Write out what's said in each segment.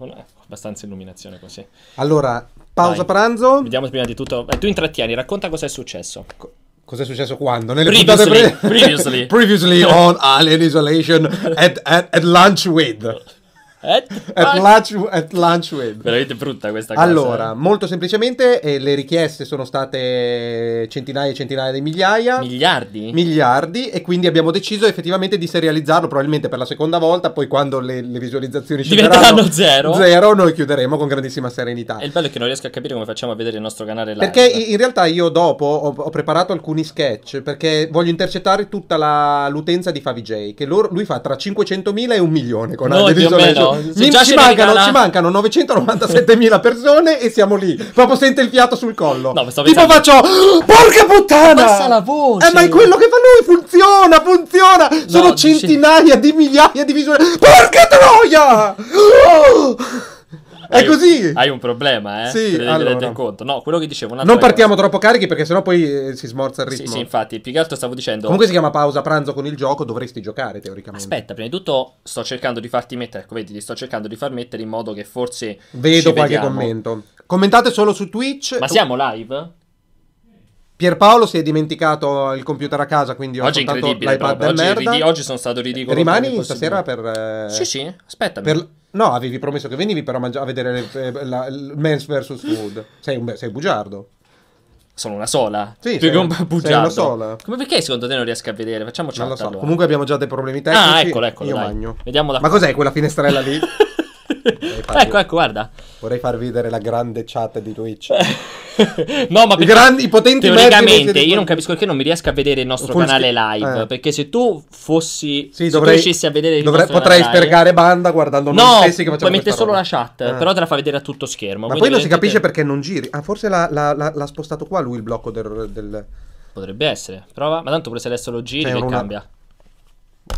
no? Ecco, abbastanza illuminazione così. Allora, pausa Vai. pranzo. Vediamo prima di tutto. Eh, tu intrattieni, racconta cosa è successo. Cos'è successo quando? Nelle Previously, pre- previously. Previously on Alien Isolation at, at, at lunch with. At lunch, at lunch with. Veramente brutta questa cosa. Allora, eh. molto semplicemente eh, le richieste sono state centinaia e centinaia di migliaia. Miliardi? miliardi e quindi abbiamo deciso effettivamente di serializzarlo probabilmente per la seconda volta poi quando le, le visualizzazioni Diventeranno zero. zero noi chiuderemo con grandissima serenità E il bello è che non riesco a capire come facciamo a vedere il nostro canale live. perché in realtà io dopo ho, ho preparato alcuni sketch perché voglio intercettare tutta la- l'utenza di Favij che loro- lui fa tra 500.000 e un milione con No, Alien più o Isolation. meno. Se Mi- già ci, mancano, regala- ci mancano 997.000 persone e siamo lì proprio sente il fiato sul collo No, stavo tipo pensando- faccio porca puttana Abbassa la voce. eh ma è quello che fa lui funziona funziona sono No, dici- centinaia di migliaia di visualizzazioni porca troia Oh! È Hai così Hai un problema, eh? Sì, devi allora. rendere conto. No, quello che dicevo. non partiamo cosa. troppo carichi perché sennò poi eh, si smorza il Sì, ritmo sì, infatti, più che altro stavo dicendo. comunque si chiama pausa pranzo con il gioco dovresti giocare teoricamente Aspetta, prima di tutto sto cercando di farti mettere, ecco, vedi, ti sto cercando di far mettere in modo che forse vedo qualche vediamo. commento commentate solo su Twitch Ma siamo live? Pierpaolo si è dimenticato il computer a casa quindi ho Oggi l'iPad del Oggi, merda ridi- oggi sono stato ridicolo. rimani stasera per eh, Sì, sì, aspetta. per- no avevi promesso che venivi però a, mangia- a vedere le- eh, la- il Men's vs Food sei un be- sei bugiardo Sono una sola. Sì, Più sei- che un sei bugiardo. una sola. Come perché secondo te non riesco a vedere? Facciamo chat non lo so allora. comunque abbiamo già dei problemi tecnici Ah, eccolo, eccolo, io dai. magno Vediamo da ma cos'è quella finestrella lì farvi- ecco, ecco, guarda. vorrei farvi vedere la grande chat di Twitch no, ma I grandi, i potenti teoricamente io non capisco perché non mi riesco a vedere il nostro Full canale live. Eh. Perché se tu fossi. Sì, se dovrei, tu riuscissi a vedere il dovrei- potrei canale live- banda guardando noi No, stessi che facciamo puoi mettere solo roba. la chat, Eh. però te la fa vedere a tutto schermo. Ma poi non si capisce perché non giri. Ah, forse l'ha, l'ha- l'ha- l'ha spostato qua lui il blocco del. del- Potrebbe essere. Prova. Ma tanto pure se adesso lo giri, C'è che una- cambia.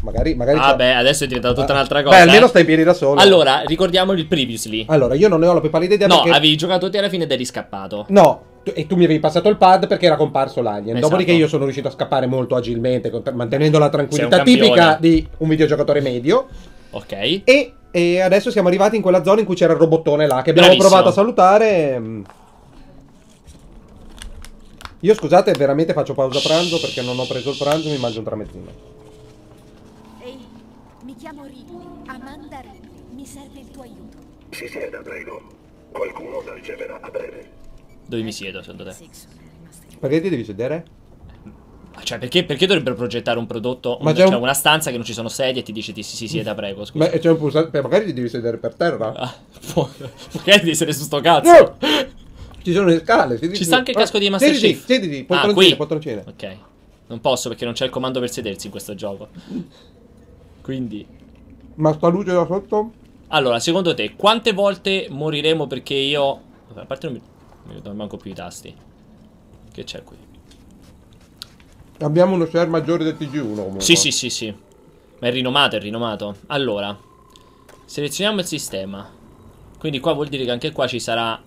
Magari. magari Ah, beh, adesso è diventata tutta Ah. un'altra cosa. Beh, almeno eh. stai in piedi da solo. Allora, ricordiamo il previously. Allora, io non ne ho la più pallida idea no, perché. avevi giocato te alla fine ed eri scappato. No, e tu mi avevi passato il pad perché era comparso l'alien. Esatto. Dopodiché io sono riuscito a scappare molto agilmente, mantenendo la tranquillità tipica di un videogiocatore medio. Ok. E, e adesso siamo arrivati in quella zona in cui c'era il robottone là, che abbiamo Bravissimo. provato a salutare. mm. Io scusate, veramente faccio pausa pranzo perché non ho preso il pranzo e mi mangio un tramezzino. Ehi, mi chiamo Ridley, Amanda Ridley. Mi serve il tuo aiuto. Si sieda, prego. Qualcuno la riceverà a breve. Dove mi siedo, secondo te? Perché ti devi sedere? Cioè, perché, perché dovrebbero progettare un prodotto, Ma un- c'è cioè un- una stanza che non ci sono sedie e ti dice ti si, si sieda, prego, scusa. Beh, c'è un pulsante. magari ti devi sedere per terra. Ah, può- Perché devi essere su sto cazzo? No! Ci sono le scale. Ci sta anche il casco di Ah, Master Siediti, Chief. siediti, Ah, poltroncine, qui? poltroncine. Ok. Non posso perché non c'è il comando per sedersi in questo gioco. Quindi... Ma sta luce da sotto? Allora, secondo te, quante volte moriremo perché io... A parte non mi... non mi ricordo manco più i tasti. Che c'è qui? Abbiamo uno share maggiore del TG1 comunque. Sì, sì, sì, sì. Ma è rinomato, è rinomato. Allora, selezioniamo il sistema. Quindi qua vuol dire che anche qua ci sarà...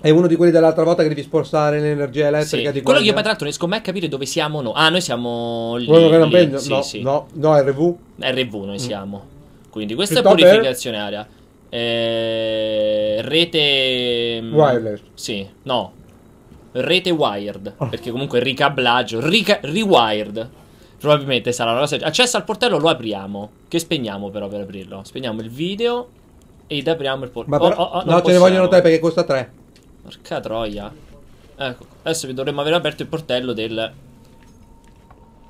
È uno di quelli dell'altra volta che devi spostare l'energia Sì. elettrica di Quello che io tra l'altro non riesco mai a capire dove siamo noi. Ah, noi siamo lì. Quello che non penso. Sì, no, sì. no, no, RV. RV noi siamo. Quindi questa è purificazione aria. Eh, rete... mm, Wireless. Sì, no. Rete wired. Ah. Perché comunque ricablaggio. Rica- rewired. Probabilmente sarà una cosa... Accesso al portello lo apriamo. Che spegniamo però per aprirlo? Spegniamo il video ed apriamo il portello. Oh, oh, oh, no, ce ne possiamo. vogliono tre perché costa tre. Porca troia. Ecco, adesso dovremmo aver aperto il portello del...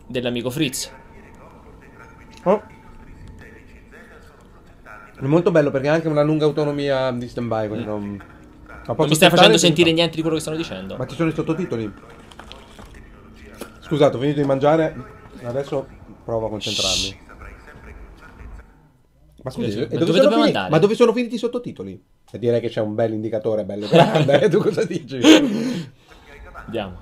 Dell'amico Fritz. Oh. È molto bello perché ha anche una lunga autonomia di stand-by. non... Mm. Non posso mi stai facendo sentire niente di quello che stanno dicendo. Ma ci sono i sottotitoli. Scusate, ho finito di mangiare. Adesso provo a concentrarmi. Ma scusi, Sì, sì. e Ma dove, dove sono dobbiamo finiti? andare? Ma dove sono finiti i sottotitoli? E direi che c'è un bel indicatore bello grande. tu cosa dici? Andiamo.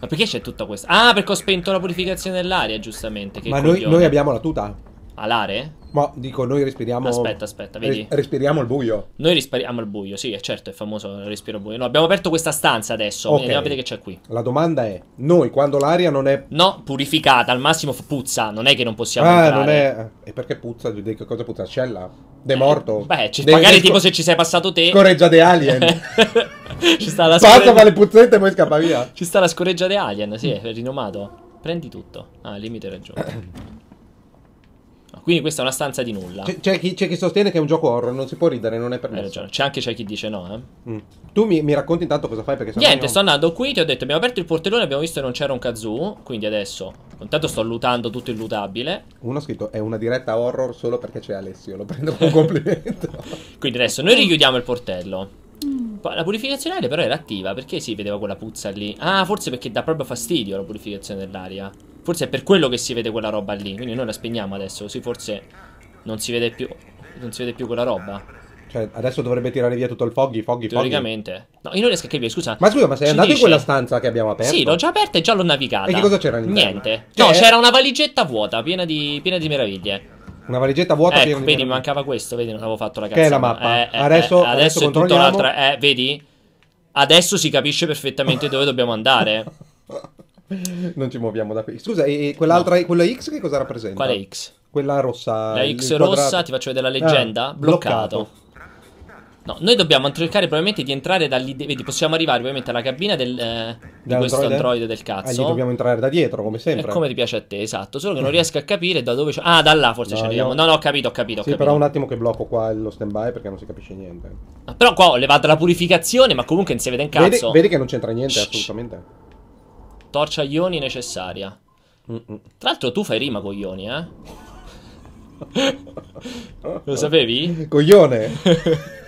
Ma perché c'è tutta questa? Ah, perché ho spento la purificazione dell'aria, giustamente. Che Ma noi, noi abbiamo la tuta. Alare? Ma dico, noi respiriamo. Aspetta, aspetta, vedi? res- respiriamo il buio. Noi respiriamo al buio, sì, è certo, è famoso il respiro buio. No, abbiamo aperto questa stanza adesso. Ok. Andiamo a vedere che c'è qui. La domanda è: noi quando l'aria non è. No, purificata, al massimo puzza. Non è che non possiamo Ah, entrare. non è. E perché puzza? Di che cosa puzza? Ascella? De morto. Beh, ci- De- magari de- tipo se ci sei passato te. Scorreggia de alien. ci sta la Passa, fa scorreggia. le puzzette e poi scappa via. Ci sta la scorreggia di Alien, sì, è rinomato. Prendi tutto. Ah, limite raggiunto. Quindi questa è una stanza di nulla. C'è, c'è chi, c'è chi sostiene che è un gioco horror, non si può ridere, non è Hai permesso. ragione. C'è anche c'è chi dice no, eh. Mm. Tu mi, mi racconti intanto cosa fai perché Niente, io- sto andando qui, ti ho detto, abbiamo aperto il portellone, abbiamo visto che non c'era un kazoo, quindi adesso, intanto sto lootando tutto il lootabile, Uno ha scritto è una diretta horror solo perché c'è Alessio, lo prendo come un complimento. quindi adesso noi richiudiamo il portello. Poi La purificazione aerea però era attiva, perché si vedeva quella puzza lì? Ah, forse perché dà proprio fastidio la purificazione dell'aria. Forse è per quello che si vede quella roba lì, quindi noi la spegniamo adesso, così forse non si vede più, non si vede più quella roba, cioè, adesso dovrebbe tirare via tutto il foggy, foggy, foggy. teoricamente. No, io non riesco a capire, scusa. Ma scusa, ma sei andato in dice- quella stanza che abbiamo aperto? Sì, l'ho già aperta e già l'ho navigata. E che cosa c'era all'interno? Niente. Cioè- No, c'era una valigetta vuota, piena di, piena di meraviglie. Una valigetta vuota Ecco, vedi, mi mancava questo, vedi, non avevo fatto la Che cazzo. è la mappa. Adesso- adesso è tutta un'altra. Eh, vedi? Adesso si capisce perfettamente dove dobbiamo andare. Non ci muoviamo da qui. Scusa, e quell'altra, quella X che cosa rappresenta? Quale X? Quella rossa. La X rossa, ti faccio vedere la leggenda? Ah, bloccato. No, noi dobbiamo cercare probabilmente di entrare da lì. Vedi, possiamo arrivare probabilmente alla cabina del, eh, di questo androide del Ah, cazzo. dobbiamo entrare da dietro, come È sempre. come ti piace a te, esatto. Solo che non riesco a capire da dove c'è. Ah, da là forse No, ci arriviamo. io- No, no, ho capito, ho capito. Ho Sì, capito. però un attimo che blocco qua lo stand by perché non si capisce niente. Ah, Però qua ho levato la purificazione, ma comunque non si vede un Vedi, cazzo. vedi che non c'entra niente, Shh, assolutamente. Torcia ioni necessaria. Mm-mm. Tra l'altro tu fai rima con ioni, eh? Lo sapevi? Coglione!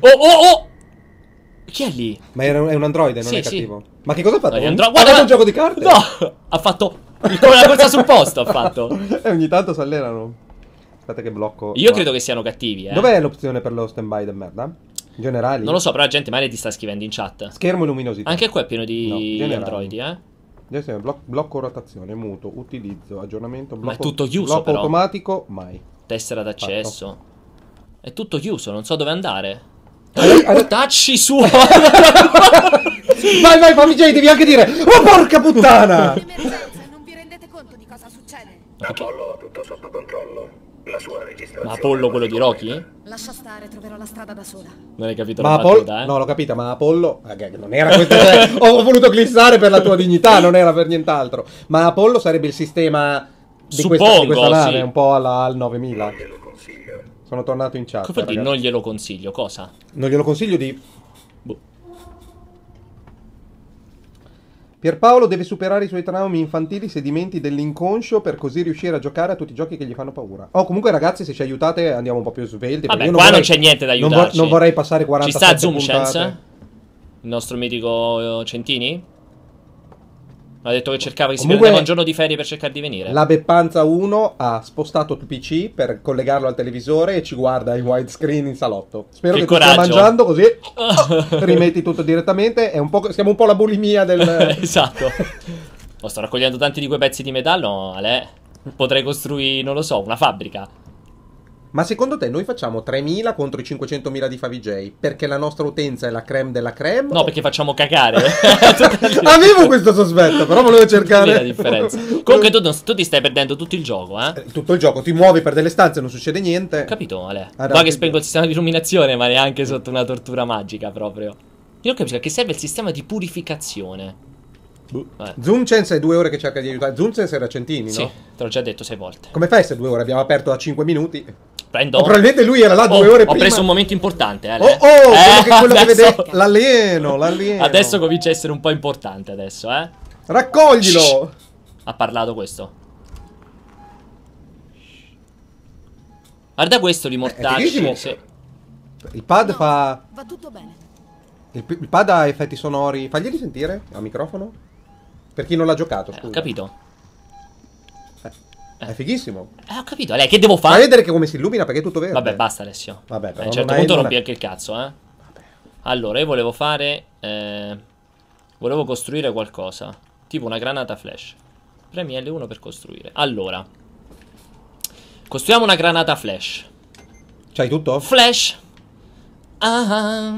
Oh, oh, oh! Chi è lì? Ma era un- è un androide, non Sì, è sì. cattivo. Ma che cosa ha fatto? No, andro- ha Guarda, fatto un gioco di carte? No! Ha fatto come la corsa sul posto, ha fatto. e ogni tanto si allenano. Aspetta che blocco. Io credo che siano cattivi, eh. Dov'è l'opzione per lo stand by del merda? Generali? Non lo so, però la gente magari ti sta scrivendo in chat. Schermo e luminosità. Anche qua è pieno No, di generali. androidi, eh. Gestione, bloc- blocco rotazione, muto, utilizzo, aggiornamento, blocco, è tutto chiuso, blocco però. automatico, mai. Tessera d'accesso. È tutto chiuso, non so dove andare. Allora- Portacci su! vai, vai, fammi J, devi anche dire, oh porca puttana! Emergenza, non vi rendete conto di cosa succede? Apollo ha tutto sotto controllo. La sua registrazione. Ma Apollo quello di Rocky? Lascia stare, troverò la strada da sola. Non hai capito Ma la Apollo, battuta, eh? no, l'ho capita, ma Apollo, ah, che non era questo, cioè, ho voluto glissare per la tua dignità, non era per nient'altro. Ma Apollo sarebbe il sistema di, questa, di Suppongo, questa nave, sì. un po' alla, al 9000. Non. Sono tornato in chat. Dire ragazzi. non glielo consiglio? Cosa? Non glielo consiglio di... Boh. Pierpaolo deve superare i suoi traumi infantili, sedimenti dell'inconscio per così riuscire a giocare a tutti i giochi che gli fanno paura. Oh, comunque ragazzi, se ci aiutate andiamo un po' più svelti. Vabbè, qua non vorrei- c'è niente da non, vor- aiutarci. non vorrei passare Ci 47 sta Zoomchance? puntate. Il nostro mitico eh, Centini? Ha detto che cercava che si Comunque- prendeva un giorno di ferie per cercare di venire. La Beppanza 1 ha spostato il PC per collegarlo al televisore e ci guarda in widescreen in salotto. Spero Che che, tu stia mangiando così oh, rimetti tutto direttamente. È un po', siamo un po' la bulimia del... esatto. Oh, sto raccogliendo tanti di quei pezzi di metallo, Ale. Potrei costruire, non lo so, una fabbrica. Ma secondo te noi facciamo 3.000 contro i 500.000 di Favij? Perché la nostra utenza è la creme della creme? No, perché facciamo cagare. Avevo questo sospetto, però volevo cercare la differenza. Comunque tu, tu ti stai perdendo tutto il gioco, eh? Eh, Tutto il gioco, ti muovi per delle stanze, non succede niente. Capito, Ale? No, che spengo il sistema di illuminazione, ma neanche sotto una tortura magica proprio. Io non capisco che serve il sistema di purificazione. Vabbè. Zoomchance è due ore che cerca di aiutare. Zoomchance era Centini, Sì, no? te l'ho già detto sei volte. Come fai se due ore? Abbiamo aperto a 5 minuti. Prendo. O probabilmente lui era là Oh, due ore ho prima. preso un momento importante, Ale. Oh, oh, quello che, quello che adesso- vede l'alieno, l'alieno. Adesso comincia a essere un po' importante adesso, eh? Raccoglilo! Ha parlato questo. Guarda questo, li mortacci. sì. Il pad No, fa... Va tutto bene. Il, il pad ha effetti sonori. Faglieli sentire a microfono? Per chi non l'ha giocato, Eh, scusa. ho capito. È fighissimo. Eh, ho capito. Lei che devo Fai fare? vedere che come si illumina perché è tutto verde. Vabbè, basta Alessio. Vabbè, Eh, però a un certo punto non rompi anche il cazzo, eh. Allora, io volevo fare. eh, volevo costruire qualcosa. Tipo una granata flash. Premi L1 per costruire. Allora. Costruiamo una granata flash. C'hai tutto? Flash. Ah.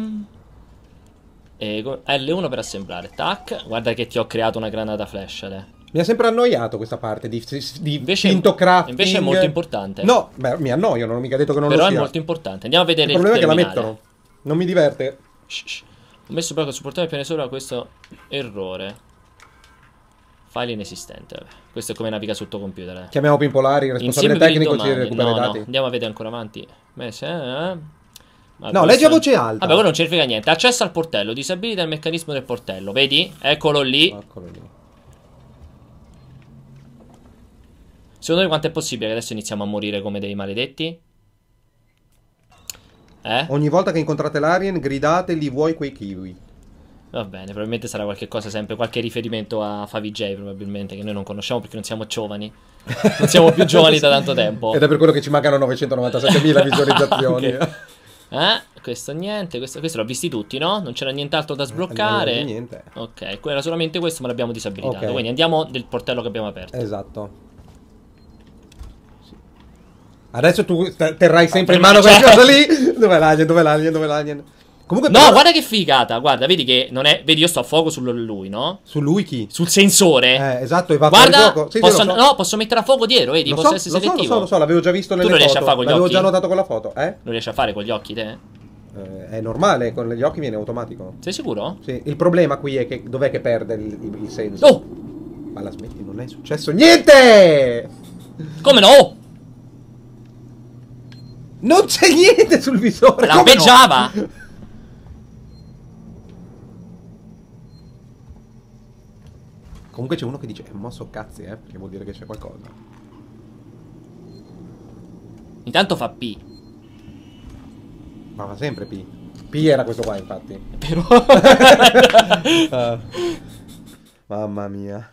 E co- L1 per assemblare. Tac. Guarda che ti ho creato una granata flash. Ale. Mi ha sempre annoiato questa parte di, di Invece- finto crafting. invece è molto importante. No, beh, mi annoio, non ho mica detto che non Però lo è sia. molto importante. Andiamo a vedere Il problema è che la mettono. Non mi diverte. Shh, shh. Ho messo però che supportare il piano sopra questo errore. File inesistente. Vabbè. Questo è come naviga sul tuo computer. Eh. Chiamiamo Pimpolari, il responsabile il tecnico, ci recupera No, i no, dati. andiamo a vedere ancora avanti. Beh, se- eh. Ma No, leggi a voce alta. Vabbè, quello non ci frega niente. Accesso al portello, disabilita il meccanismo del portello. Vedi? Eccolo lì. Eccolo lì. Secondo te quanto è possibile che adesso iniziamo a morire come dei maledetti? Eh? Ogni volta che incontrate l'alien, gridate li vuoi quei kiwi. Va bene, probabilmente sarà qualche cosa sempre, qualche riferimento a Favij probabilmente, che noi non conosciamo perché non siamo giovani. Non siamo più giovani da tanto tempo. Ed è per quello che ci mancano 997.000 visualizzazioni. Ok. Eh, questo niente, questo, questo l'ho visti tutti, no? Non c'era nient'altro da Non sbloccare. niente. Ok, era solamente questo, ma l'abbiamo disabilitato. Ok. Quindi andiamo del portello che abbiamo aperto. Esatto. Adesso tu te- terrai sempre in mano quella cosa lì. Dov'è l'alien? Dov'è l'alien? Dov'è l'alien? Comunque, No, però- guarda che figata, guarda, vedi che non è... Vedi, io sto a fuoco su lui, no? Su lui chi? Sul sensore. Eh, esatto, e va Guarda. Sì, sì, posso, lo so. no, posso mettere a fuoco dietro, vedi? Lo posso so, essere lo so, lo selettivo. so, lo so, l'avevo già visto nelle lo riesci a foto. fare con gli L'avevo occhi? già notato con la foto, eh? Lo riesci a fare con gli occhi, te? Eh, È normale, con gli occhi viene automatico. Sei sicuro? Sì, il problema qui è che dov'è che perde il, il- il senso? Oh! Ma la smetti, non è successo niente! Come no? Non c'è niente sul visore! come no? Comunque c'è uno che dice, è mosso cazzi, eh, che vuol dire che c'è qualcosa. Intanto fa P. Ma va sempre P. P era questo qua, infatti. Però... Ah. Mamma mia.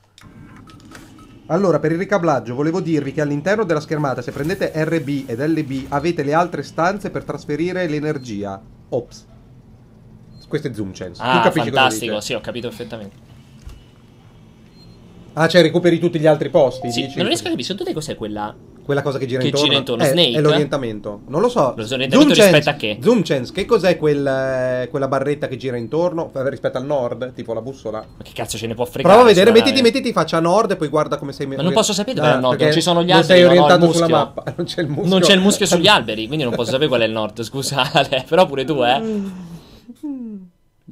Allora, per il ricablaggio, volevo dirvi che all'interno della schermata, se prendete RB ed LB, avete le altre stanze per trasferire l'energia. Ops. Questo è Zoom Chance. tu ah, capisci cosa fantastico, sì, ho capito perfettamente. Ah, cioè recuperi tutti gli altri posti? Sì, dici? non riesco a capire, secondo te cos'è quella... Quella cosa che gira Che intorno. gira intorno, È, Snake? È l'orientamento. Non lo so. L'orientamento Zoom rispetto Chance- a che? Zoom Chance, che cos'è quel, eh, quella barretta che gira intorno? Eh, Rispetto al nord, tipo la bussola. Ma che cazzo ce ne può fregare? Prova a vedere, mettiti, nave? mettiti faccia a nord e poi guarda come sei Ma non posso sapere dove è il nord, perché non ci sono gli non alberi, sei non ho il orientato sulla mappa. Non c'è il muschio. Non c'è il muschio sugli alberi, quindi non posso sapere qual è il nord, scusate. Però pure tu, eh.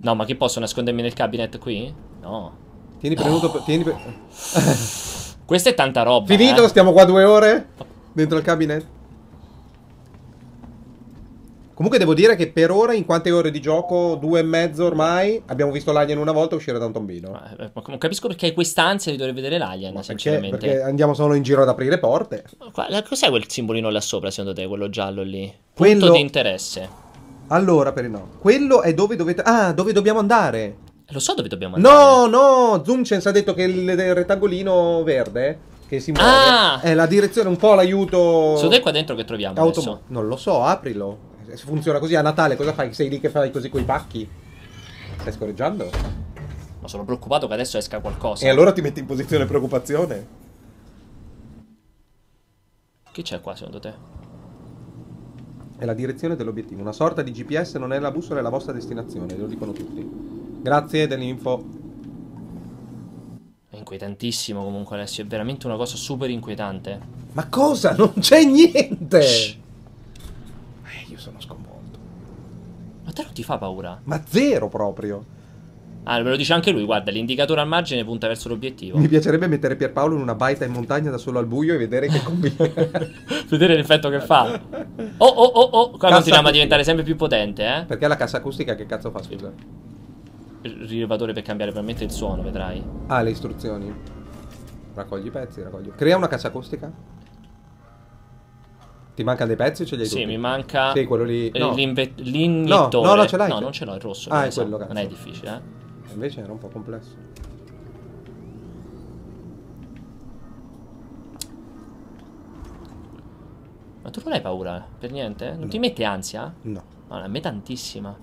No, ma che posso nascondermi nel cabinet qui? No. Tieni premuto. per- Tieni pre- Questa è tanta roba. Finito? eh. Stiamo qua due ore? Dentro il cabinet? Comunque devo dire che per ora, in quante ore di gioco, due e mezzo ormai, abbiamo visto l'alien una volta uscire da un tombino. Ma, eh, ma non capisco perché hai quest'ansia di dover vedere l'alien, sinceramente. perché andiamo solo in giro ad aprire porte. Cos'è quel simbolino là sopra, secondo te, quello giallo lì? Punto Quello- di interesse. Allora, per il no. Quello è dove dovete... Ah, dove dobbiamo andare? Lo so dove dobbiamo andare. No, no, Zoomchens ha detto che il, il rettangolino verde che si muove Ah! è la direzione, un po' l'aiuto... Te qua dentro che troviamo adesso? Non lo so, aprilo. Se funziona così a Natale, cosa fai? Sei lì che fai così coi pacchi? Stai scorreggiando? Ma sono preoccupato che adesso esca qualcosa. E allora ti metti in posizione preoccupazione? Che c'è qua, secondo te? È la direzione dell'obiettivo. Una sorta di GPS non è la bussola, è la vostra destinazione, lo dicono tutti. Grazie dell'info. È inquietantissimo comunque, Alessio. È veramente una cosa super inquietante. Ma cosa? Non c'è niente! Eh, io sono sconvolto. Ma te non ti fa paura? Ma zero proprio. Ah, ve lo dice anche lui, guarda, l'indicatore al margine punta verso l'obiettivo. Mi piacerebbe mettere Pierpaolo in una baita in montagna da solo al buio e vedere che combina. Vedere l'effetto che fa. Oh, oh, oh, oh. Qua Cassa continuiamo a diventare sempre più potente, eh. Perché la cassa acustica che cazzo fa, scusa? Il rilevatore per cambiare veramente il suono, vedrai. Ah, le istruzioni. Raccogli i pezzi, raccogli. Crea una cassa acustica? Ti mancano dei pezzi o ce li hai Sì, tutti? mi manca. Sì, quello lì. eh, No. l'iniettore. No, no, no, ce l'hai. No, non ce l'ho, il rosso. Ah, è so. quello, cazzo. Non è difficile, eh. Invece era un po' complesso. Ma tu non hai paura per niente? Non ti mette ansia? No. No, a me tantissima.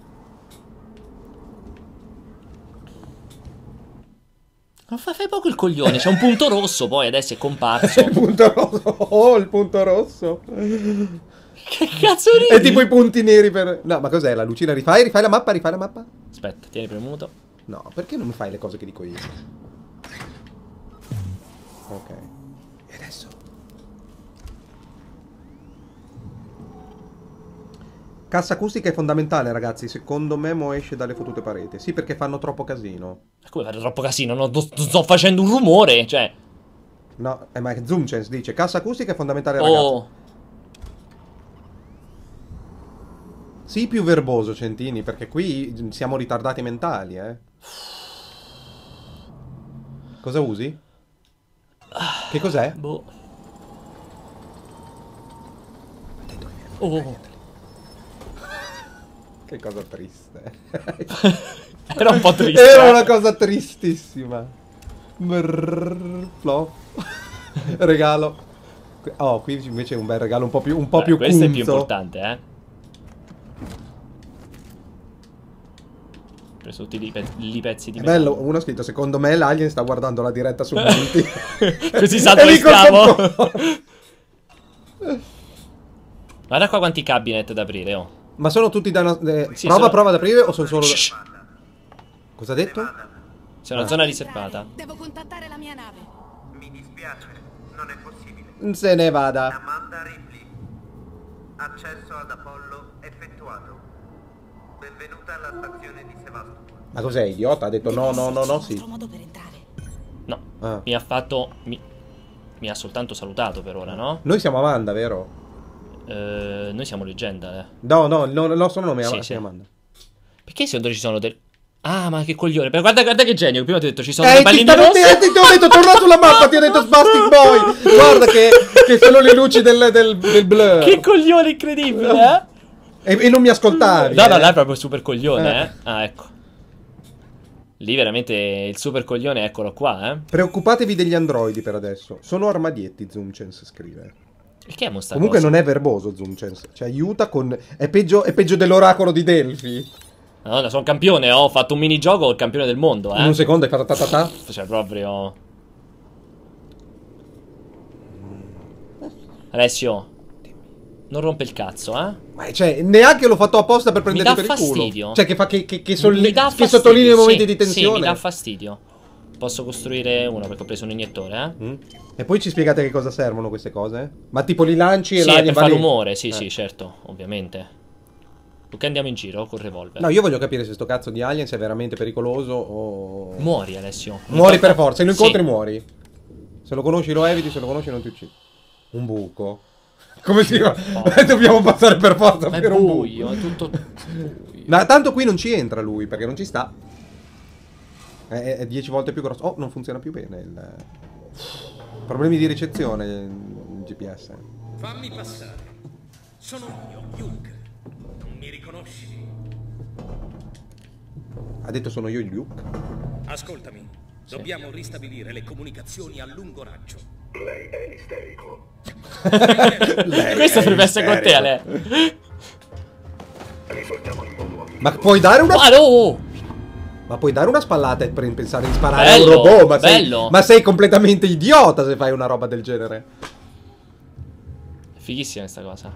Ma fai, fai poco il coglione, c'è un punto rosso poi adesso è comparso. il punto rosso. Oh, il punto rosso. che cazzo ridi? È tipo i punti neri per... No, ma cos'è? La lucina? Rifai? Rifai la mappa? Rifai la mappa? Aspetta, tieni premuto. No, perché non mi fai le cose che dico io? Ok. E adesso? Cassa acustica è fondamentale, ragazzi. Secondo me Mo esce dalle fotute pareti. Sì, perché fanno troppo casino. Come fare troppo casino? Non sto facendo un rumore, cioè. No, eh, ma Zoomchance dice cassa acustica è fondamentale, ragazzi. Oh. Sii più verboso, Centini, perché qui siamo ritardati mentali, eh. Cosa usi? Che cos'è? Boh. Oh. Che cosa triste. Era un po' triste. Era eh. una cosa tristissima. Brrr, flop. regalo. Oh, qui invece è un bel regalo un po' più un po' Beh, più questo è più cunzo. importante, eh. Ho preso tutti i, pe- pezzi di metallo. bello, uno ha scritto secondo me l'alien sta guardando la diretta su Multi. Così sa dove stiamo. Guarda qua quanti cabinet da aprire, oh. Ma sono tutti da una... eh, Sì, prova, sono- prova ad aprire o sono solo... Shh. Cosa ha detto? C'è una Ah. zona riservata. Devo contattare la mia nave. Mi dispiace, non è possibile. Se ne vada. Amanda Ripley. Accesso ad Apollo effettuato. Benvenuta alla stazione di Sevastopol. Ma cos'è, idiota? Ha detto no, no, no, no, Un sì. modo per entrare. No, Ah. mi ha fatto... Mi, mi ha soltanto salutato per ora, no? Noi siamo Amanda, vero? Eh, noi siamo leggenda, eh. No, no, il no- il nostro nome è Sì, Am- sì. Amanda. Perché secondo te ci sono del... Ah, ma che coglione. Beh, Guarda, guarda che genio. Prima ti ho detto ci sono Eh, dei pallini rossi. ti- ti ho detto torna sulla mappa, ti ho detto Spastic Boy. Guarda che, che sono le luci del, del, del blur. Che coglione incredibile, eh? E, e non mi ascoltavi. No, no, eh. là è proprio super coglione, Eh. eh. Ah, ecco. Lì veramente il super coglione, eccolo qua, eh. Preoccupatevi degli androidi per adesso. Sono armadietti, Zoomchance scrive. Perché è sta Comunque cosa? non è verboso Zoomchance. Ci aiuta con... È peggio, è peggio dell'oracolo di Delphi. Madonna, sono campione, ho fatto un minigioco il campione del mondo, eh. In un secondo hai fatto ta ta ta. Cioè, proprio... Alessio, non rompe il cazzo, eh. Ma cioè, neanche l'ho fatto apposta per dà per il culo. fastidio. Cioè, che fa che, che, che, Mi dà che fastidio, sottolinea i momenti sì, di tensione. Sì, mi dà fastidio. Posso costruire uno perché ho preso un iniettore, eh. Mm? E poi ci spiegate che cosa servono queste cose? Ma tipo li lanci e Sì, è l'alien per fare rumore, sì, Eh. sì, certo, ovviamente. Perché andiamo in giro col revolver. No, io voglio capire se sto cazzo di alien è veramente pericoloso o... Muori, Alessio. Muori per forza, se lo Sì. incontri muori. Se lo conosci lo eviti, se lo conosci non ti uccidi. Un buco. Come si fa? Dobbiamo passare per forza Ma è per un buco. buio, è tutto buio. Ma tanto qui non ci entra lui, perché non ci sta. È, è- è dieci volte più grosso. Oh, non funziona più bene il... Problemi di ricezione il GPS. Fammi passare. Sono io, Luke. Non mi riconosci? Ha detto sono io il Luke. Ascoltami. Dobbiamo ristabilire le comunicazioni a lungo raggio. Lei è isterico. Questo dovrebbe essere con te, Ale. Ma puoi dare una... Ma no! Ma puoi dare una spallata per pensare di sparare a un Bello, robot? Ma sei, bello. ma sei completamente idiota se fai una roba del genere. Fighissima questa cosa.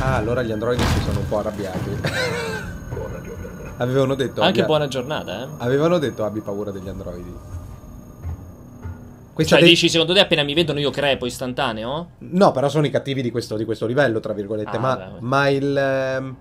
Ah, allora gli androidi si sono un po' arrabbiati. Buona giornata. Avevano detto... Anche abbia- buona giornata, eh. Avevano detto abbi paura degli androidi. Questa Cioè, dici, secondo te appena mi vedono io crepo istantaneo? No, però sono i cattivi di questo, di questo livello, tra virgolette. Ah, ma, ma il... ehm,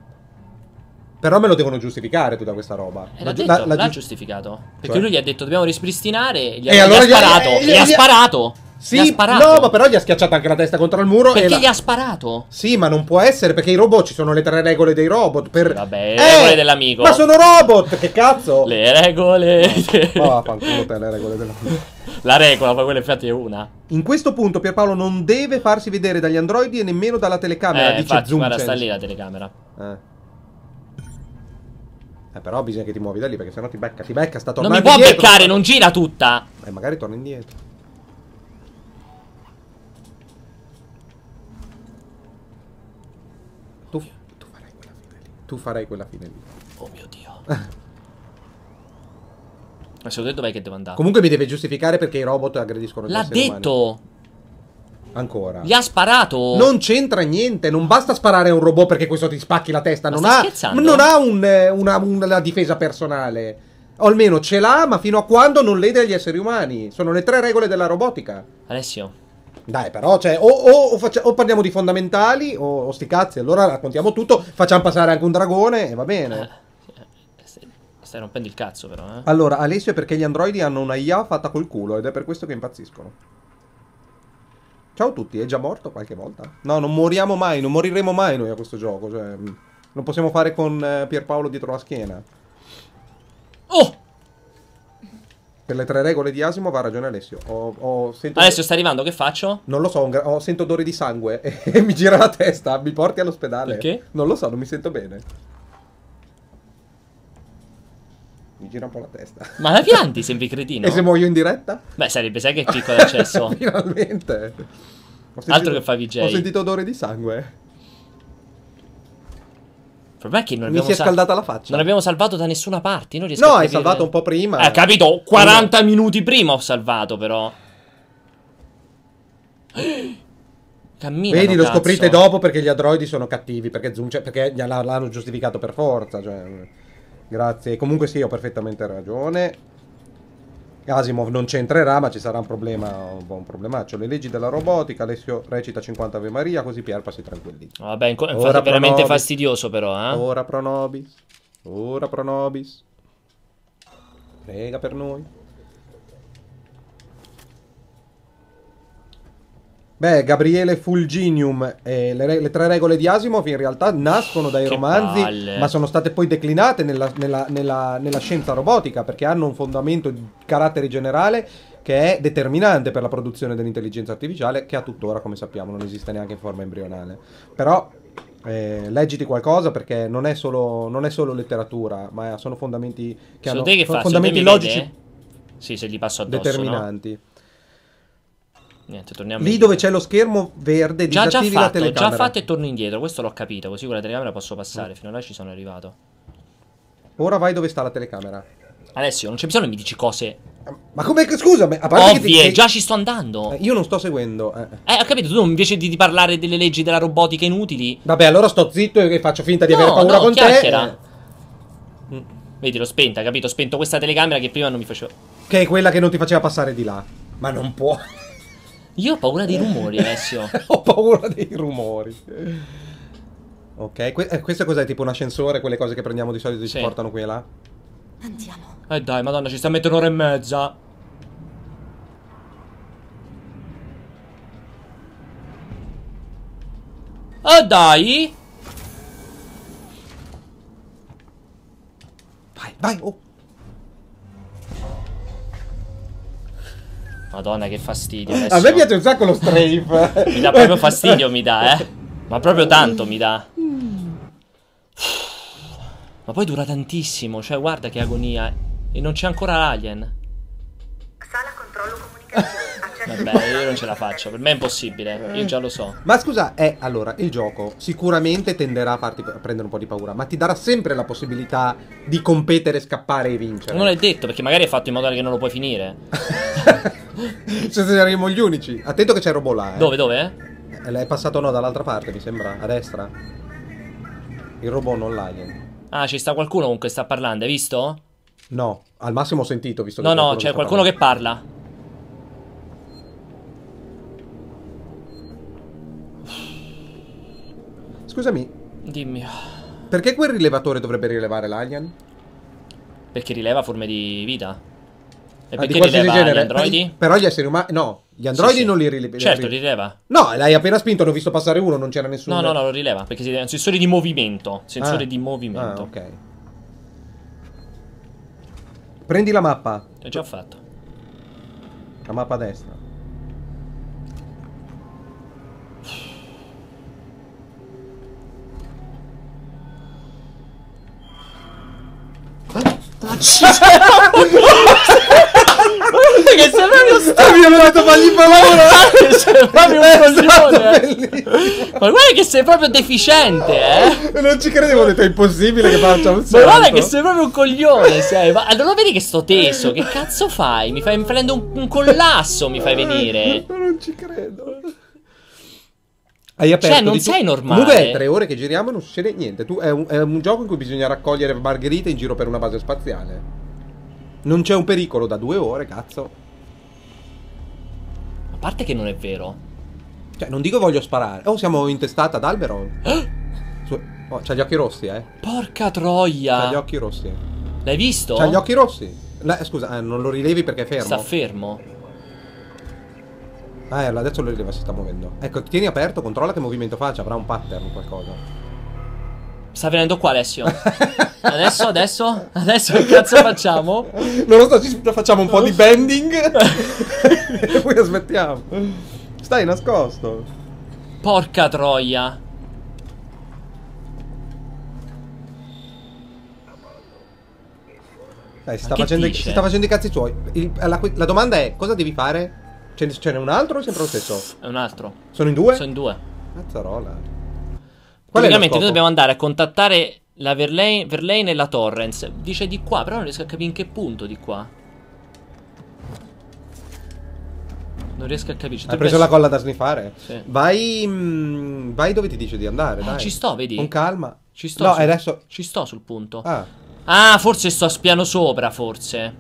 Però me lo devono giustificare tutta questa roba. E l'ha detto, la l'ha giu- giustificato. Perché Cioè? lui gli ha detto dobbiamo ripristinare. Gli ha, E gli allora ha gli sparato. eh, Gli, gli- ha gli- sparato. Sì, gli ha sparato. no, ma però gli ha schiacciato anche la testa contro il muro. e Perché la- gli ha sparato? Sì, ma non può essere perché i robot ci sono le tre regole dei robot. Per... Sì, vabbè, le regole dell'amico. Ma sono robot, che cazzo? Le regole. Ma vaffanculo te le regole dell'amico. La regola, poi quella infatti è una. In questo punto Pierpaolo non deve farsi vedere dagli androidi e nemmeno dalla telecamera, eh, dice infatti, Zoom. guarda, sta lì la telecamera. Eh. Eh, però bisogna che ti muovi da lì perché sennò ti becca, ti becca, sta Non tornando mi può indietro. beccare, non gira tutta. Eh, magari torna indietro. Tu, tu farai quella fine lì. Tu farai quella fine lì. Oh mio dio. Ma secondo te dov'è che devo andare? Comunque mi deve giustificare perché i robot aggrediscono gli L'ha esseri umani. Ancora. Gli ha sparato. Non c'entra niente, non basta sparare a un robot perché questo ti spacchi la testa, Ma non ha, non ha un, eh, una, una difesa personale. O almeno ce l'ha, ma fino a quando non lede agli esseri umani. Sono le tre regole della robotica. Alessio. Dai, però, cioè, o, o- o o parliamo di fondamentali, o, o sti cazzi, allora raccontiamo tutto, facciamo passare anche un dragone e va bene. Stai, stai rompendo il cazzo, però, eh. Allora, Alessio è perché gli androidi hanno una IA fatta col culo ed è per questo che impazziscono. Ciao a tutti, è già morto qualche volta? No, non moriamo mai, non moriremo mai noi a questo gioco, cioè... mh, Non possiamo fare con eh, Pierpaolo dietro la schiena. Oh! Per le tre regole di Asimo va ragione Alessio. Ho, ho- sento- Alessio sta arrivando, che faccio? Non lo so, ho- sento odore di sangue e mi gira la testa, mi porti all'ospedale. Perché? Non lo so, non mi sento bene. Mi gira un po' la testa. Ma la pianti, sembri cretino. E se muoio in diretta? Beh, sarebbe, sai che è piccolo accesso. Finalmente. Ho Altro che fa VJ. Ho sentito odore di sangue. Il problema è che non Mi abbiamo si è sal- scaldata la faccia. Non abbiamo salvato da nessuna parte. No, hai capire- salvato un po' prima. Eh, capito? 40 minuti prima ho salvato, però. Cammina. Vedi, lo scoprite dopo perché gli androidi sono cattivi. Perché, Zoom, perché gliela- l'hanno giustificato per forza. Cioè, grazie. Comunque sì, ho perfettamente ragione. Asimov non c'entrerà, ma ci sarà un problema, un un problemaccio. Le leggi della robotica, Alessio recita 50 Ave Maria, così Pierpa si tranquillizza. Vabbè, inco- Ora infatti è veramente Pronobis. fastidioso, però, eh. Ora pro nobis. Ora pro nobis. Prega per noi. Beh, Gabriele Fulginium, eh, le, le tre regole di Asimov in realtà nascono dai Che romanzi, palle. ma sono state poi declinate nella, nella- nella- nella scienza robotica perché hanno un fondamento di carattere generale che è determinante per la produzione dell'intelligenza artificiale, che a tuttora, come sappiamo, non esiste neanche in forma embrionale. Però eh, leggiti qualcosa perché non è solo, non è solo letteratura, ma sono fondamenti che hanno Secondo te che sono fondamenti logici? Sì, se gli passo addosso, no? Niente, torniamo Lì indietro. dove c'è lo schermo verde, Già, già disattivi la fatto, già telecamera. fatto e torno indietro. Questo l'ho capito. Così con la telecamera posso passare. Fino a là ci sono arrivato. Ora vai dove sta la telecamera. Alessio, non c'è bisogno che mi dici cose Ma come scusa, a parte che ti- ovvie. che- Già ci sto andando. eh, io non sto seguendo. eh. Eh, ho capito, tu invece di, di parlare delle leggi della robotica inutili. Vabbè, allora sto zitto e faccio finta di No, avere paura no, con te. eh, Vedi, l'ho spenta, capito? Ho spento questa telecamera che prima non mi faceva. che è quella che non ti faceva passare di là. Ma non può. Io ho paura dei rumori, Alessio. Ho paura dei rumori. Ok, que- eh, questo cos'è? Tipo un ascensore, quelle cose che prendiamo di solito e ci Sì. portano qui e là? Andiamo. Eh dai, madonna, ci sta a mettere un'ora e mezza. Ah dai! Vai, vai, oh. Madonna, che fastidio. Adesso. A me piace un sacco lo strafe. Mi dà proprio fastidio, mi dà, eh. Ma proprio tanto mi dà. Ma poi dura tantissimo, cioè guarda che agonia. E non c'è ancora l'alien. Sala controllo comunicazione. Vabbè, io non ce la faccio, per me è impossibile, io già lo so. Ma scusa, eh, allora, il gioco sicuramente tenderà a farti prendere un po' di paura, ma ti darà sempre la possibilità di competere, scappare e vincere. Non è detto, perché magari è fatto in modo che non lo puoi finire. Se saremo gli unici. Attento che c'è il robot là. Eh. Dove, dove? Eh, È passato no, dall'altra parte, mi sembra. A destra. Il robot non l'alien. Ah, ci sta qualcuno comunque sta parlando, hai visto? No, al massimo ho sentito, visto No, che no, c'è sta qualcuno che parlando. parla. Scusami, Dimmi. perché quel rilevatore dovrebbe rilevare l'alien? Perché rileva forme di vita? E Ah, di perché qualsiasi rileva gli genere. androidi? Ma- Però gli esseri umani. No, gli androidi Sì, sì. non li rileva. Certo, rileva. No, l'hai appena spinto, ne ho visto passare uno, non c'era nessuno. No, no, no, lo rileva. Perché si- è un sensore di movimento. Sensore Ah. di movimento. Ah, ok. Prendi la mappa. L'ho già fatto. La mappa a destra. Che sei proprio Mi hanno detto fagli paura! sei proprio un coglione. eh. Bellissimo. Ma guarda che sei proprio deficiente, eh. Non ci credevo, ho detto è impossibile che faccia un Ma salto. guarda che sei proprio un coglione, sei. Ma non lo vedi che sto teso? Che cazzo fai? Mi fai mi prendo un, un collasso, mi fai venire. Ma non ci credo. Hai aperto Cioè, non sei normale. Comunque tre ore che giriamo e non succede niente. Tu, è, un, è un gioco in cui bisogna raccogliere margherite in giro per una base spaziale. Non c'è un pericolo da due ore, cazzo. A parte che non è vero. Cioè, non dico voglio sparare. Oh, siamo in testata ad albero. Su- oh, c'ha gli occhi rossi, eh. Porca C'ha gli troia. occhi rossi. L'hai visto? C'ha gli occhi rossi. La- scusa, eh, non lo rilevi perché è fermo. Sta fermo. Ah, eh, adesso lo rileva si sta muovendo. Ecco, tieni aperto, controlla che movimento faccia, avrà un pattern, qualcosa. Sta venendo qua Alessio. Adesso, adesso, adesso che cazzo facciamo? Non lo so, ci facciamo un po' di bending e poi aspettiamo. Stai nascosto. Porca troia. Dai, si sta, facendo, si sta facendo i cazzi suoi. Il- la, la domanda è, cosa devi fare? Ce, n'è un altro o sempre lo stesso? È un altro. Sono in due? Sono in due. Mazzarola. Praticamente noi dobbiamo andare a contattare la Verlaine, Verlaine e la Torrens. Dice di qua, però non riesco a capire in che punto di qua. Non riesco a capire. Hai preso la colla da sniffare? Sì. Vai, mm, vai dove ti dice di andare, Eh, dai. ci sto, vedi? Con calma. Ci sto. No, sul- adesso... Ci sto sul punto. Ah, Ah, forse sto al piano sopra, forse.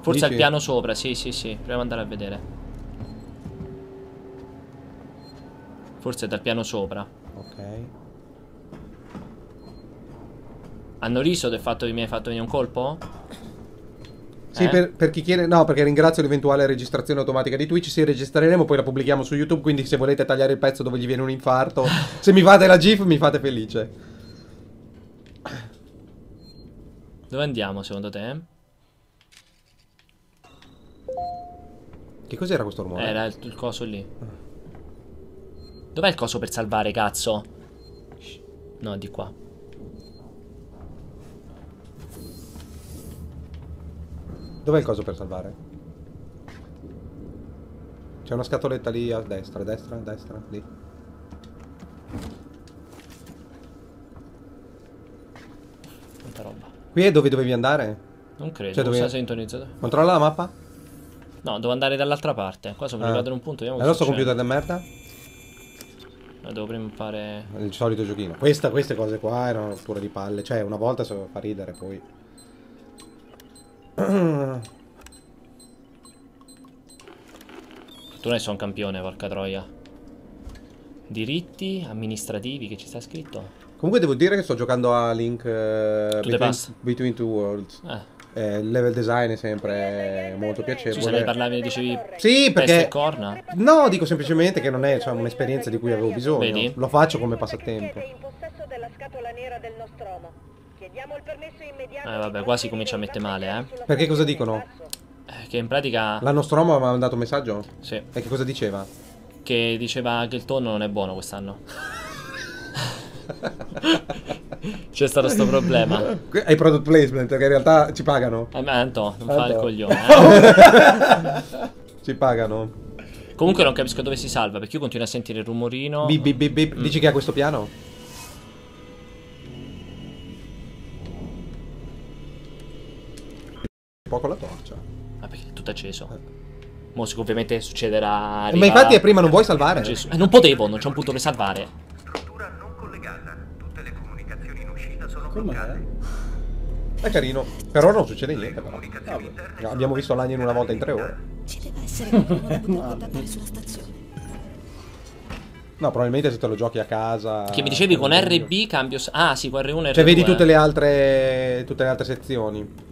Forse al Dici? piano sopra, sì, sì, sì. Proviamo ad andare a vedere. Forse è dal piano sopra. ok. Hanno riso del fatto che mi hai fatto venire un colpo? Sì, Eh? per, per chi chiede... No, perché ringrazio l'eventuale registrazione automatica di Twitch. Sì, registreremo, poi la pubblichiamo su YouTube. Quindi se volete tagliare il pezzo dove gli viene un infarto, se mi fate la GIF mi fate felice. Dove andiamo secondo te? Che cos'era questo rumore? Era il, il coso lì. Dov'è il coso per salvare, cazzo? No, di qua. Dov'è il coso per salvare? C'è una scatoletta lì a destra, a destra, a destra, lì. Tanta roba. Qui è dove dovevi andare? Non credo. Cioè, non dove- sta sintonizzato. Controlla la mappa? No, devo andare dall'altra parte. Qua sono Ah. arrivato in un punto. Vediamo È il nostro computer di merda? Eh, Devo prima fare. Il solito giochino. Questa, queste cose qua erano rottura di palle. Cioè, una volta so- fa ridere, poi. Tu ne sei un campione, porca troia. Diritti amministrativi che ci sta scritto. Comunque devo dire che sto giocando a Link the between. Between Two Worlds. Eh, Eh, il level design è sempre molto scusa, ne piacevole. parlavi e dicevi. Sì, perché corna? No, dico semplicemente che non è insomma, un'esperienza di cui avevo bisogno. Vedi? Lo faccio come passatempo. Chiediamo il permesso immediato Eh, vabbè, qua si comincia a mettere male, eh. Perché cosa dicono? Eh, Che in pratica. La Nostromo mi ha mandato un messaggio? Sì. E che cosa diceva? Che diceva che il tonno non è buono quest'anno. C'è stato sto problema. Hai product placement, perché in realtà ci pagano. Eh, ma Anto, non fa il coglione. eh. Ci pagano. Comunque non capisco dove si salva, perché io continuo a sentire il rumorino. Bip, bip, bip, bip. Dici che ha questo piano? Poco la torcia. Ah, perché è tutto acceso. Mo sic- ovviamente succederà. Eh, Ma infatti è prima non vuoi salvare? Gesù. Eh, non potevo, non c'è un punto per salvare. Struttura non collegata. Tutte le comunicazioni in uscita sono Com'è? bloccate. È carino. Per ora non succede niente però. No, Abbiamo visto l'agno in una volta in tre ore. Ci deve essere qualcuno da poter contattare sulla stazione. No, probabilmente se te lo giochi a casa. Che mi dicevi con RB cambio. Ah, sì, con R1 e R2. Cioè vedi tutte le altre. tutte le altre sezioni.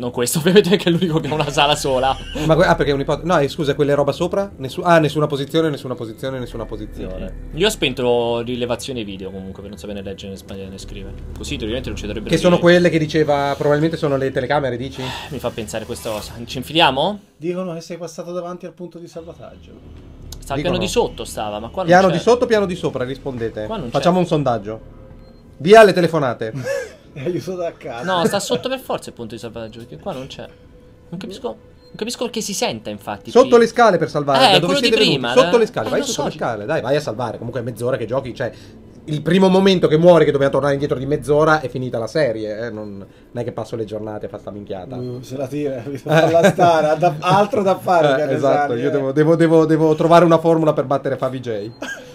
Non questo, ovviamente perché è l'unico che ha una sala sola. Ma que- ah, perché è un'ipotesi. No, eh, scusa, quelle roba sopra? Nessu- ah, nessuna posizione, nessuna posizione, nessuna posizione. Io ho spento rilevazioni video comunque per non sapere né leggere né sbagliare né scrivere. Così teoricamente non ci dovrebbero Che sono dire- quelle che diceva. Probabilmente sono le telecamere, dici? Mi fa pensare questa cosa. Ci infiliamo? Dicono che sei passato davanti al punto di salvataggio. Sta al piano di sotto stava, ma qua non Piano c'è. di sotto, piano di sopra, rispondete. Qua non c'è. Facciamo un sondaggio. Via le telefonate. Aiuto da casa. No, sta sotto per forza il punto di salvataggio, perché qua non c'è. Non capisco. Non capisco perché si senta, infatti. Sotto qui. le scale per salvare. Eh, da dove siete venuti? prima, Sotto da- le scale, eh, vai sotto so. le scale. Dai, vai a salvare. Comunque è mezz'ora che giochi. Cioè, il primo momento che muore, che dobbiamo tornare indietro di mezz'ora, è finita la serie. eh, Non, non è che passo le giornate a fare sta minchiata. Uh, se la tira, mi fa farla stare, ha da- altro da fare. Eh, che esatto, io eh. devo, devo- devo- devo trovare una formula per battere Favi J.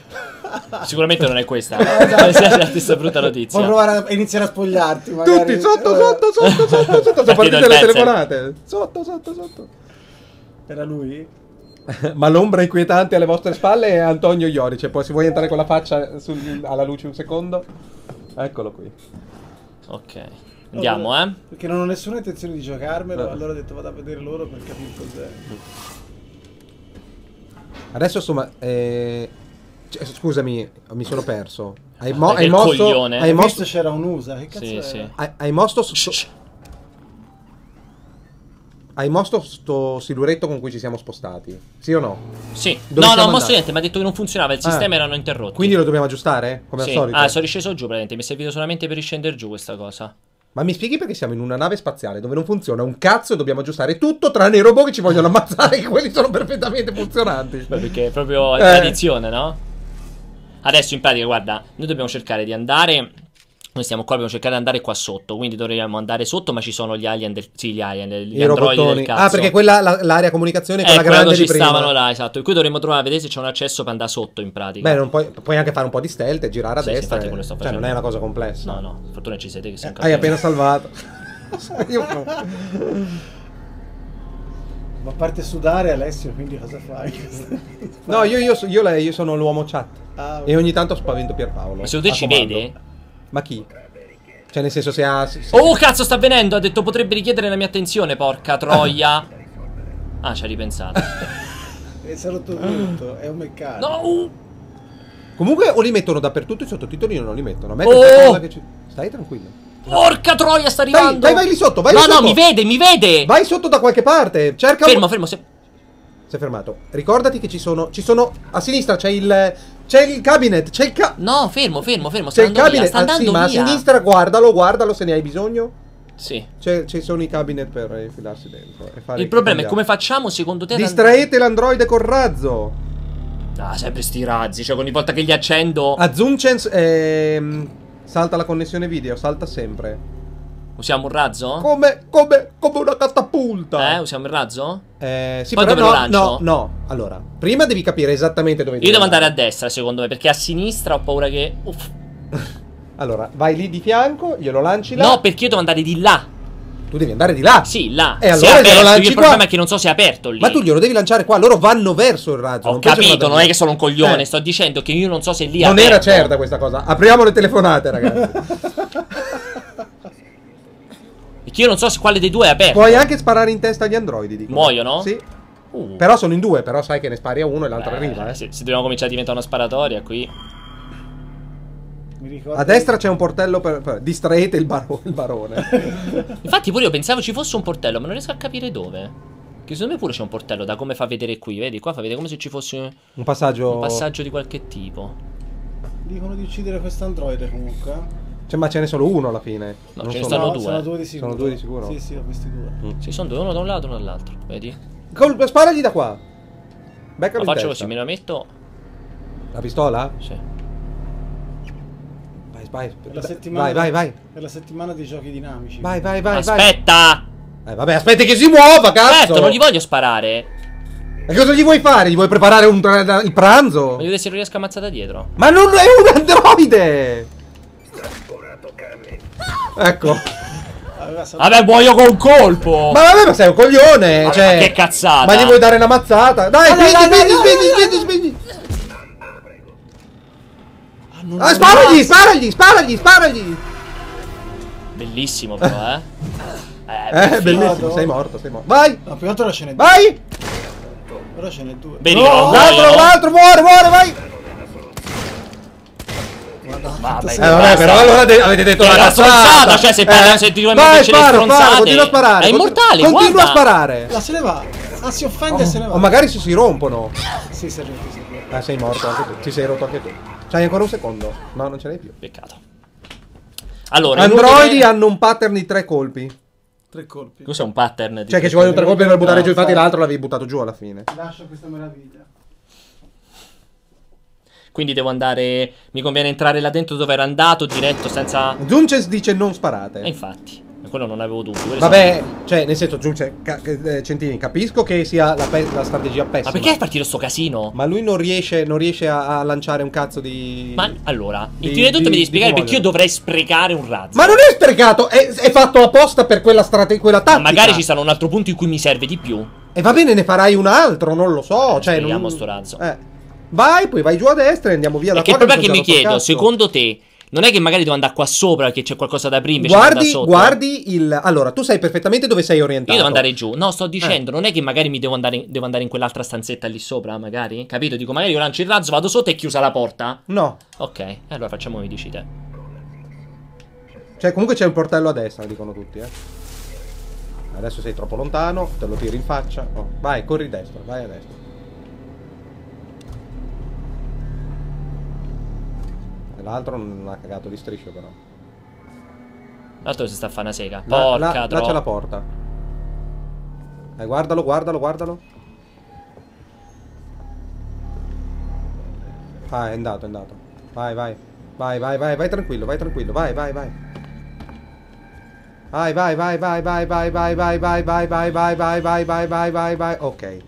Sicuramente non è questa. Questa è la stessa brutta notizia. Puoi provare a iniziare a spogliarti, magari. Tutti sotto, Eh, sotto, sotto, sotto, sotto. Sono partite le pezzo. telefonate. Sotto, sotto, sotto. Era lui? Ma l'ombra inquietante alle vostre spalle è Antonio Iorice. Poi se vuoi entrare con la faccia sul- alla luce un secondo. Eccolo qui. Ok. Andiamo, eh. Perché non ho nessuna intenzione di giocarmelo, Eh. allora ho detto vado a vedere loro per capire cos'è. Adesso insomma, eh, cioè, scusami, mi sono perso. Hai, mo- Perché hai mosso, coglione. hai Hai mosso, visto c'era un USA? Che cazzo Sì, sì. hai, hai mosso sto, hai mosso sto siluretto con cui ci siamo spostati? Sì o no? Sì. Dove no, no, ho mosso niente, mi ha detto che non funzionava, il Ah. sistema erano interrotti. Quindi lo dobbiamo aggiustare? Come Sì. al solito? Ah, sono risceso giù praticamente, mi è servito solamente per riscendere giù questa cosa. Ma mi spieghi perché siamo in una nave spaziale dove non funziona un cazzo e dobbiamo aggiustare tutto tranne i robot che ci vogliono ammazzare che quelli sono perfettamente funzionanti. Beh, perché è proprio Eh. tradizione, no? Adesso in pratica, guarda, noi dobbiamo cercare di andare. Noi stiamo qua, dobbiamo cercare di andare qua sotto. Quindi dovremmo andare sotto, ma ci sono gli alien del. Sì, gli alien, gli I androidi robottoni. del cazzo. Ah, perché quella la- l'area comunicazione è Eh, quella quello grande di ci prima. stavano là, esatto. E qui dovremmo trovare, vedere se c'è un accesso per andare sotto in pratica. Beh, non puoi, puoi anche fare un po' di stealth e girare a Sì, sì, destra. infatti e- cioè, non è una cosa complessa. No, no, fortuna ci siete che siamo Hai appena salvato. Io- Ma a parte sudare Alessio, quindi cosa fai? no, io, io, io, lei- io sono l'uomo chat. Ah, E ogni tanto spavento Pierpaolo. Ma secondo te ci vede? Ma chi? Cioè, nel senso, se ha. se- Oh, cazzo, sta venendo. Ha detto potrebbe richiedere la mia attenzione, porca troia. Ah, ci ha ripensato. E si è rotto tutto, è un meccanico. No! Comunque, o li mettono dappertutto i sottotitoli o non li mettono. A me Oh! ci- Stai tranquillo. Porca troia, sta Dai, arrivando. dai, vai lì sotto, vai no, lì no, sotto. mi vede, mi vede. Vai sotto da qualche parte. Cerca. Fermo, fermo. Se... Si è fermato. Ricordati che ci sono. Ci sono. A sinistra c'è il. C'è il cabinet. C'è il ca- No, fermo, fermo, fermo. C'è il cabinet. via, sta ah, andando sì, ma a sinistra guardalo, guardalo se ne hai bisogno. Sì. Ci sono i cabinet per infilarsi dentro. Il problema è come facciamo secondo te? Distraete l'androide col razzo. Ah, sempre sti razzi. Cioè, ogni volta che li accendo. A Zoomchance ehm, salta la connessione video, salta sempre. Usiamo un razzo? Come, come, come una catapulta. Eh, usiamo il razzo? Eh, sì, Poi però dove lo no, lancio? no, no. Allora, prima devi capire esattamente dove Io devo andare a destra, secondo me, perché a sinistra ho paura che. Uff. Allora, vai lì di fianco, glielo lanci là. No, perché io devo andare di là. Tu devi andare di là. Sì, là. E allora è glielo aperto. lanci il qua. problema è che non so se è aperto lì. Ma tu glielo devi lanciare qua, loro vanno verso il razzo. Ho non capito, non è che sono un coglione. Eh, Sto dicendo che io non so se lì Non era aperto. certa questa cosa. Apriamo le telefonate, ragazzi. Perché io non so se quale dei due è aperto. Puoi anche sparare in testa agli androidi. dicono. Muoiono? Sì. Uh. Però sono in due, però sai che ne spari a uno e l'altro Beh, arriva. Eh. Se, se dobbiamo cominciare a diventare una sparatoria qui. Mi ricordo A destra c'è un portello per. per- distraete il, baro- il barone. Infatti, pure io pensavo ci fosse un portello, ma non riesco a capire dove. Che secondo me pure c'è un portello, da come fa vedere qui. Vedi, qua fa vedere come se ci fosse un passaggio. un passaggio di qualche tipo. Dicono di uccidere quest'androide comunque. Cioè, ma ce n'è solo uno alla fine. No, Non ce ne sono- due. Sono due di sicuro. Sono due di sicuro? Sì, sì, ho questi due. Ci sono due, uno da un lato e uno dall'altro. Vedi? Col- sparagli da qua. Beccalo Lo in faccio testa. così, me la metto. La pistola? Sì. Vai, vai. La settimana Vai, vai, vai. È la settimana dei giochi dinamici. Vai, vai, vai, vai. Aspetta! Eh, vabbè, aspetti che si muova, cazzo. Certo, non gli voglio sparare. E cosa gli vuoi fare? Gli vuoi preparare un il pranzo? Voglio vedere se lo riesco a ammazzare da dietro. Ma non è un androide! Ecco. Vabbè, muoio con un colpo! Ma vabbè, ma sei un coglione! Vabbè, cioè... ma che cazzata! Ma gli vuoi dare una mazzata? Dai, Dai, spegni, dai, spegni, dai, spegni, dai, spegni, spegni! Non Ah, sparagli, sparagli, sparagli, sparagli! Bellissimo, però, eh. Eh, Eh, bellissimo, sei morto, sei morto. Vai, No, altro ora ce n'è due. vai! Ora ce n'è due. Vedi No, l'altro, l'altro, muore, muore, vai! Vabbè, Eh, vabbè, però allora de- avete detto cazzata. stronzata, cioè, se parla- se ti vuoi Vai, metterci le stronzate. continua a sparare. È immortale, Continua guarda. a sparare. Ah, se ne va. Ah, si offende e se ne va. O magari si, si rompono. Sì, si si è rotto. Ah, sei morto anche tu. Ti sei rotto anche tu. C'hai ancora un secondo? No, non ce l'hai più. Peccato. Allora, Androidi hanno un pattern di tre colpi. Tre colpi. Cos'è un pattern? di Cioè che ci vogliono tre colpi per buttare giù. Infatti l'altro l'avevi buttato giù alla fine. Lascia questa meraviglia. Quindi devo andare. Mi conviene entrare là dentro dove ero andato, diretto, senza. Zunces dice non sparate. E infatti, è quello non avevo dubbi. quelli Vabbè, cioè, nel senso, Giunce, ca- eh, Centini, capisco che sia la, la strategia sono- pessima. Ma perché è partito sto casino? Ma lui non riesce, non riesce a, a lanciare un cazzo di. Ma allora, di- prima di tutto di- mi devi spiegare perché io dovrei sprecare un razzo. Ma non è sprecato, è, è fatto apposta per quella strategia, quella Ma tattica. magari ci sarà un altro punto in cui mi serve di più. E va bene, ne farai un altro, non lo so. Cioè, speriamo non... sto razzo. Eh. Vai, poi vai giù a destra e andiamo via da Perché il qua. problema che mi sono chiedo, cazzo. secondo te, non è che magari devo andare qua sopra perché c'è qualcosa da aprire Guardi, sotto? guardi il. Allora, tu sai perfettamente dove sei orientato. Io devo andare giù. No, sto Eh. dicendo, non è che magari mi devo andare, in, devo andare in quell'altra stanzetta lì sopra, magari? Capito? Dico, magari io lancio il razzo, vado sotto e chiusa la porta. No. Ok, allora facciamo come dici te. Cioè, comunque c'è un portello a destra, dicono tutti, eh. Adesso sei troppo lontano, te lo tiri in faccia. Oh, Vai, corri a destra, vai a destra. L'altro non ha cagato di striscio, però. L'altro si sta a fare una sega. Porca là, là c'è la porta. Eh, guardalo, guardalo, guardalo. Ah, è andato, è andato. Vai, vai. Vai, vai, vai, vai tranquillo, vai tranquillo. Vai, vai, vai. Vai, vai, vai, vai, vai, vai, vai, vai, vai, vai, vai, vai, vai, vai, vai, vai, vai, vai. Ok.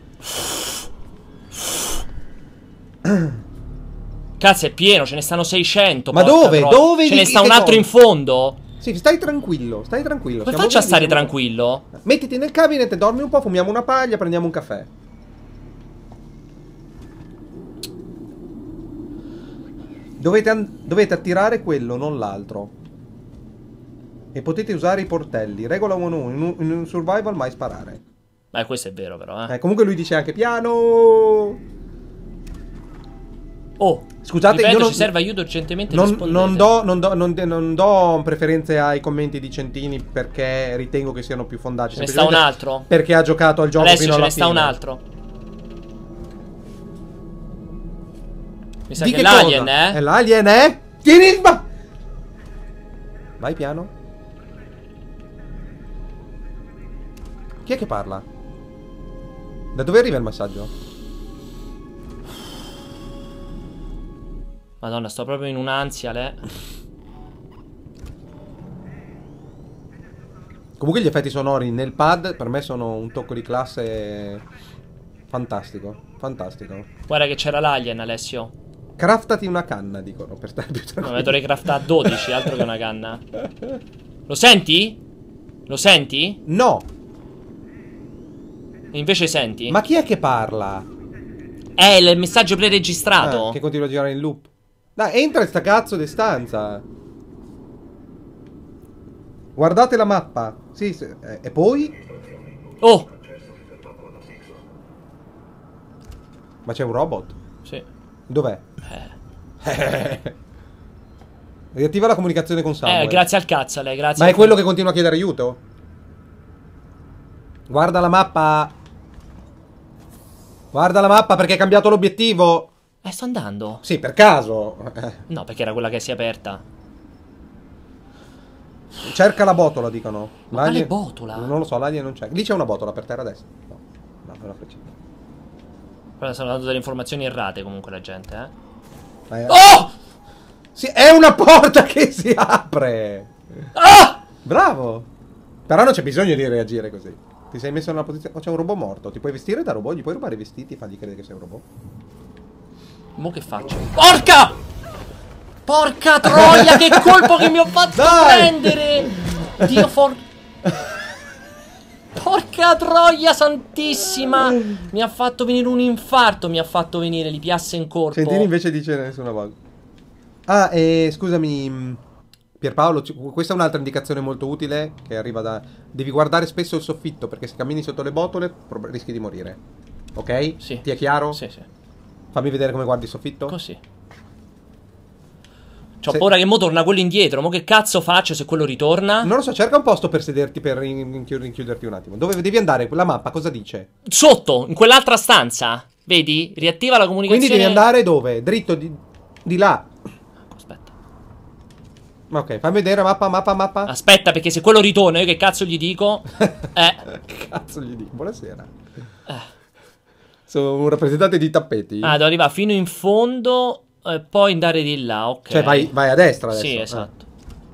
Cazzo, è pieno, ce ne stanno 600. Ma dove? troia. Dove? Ce ne sta un altro cosa? in fondo. Sì, stai tranquillo, stai tranquillo. Come faccio a stare siamo- tranquillo? Mettiti nel cabinet, dormi un po', fumiamo una paglia, prendiamo un caffè. Dovete, dovete attirare quello, non l'altro. E potete usare i portelli. Regola 1-1. In, un- in un survival mai sparare. Beh, questo è vero, però, eh. Eh, comunque lui dice anche piano. Oh, Scusate, ripeto, io non- ci serve aiuto urgentemente. Non, non do, non, do, non, non do preferenze ai commenti di Centini perché ritengo che siano più fondati. Ce ne sta un altro. Perché ha giocato al gioco Adesso fino ce alla ne sta fine. un altro. Mi sa Di che che l'alien, cosa? eh? È l'alien, eh? Tieni il ba- Vai piano. Chi è che parla? Da dove arriva il messaggio? Madonna, sto proprio in un'ansia, le. Comunque gli effetti sonori nel pad per me sono un tocco di classe fantastico. Fantastico. Guarda che c'era l'alien, Alessio. Craftati una canna, dicono, per stare più No, tranquillo. ne dovrei craftare 12, altro che una canna. Lo senti? Lo senti? No, invece senti? ma chi è che parla? È il messaggio preregistrato. Ah, che continua a girare in loop. Dai, entra in sta cazzo di stanza. Guardate la mappa. Sì, sì, eh, e poi? Oh! Ma c'è un robot. Sì. Dov'è? Eh. Riattiva la comunicazione con Samuel. Eh, grazie al cazzo, lei, grazie. Ma è quello che continua a chiedere aiuto? Guarda la mappa. Guarda la mappa perché hai cambiato l'obiettivo. Eh, sto andando. Sì, per caso. Eh, No, perché era quella che si è aperta. Cerca la botola, dicono. Ma quale L'alien- botola? Non lo so, l'alien non c'è. Lì c'è una botola per terra a destra. No, no, è una freccina. Però stanno dando delle informazioni errate comunque la gente, eh. È- Oh! Sì, è una porta che si apre. Ah! Bravo. Però non c'è bisogno di reagire così. Ti sei messo nella posizione. Oh, c'è un robot morto. Ti puoi vestire da robot? Gli puoi rubare i vestiti fargli credere che sei un robot? Mo che faccio? Porca! Porca troia, che colpo che mi ho fatto Dai! prendere! Dio for... Porca troia santissima! Mi ha fatto venire un infarto, mi ha fatto venire, li piasse in corpo. Sentini invece dice nessuna volta. Ah, e scusami, mh, Pierpaolo, questa è un'altra indicazione molto utile che arriva da... Devi guardare spesso il soffitto perché se cammini sotto le botole rischi di morire. Ok? Sì. Ti è chiaro? Sì, sì. Fammi vedere come guardi il soffitto. Così. C'ho Se- paura che mo torna quello indietro. Mo che cazzo faccio se quello ritorna? Non lo so, cerca un posto per sederti, per rin- rinchiu- rinchiuderti un attimo. Dove devi andare? La mappa cosa dice? Sotto, in quell'altra stanza. Vedi? Riattiva la comunicazione. Quindi devi andare dove? Dritto di, di là. Aspetta. Ok, fammi vedere mappa, mappa, mappa. Aspetta, perché se quello ritorna, io che cazzo gli dico? Eh. Che cazzo gli dico? Buonasera. Eh. Sono un rappresentante di tappeti. Ah, devo arrivare fino in fondo e poi andare di là, ok. Cioè vai, vai a destra adesso. Sì, Ah. esatto.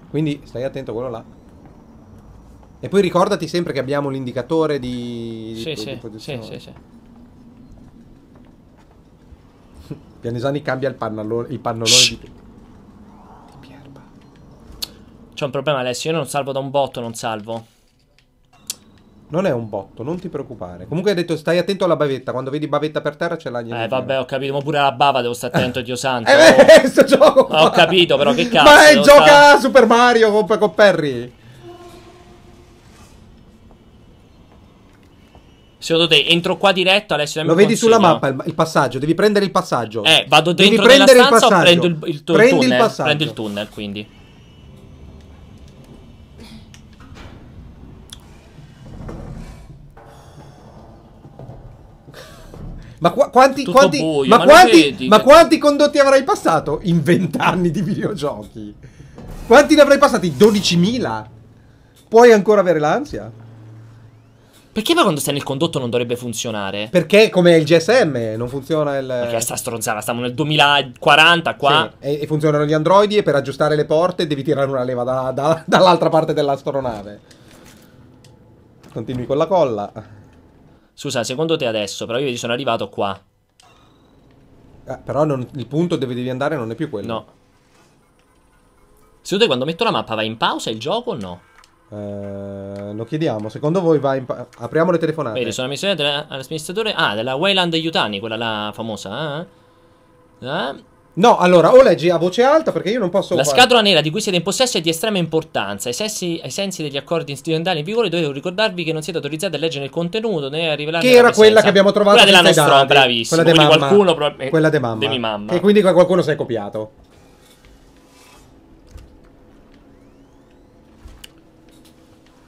Quindi stai attento a quello là. E poi ricordati sempre che abbiamo l'indicatore di, di, Sì, di sì, sì, sì, sì. Pianesani cambia il pannolone, il pannolone di... di Pierpa. C'è un problema, Alessio. Io non salvo da un botto, non salvo. Non è un botto, non ti preoccupare. Comunque hai detto stai attento alla bavetta. Quando vedi bavetta per terra c'è l'agnello. Eh, vabbè, ho capito. Ma pure la bava devo stare attento, Dio santo. Eh, beh, sto gioco. Ho capito, però che cazzo. Ma è, gioca stare- Super Mario con, con Perry. Secondo te, entro qua diretto, dammi Lo vedi sulla consiglio. mappa il, il passaggio. Devi prendere il passaggio. Eh, vado Devi dentro nella prendere il passaggio. prendo il, il, il Prendi il tunnel? passaggio. Prendo il tunnel, quindi. Ma qua- quanti, quanti, buio, ma ma quanti, ma che- quanti condotti avrai passato in vent'anni di videogiochi? Quanti ne avrai passati? 12.000? Puoi ancora avere l'ansia? Perché poi quando stai nel condotto non dovrebbe funzionare? Perché come il GSM non funziona il... Perché sta stronzata, stiamo nel 2040 qua. Sì, e, e funzionano gli androidi e per aggiustare le porte devi tirare una leva da- da- dall'altra parte dell'astronave. Continui con la colla. Scusa, secondo te adesso, però io sono arrivato qua. Eh, però non- il punto dove devi andare non è più quello. No. Secondo te quando metto la mappa va in pausa il gioco o no? Eh, lo chiediamo. Secondo voi va in... pa- Apriamo le telefonate. Vedi, sono amministratore dell'amministratore. Ah, della Wayland Yutani, quella là famosa. eh? Eh? No, allora, o leggi a voce alta perché io non posso... La fare- scatola nera di cui siete in possesso è di estrema importanza. Ai sensi, ai sensi degli accordi istituzionali in vigore dovete ricordarvi che non siete autorizzati a leggere il contenuto né a rivelare Che era quella presenza. che abbiamo trovato Quella della nostra, dati. bravissimo. Quella di qualcuno prob- eh, Quella di mamma. Demi mamma. Che quindi qualcuno si è copiato.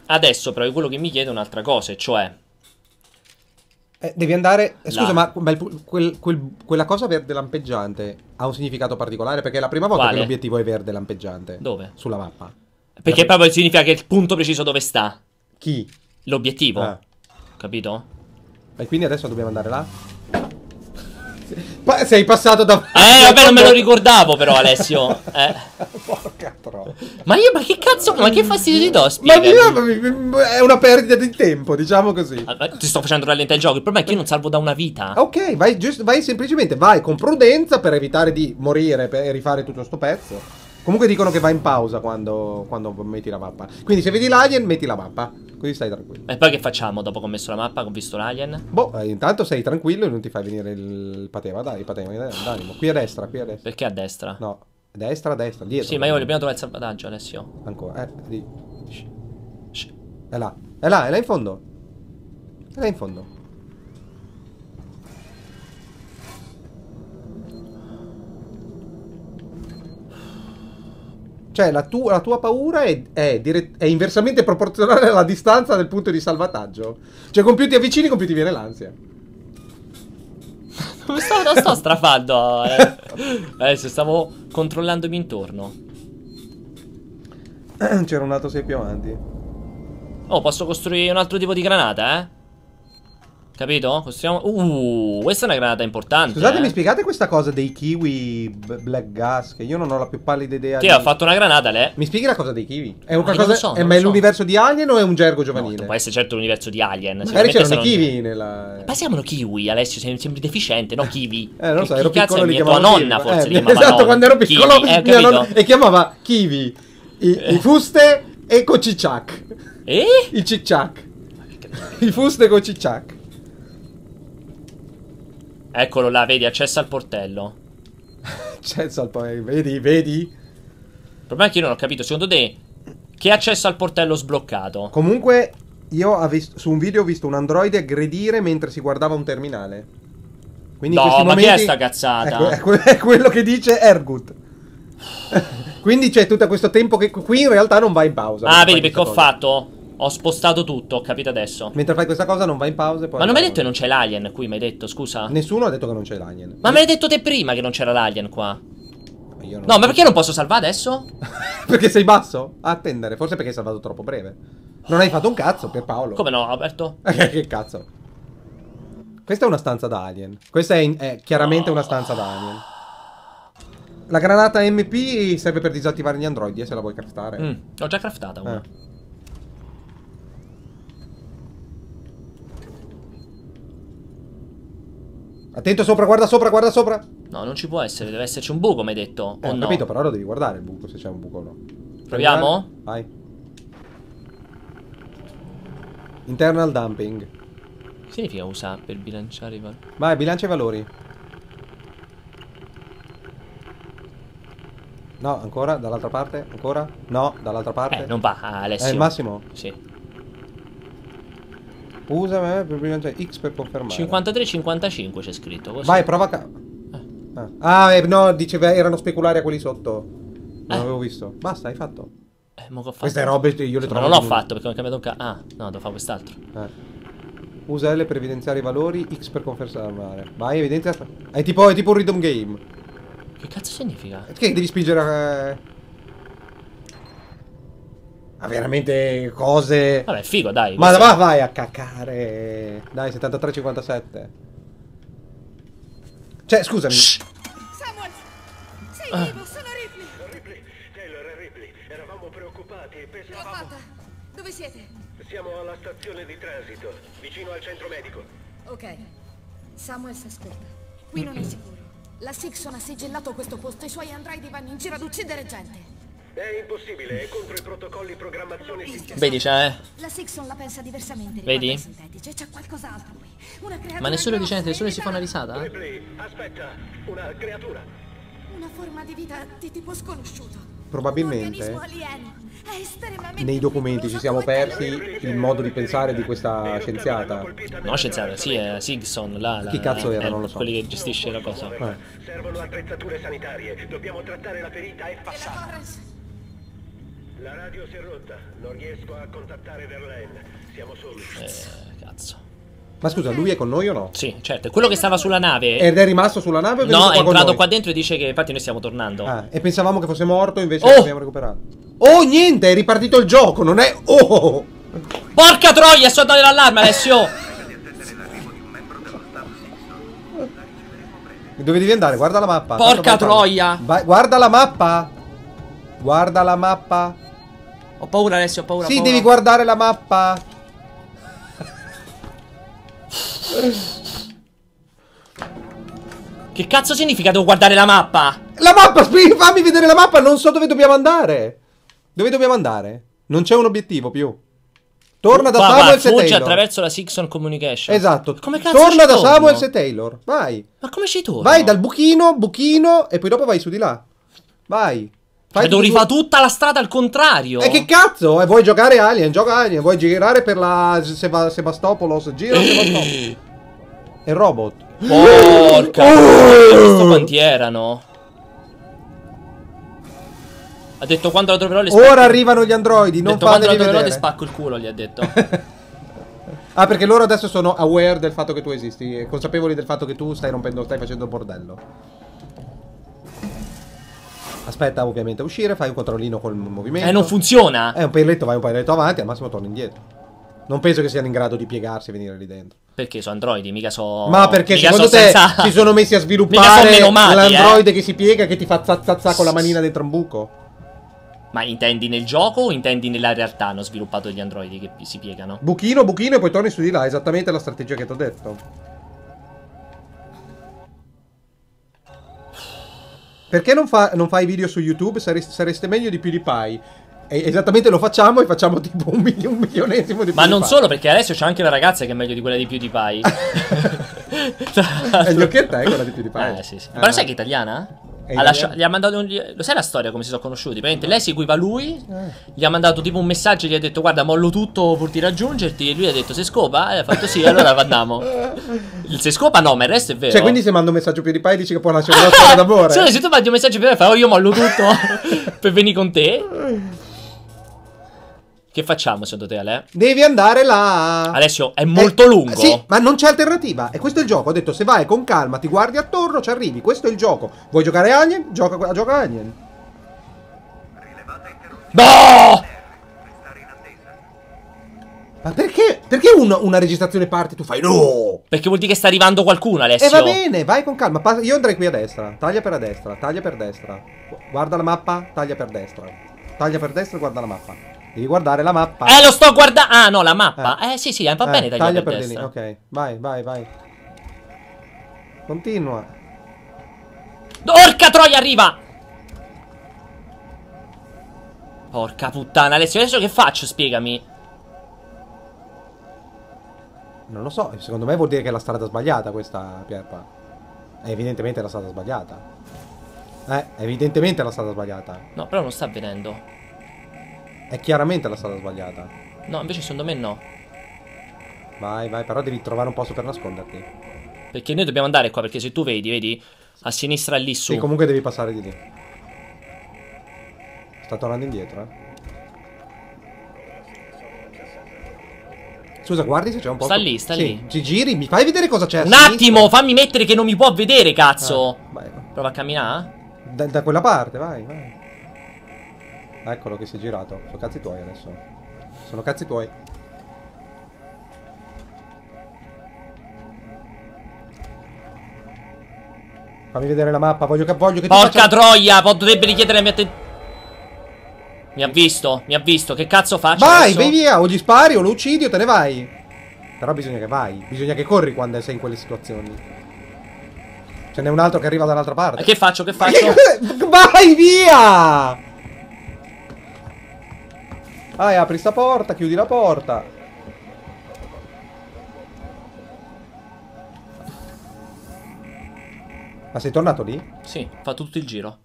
Adesso però quello che mi chiede è un'altra cosa, e cioè Eh, devi andare... eh, Scusa, ma, ma il- quel- quel- quella cosa verde lampeggiante ha un significato particolare? Perché è la prima volta Quale? che l'obiettivo è verde lampeggiante. Dove? Sulla mappa. perché proprio significa che il punto preciso dove sta Chi? l'obiettivo. Ah. Capito? E quindi adesso dobbiamo andare là? Pa- sei passato da... Eh, vabbè, non me lo ricordavo però, Alessio. Eh. Porca troia. Ma io, ma che cazzo, ma che fastidio ti do? Spiegami. ma mi- è una perdita di tempo, diciamo così. Ah, Ti sto facendo rallentare il gioco. Il problema è che io non salvo da una vita. Ok, vai, giust- vai semplicemente, vai con prudenza per evitare di morire e rifare tutto sto pezzo. Comunque dicono che va in pausa quando, quando metti la mappa. Quindi se vedi l'alien, metti la mappa. Così stai tranquillo. E poi che facciamo dopo che ho messo la mappa, che ho visto l'alien? Boh, eh, intanto sei tranquillo e non ti fai venire il patema, dai, il patema d'animo. Qui a destra, qui a destra. Perché a destra? No, a destra, a destra, dietro. Sì, ma io voglio prima trovare il salvataggio, Alessio. Ancora, eh, shh. È là, è là, è là in fondo. È là in fondo. Cioè, la, tu- la tua paura è, è dire- è inversamente proporzionale alla distanza del punto di salvataggio. Cioè, con più ti avvicini, con più ti viene l'ansia. Non sto, non sto strafando. eh. Adesso stavo controllandomi intorno. C'era un altro 6 più avanti. Oh, posso costruire un altro tipo di granata, eh? Capito? Costruiamo... Uh, questa è una granata importante. Scusate, eh. mi spiegate questa cosa dei kiwi black gas? Che io non ho la più pallida idea. Ti di- ho fatto una granata, lei. Mi spieghi la cosa dei kiwi? È qualcosa. non so, è, non è so. l'universo di Alien o è un gergo No, giovanile? può essere certo l'universo di Alien. Magari c'erano i kiwi nella. Ma si chiamano kiwi, Alessio, sei- sembri deficiente, no kiwi. Eh, non lo so, Che- ero piccolo li mia tua chiamavo nonna kiwi. forse Eh, li chiamava Esatto, nonna. quando ero piccolo Kiwi, eh, mia nonna- e chiamava kiwi, i, i fuste e cocicciac. Eh? Il cicciac. I fuste con cicciac. Eccolo là, vedi, accesso al portello. C'è il poi, vedi, vedi? Il problema è che io non ho capito, secondo te, che accesso al portello sbloccato? Comunque, io visto- su un video ho visto un androide aggredire mentre si guardava un terminale. Quindi in No, ma che momenti- è sta cazzata? Ecco, è, que- è quello che dice Ergut. Quindi c'è tutto questo tempo che qui in realtà non va in pausa. Ah, vedi perché ho fatto? Ho spostato tutto, ho capito adesso. Mentre fai questa cosa non va in pausa e poi... Ma non mi hai detto che non c'è l'alien qui, mi hai detto, scusa? Nessuno ha detto che non c'è l'alien. Ma me l'hai detto te prima che non c'era l'alien qua. Io non- No, ma perché non posso salvare adesso? perché sei basso? A attendere. Forse perché hai salvato troppo breve. Non hai fatto un cazzo per Paolo. Come no, Alberto? Eh, che cazzo. Questa è una stanza da alien. Questa è, in- è chiaramente una stanza da alien. La granata MP serve per disattivare gli androidi, eh, se la vuoi craftare. Mm, l'ho già craftata una. Eh. Attento sopra, guarda sopra, guarda sopra. No, non ci può essere, deve esserci un buco, mi hai detto. Eh, ho no? capito, però lo devi guardare il buco, se c'è un buco o no. Proviamo? Vai. Internal dumping. Che significa usa per bilanciare i valori? Vai, bilancia i valori. No, ancora, dall'altra parte, ancora? No, dall'altra parte. Eh, non va, Alessio. È il massimo? Sì. Usa eh, per bilanciare X per confermare. 53-55 c'è scritto così. Vai, prova ca- Ah, Ah, eh, no, diceva erano speculari a quelli sotto. Non Eh. avevo visto. Basta, hai fatto. Eh, mo ho fatto? Queste robe io le Ma trovo. non l'ho fatto perché ho cambiato un ca... Ah, no, devo fare quest'altro. Eh. Usa L per evidenziare i valori, X per confermare. Vai, evidenzia. È tipo, è tipo un rhythm game. Che cazzo significa? Che devi spingere a... a veramente cose... Vabbè, figo, dai. Ma va, vai a cacare. Dai, 73-57. Cioè, scusami. Samuel! Sei Ah. vivo, sono Ripley! Ripley, Taylor e Ripley, eravamo preoccupati e Ce l'ho pensavamo... fatta! Dove siete? Siamo alla stazione di transito, vicino al centro medico. Ok. Samuel si ascolta. Qui non è sicuro. La Sixon ha sigillato questo posto e i suoi androidi vanno in giro ad uccidere gente. È impossibile, è contro i protocolli programmazione sistema. Vedi, c'è... La Sixon la pensa diversamente Vedi? riguardo ai sintetici c'è qualcos'altro qui. Una creatura Ma nessuno dice niente, nessuno si fa una risata? Ripley, aspetta, una creatura. Una forma di vita di tipo sconosciuto. Probabilmente nei documenti ci siamo persi il modo di pensare di questa scienziata. No, scienziata, sì, è Sigson, là. la- Chi cazzo era, eh, non lo so. Quelli che gestisce la cosa. Eh. Servono attrezzature sanitarie, dobbiamo trattare la ferita e passare. La radio si è rotta, non riesco a contattare Verlaine. Siamo soli. Eh, cazzo. Ma scusa, lui è con noi o no? Sì, certo. Quello che stava sulla nave... Ed è rimasto sulla nave o è No, è entrato qua dentro e dice che infatti noi stiamo tornando. Ah, e pensavamo che fosse morto, invece Oh! l'abbiamo recuperato. Oh, niente, è ripartito il gioco, non è... Oh! Porca troia, è sotto l'allarme, Alessio! Dove devi andare? Guarda la mappa. Porca troia! Vai- guarda la mappa. Guarda la mappa. Ho paura, Alessio, ho paura. Sì, paura. devi guardare la mappa. Che cazzo significa devo guardare la mappa? La mappa, fammi vedere la mappa, non so dove dobbiamo andare. Dove dobbiamo andare? Non c'è un obiettivo più. Torna da qua, Samuels e fuggi Taylor. attraverso la Sixon Communication. Esatto. Come cazzo Torna da torno? Samuels e Taylor. Vai. Ma come ci torno? Vai dal buchino, buchino e poi dopo vai su di là. Vai. Fai Cioè, devo tutta la strada al contrario. E che cazzo? Eh, vuoi giocare Alien? Gioca Alien. Vuoi girare per la Seba- Sebastopoulos? Gira Sebastopoulos. È il robot. Porca. Questo quanti erano? Ha detto quando la troverò le spacco. Ora arrivano gli androidi, non detto quando la troverò vedere. le spacco il culo, gli ha detto. Ah, perché loro adesso sono aware del fatto che tu esisti, e consapevoli del fatto che tu stai rompendo, stai facendo bordello. Aspetta, ovviamente, a uscire, fai un controllino col movimento. eh, non funziona. Eh, un pailletto, vai un pailletto avanti, al massimo torni indietro. Non penso che siano in grado di piegarsi e venire lì dentro. Perché sono androidi, mica so. Ma perché mica secondo so te senza- si sono messi a sviluppare menomati, l'androide eh. che si piega che ti fa zazzazza con la manina dentro un buco? Ma intendi nel gioco o intendi nella realtà? Hanno sviluppato gli androidi che si piegano? Buchino, buchino e poi torni su di là, esattamente la strategia che ti ho detto. Perché non, fa- non fai video su YouTube? Sareste, sareste meglio di PewDiePie. E esattamente lo facciamo e facciamo tipo un, mili- un milionesimo di Ma PewDiePie. non solo, perché adesso c'è anche la ragazza che è meglio di quella di PewDiePie. E gli occhietti è quella di PewDiePie. Eh, sì, sì. Eh, Ma lo sai che è italiana? Ha lascia- gli ha mandato un- Lo sai la storia come si sono conosciuti? Praticamente lei seguiva lui, gli ha mandato tipo un messaggio gli ha detto guarda mollo tutto pur di raggiungerti e lui ha detto se scopa? E ha fatto sì, allora andiamo. Il se scopa no, ma il resto è vero. Cioè, quindi se mando un messaggio a PewDiePie dici che può nascere una storia d'amore? Solo se tu mandi un messaggio per me fai oh io mollo tutto per venire con te. Che facciamo secondo te Ale? Devi andare là. Alessio è molto Eh, lungo. Sì, ma non c'è alternativa. E questo è il gioco. Ho detto, se vai con calma, ti guardi attorno, ci arrivi. Questo è il gioco. Vuoi giocare Alien? Gioca, gioca Alien. No! Ma perché? Perché un- una registrazione parte e tu fai no? Perché vuol dire che sta arrivando qualcuno E Alessio. va bene, vai con calma. Io andrei qui a destra. Taglia per a destra, taglia per destra. Gu- Guarda la mappa, taglia per destra. Taglia per destra e guarda la mappa. Devi guardare la mappa. Eh lo sto guardando. Ah no, la mappa. Eh, sì sì, eh, va Eh, bene taglia per di lì. Ok, vai, vai, vai. Continua. Orca troia, arriva! Porca puttana, Alessio, adesso che faccio? Spiegami. Non lo so, secondo me vuol dire che è la strada sbagliata questa, Pierpa. È evidentemente la strada sbagliata. Eh, evidentemente è la strada sbagliata. No, però non sta avvenendo. È chiaramente la strada sbagliata. No, invece secondo me no. Vai, vai, però devi trovare un posto per nasconderti. Perché noi dobbiamo andare qua, perché se tu vedi, vedi? A sinistra lì su. Sì, comunque devi passare di lì. Sta tornando indietro, eh. Scusa, guardi se c'è un po'. Sta lì, sta Sì, lì. Ci giri, mi fai vedere cosa c'è? Un attimo, fammi mettere che non mi può vedere, cazzo. Ah, vai, vai. Prova a camminare. Da, da quella parte, vai, vai. Eccolo che si è girato. Sono cazzi tuoi adesso. Sono cazzi tuoi. Fammi vedere la mappa, voglio che, voglio che Porca faccia- troia, po- dovrebbe richiedere la mia attenzione. Mi ha visto, mi ha visto. Che cazzo faccio Vai, adesso? vai via, o gli spari o lo uccidi o te ne vai. Però bisogna che vai, bisogna che corri quando sei in quelle situazioni. Ce n'è un altro che arriva dall'altra parte. E Che faccio, che faccio? Vai via! Vai, apri sta porta, chiudi la porta. Ma sei tornato lì? Sì, fa tutto il giro.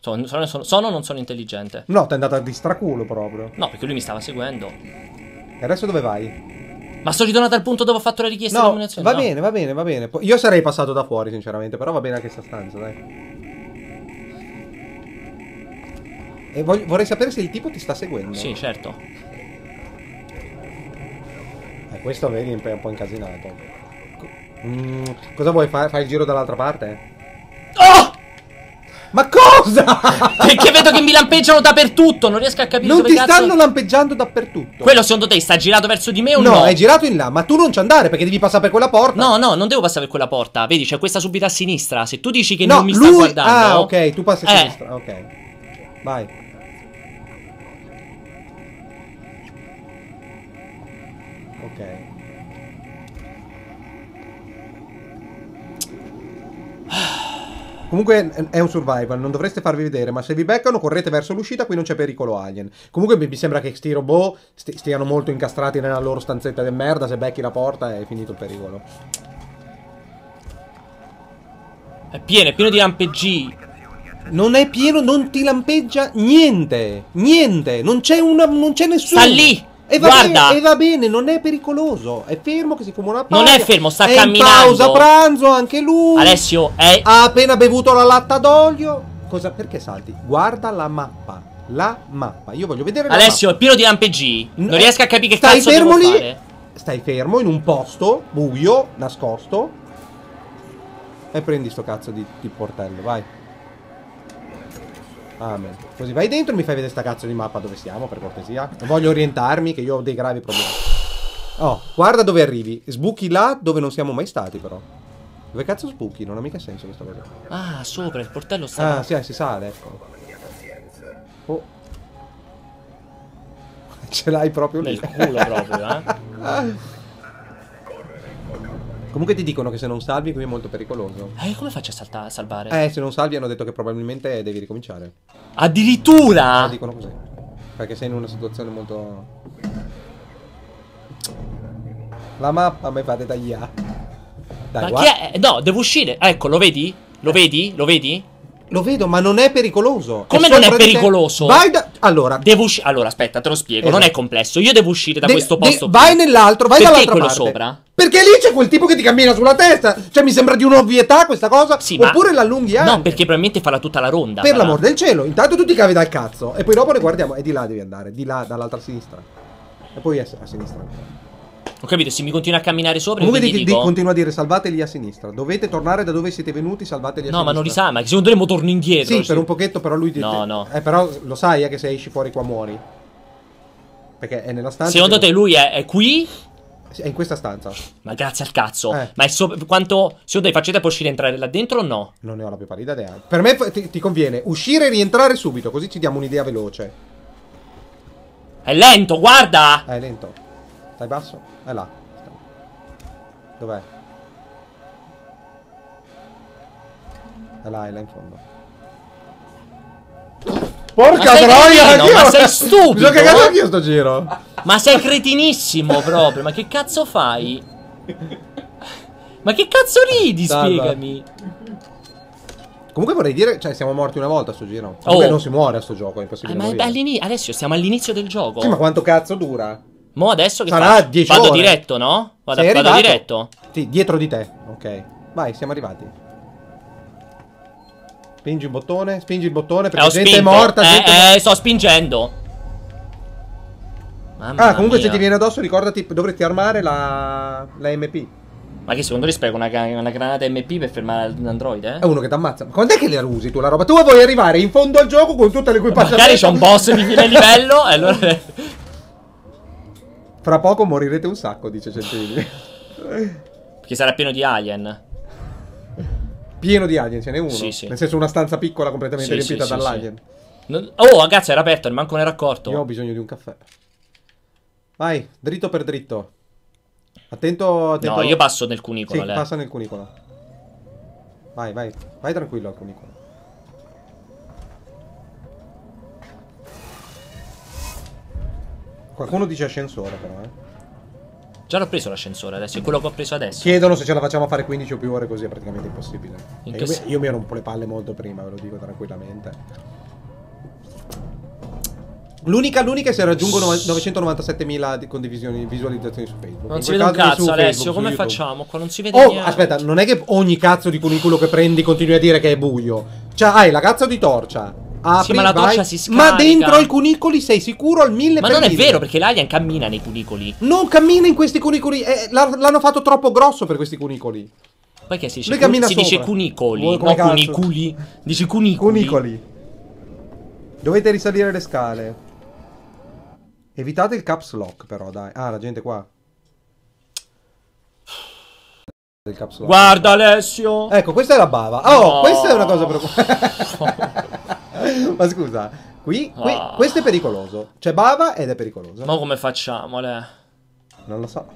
Sono, sono, sono- sono o non sono intelligente? No, ti è andata di straculo proprio. No, perché lui mi stava seguendo. E adesso dove vai? Ma sono ritornato al punto dove ho fatto la richiesta di No, nominazione. va no. bene, va bene, va bene. Io sarei passato da fuori, sinceramente, però va bene anche sta stanza, dai. E voglio- vorrei sapere se il tipo ti sta seguendo. Sì, certo. Eh, questo vedi è un po' incasinato. Mm, cosa vuoi fare? Fai il giro dall'altra parte? Oh! Ma cosa? Perché vedo che mi lampeggiano dappertutto. Non riesco a capire non dove ti cazzo... stanno lampeggiando dappertutto. Quello secondo te sta girato verso di me o no, no? è girato in là, ma tu non ci andare perché devi passare per quella porta. No, no, non devo passare per quella porta. Vedi, c'è questa subito a sinistra. Se tu dici che no, non mi lui... sta guardando. Ah, ok, tu passi a Eh. sinistra. Ok. Vai. Comunque è- un survival, non dovreste farvi vedere, ma se vi beccano correte verso l'uscita, qui non c'è pericolo alien. Comunque mi sembra che sti robot sti- stiano molto incastrati nella loro stanzetta di merda, se becchi la porta è finito il pericolo. È pieno, è pieno di lampeggi. Non è pieno, non ti lampeggia niente, niente, non c'è una, non c'è nessuno. Sta lì, E va, guarda. bene, e va bene, non è pericoloso, è fermo che si fuma una Non paglia. è fermo, sta è camminando. in pausa pranzo anche lui. Alessio, è... Ha appena bevuto la latta d'olio. Cosa, perché salti? Guarda la mappa, la mappa. Io voglio vedere la Alessio, è pieno di lampeggi. Non Eh, riesco a capire che stai cazzo fermo lì? fare. Stai fermo in un posto buio, nascosto. E prendi sto cazzo di, di portello, vai. Amen. Così vai dentro e mi fai vedere sta cazzo di mappa dove siamo, per cortesia. Non voglio orientarmi, che io ho dei gravi problemi. Oh, guarda dove arrivi. Sbuchi là dove non siamo mai stati, però. Dove cazzo sbuchi? Non ha mica senso questa cosa. Ah, sopra, il portello sta... Ah, sì, si sale, ecco. Oh. Ce l'hai proprio lì. Nel culo proprio, eh. Comunque ti dicono che se non salvi qui è molto pericoloso. Eh, come faccio a salta- a salvare? Eh, se non salvi hanno detto che probabilmente devi ricominciare. Addirittura! Lo dicono così. Perché sei in una situazione molto... La mappa mi fate tagliare. Dai, Ma guarda. chi è? Eh, No, devo uscire. Ecco, lo vedi? Lo vedi? Lo vedi? Lo vedo, ma non è pericoloso. Come non è di te. pericoloso? Vai da... Allora, Devo uscire. Allora, aspetta, te lo spiego. Esatto. Non è complesso. Io devo uscire da de- questo posto. vai nell'altro, vai Perché dall'altra quello parte. sopra? Perché lì c'è quel tipo che ti cammina sulla testa. Cioè, mi sembra di un'ovvietà questa cosa. Sì, ma- Oppure l'allunghi anche. No, perché probabilmente farà tutta la ronda. Per farà. l'amor del cielo, intanto tu ti cavi dal cazzo. E poi dopo ne guardiamo. E di là devi andare. Di là, dall'altra sinistra. E poi a, a sinistra. Ho capito, se mi continua a camminare sopra, Comunque di, di- dico... continua a dire salvateli a sinistra. Dovete tornare da dove siete venuti, salvateli a No, sinistra. ma non li sa, ma secondo mo torno indietro. Sì, per un pochetto, però lui dice. No, no. Eh, però lo sai eh, che se esci fuori qua muori. Perché è nella stanza. Secondo che- te lui è, è qui? È in questa stanza. Ma grazie al cazzo. Eh. Ma è sopra... Quanto... Secondo te faccio tempo uscire e entrare là dentro o no? Non ne ho la più pallida idea. Per me ti, ti conviene uscire e rientrare subito, così ci diamo un'idea veloce. È lento, guarda! Eh, lento. Stai basso? È là. Dov'è? È là, è là in fondo. Porca Ma troia! cretino, ma sei stupido? Mi sono cagato anch'io sto giro. Ma sei cretinissimo proprio. Ma che cazzo fai? Ma che cazzo ridi? Salva. Spiegami. Comunque vorrei dire, cioè siamo morti una volta a sto giro. Comunque Oh. non si muore a sto gioco, è Eh, impossibile ma è morire. all'inizio. Adesso siamo all'inizio del gioco. Sì, ma quanto cazzo dura? Mo adesso che Sarà faccio? 10 Vado ore. diretto, no? Vado, vado diretto. Sì, dietro di te. Ok. Vai, siamo arrivati. Spingi il bottone, spingi il bottone Eh, perché ho gente spinto. è morta. Eh, gente eh, sto spingendo. Mamma Ah, comunque se mia. ti viene addosso ricordati, dovresti armare la, la MP. Ma che secondo te spreco una, una granata MP per fermare un androide? È Eh? uno che ti ammazza. Ma quando è che le usi tu la roba? Tu vuoi arrivare in fondo al gioco con tutte le equipaggiamento? Magari c'è un boss di fine livello e allora... Fra poco morirete un sacco, dice Centini. Perché sarà pieno di alien. Pieno di alien, ce n'è uno. Sì, sì. Nel senso una stanza piccola completamente Sì, riempita sì, sì, dall'alien. Non- Oh, ragazzi, era aperto, manco ne ero accorto. Io ho bisogno di un caffè. Vai, dritto per dritto. Attento, attento. No, io passo nel Sì, cunicolo, lei. passa nel cunicolo. Vai, vai. Vai tranquillo al cunicolo. Qualcuno dice ascensore però, eh. Già l'ho preso l'ascensore adesso, è quello che ho preso adesso. Chiedono se ce la facciamo fare 15 o più ore così è praticamente impossibile. In che io, mi- io mi rompo le palle molto prima, ve lo dico tranquillamente. L'unica, l'unica è se raggiungo nove- 997.000 di condivisioni, visualizzazioni su Facebook. Non In si vede un cazzo, Facebook, Alessio, su come facciamo? Qua non si vede Oh, niente. aspetta, non è che ogni cazzo di cunicolo che prendi continui a dire che è buio. Cioè, hai la cazzo di torcia. Apri, Sì, ma la vai, torcia si Ma scarica. dentro i cunicoli sei sicuro al 1000 Ma non è vero, perché l'alien cammina nei cunicoli. Non cammina in questi cunicoli. eh, l'ha- l'hanno fatto troppo grosso per questi cunicoli. Poi che si dice? Lui cammina si dice cunicoli, Vuoi no cazzo? cuniculi. Dici cunicoli. Cunicoli. Dovete risalire le scale. Evitate il caps lock, però, dai. Ah, la gente qua. Il caps lock. Guarda Alessio. Ecco, questa è la bava. Oh, No. questa è una cosa preoccupante. Ma scusa, qui, qui Ah. questo è pericoloso. C'è bava ed è pericoloso. Ma come facciamo, Ale? Non lo so.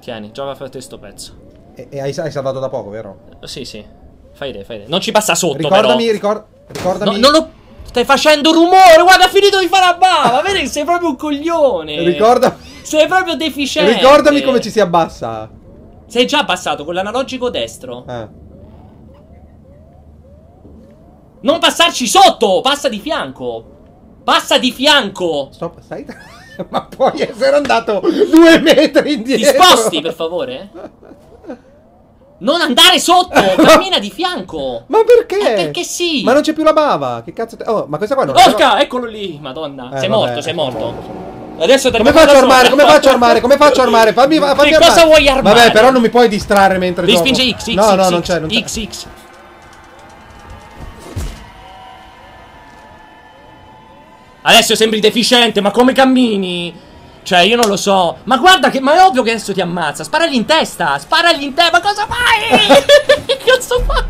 Tieni, gioca a te sto pezzo. E, e hai, hai salvato da poco, vero? Sì, sì. Fai te, fai te. Non ci passa sotto, Ricordami, però. ricor- ricordami. No, non lo... Stai facendo rumore, guarda, ha finito di fare la bava. Vedi che sei proprio un coglione. Ricorda- Sei proprio deficiente. Ricordami come ci si abbassa. Sei già passato con l'analogico destro. Eh. Non passarci sotto, passa di fianco. Passa di fianco. Stop, stai. Ma puoi essere andato due metri Ti indietro. sposti, per favore? Non andare sotto, cammina di fianco. Ma perché? Eh, perché sì. Ma non c'è più la bava. Che cazzo. te- Oh, ma questa qua non Orca, eccolo lì, madonna. Eh, sei vabbè, morto, sei sono morto. Adesso te Come faccio a armare? Come faccio a armare? Come faccio a armare? Fammi, fammi Che cosa armare. vuoi armare? Vabbè, però non mi puoi distrarre mentre Devi gioco. spingere X, X, No, X, no, X, non c'è, non c'è. X, Adesso sembri deficiente, ma come cammini? Cioè, io non lo so. Ma guarda che. Ma è ovvio che adesso ti ammazza. Sparagli in testa. Sparagli in testa. Ma cosa fai? che cazzo fai?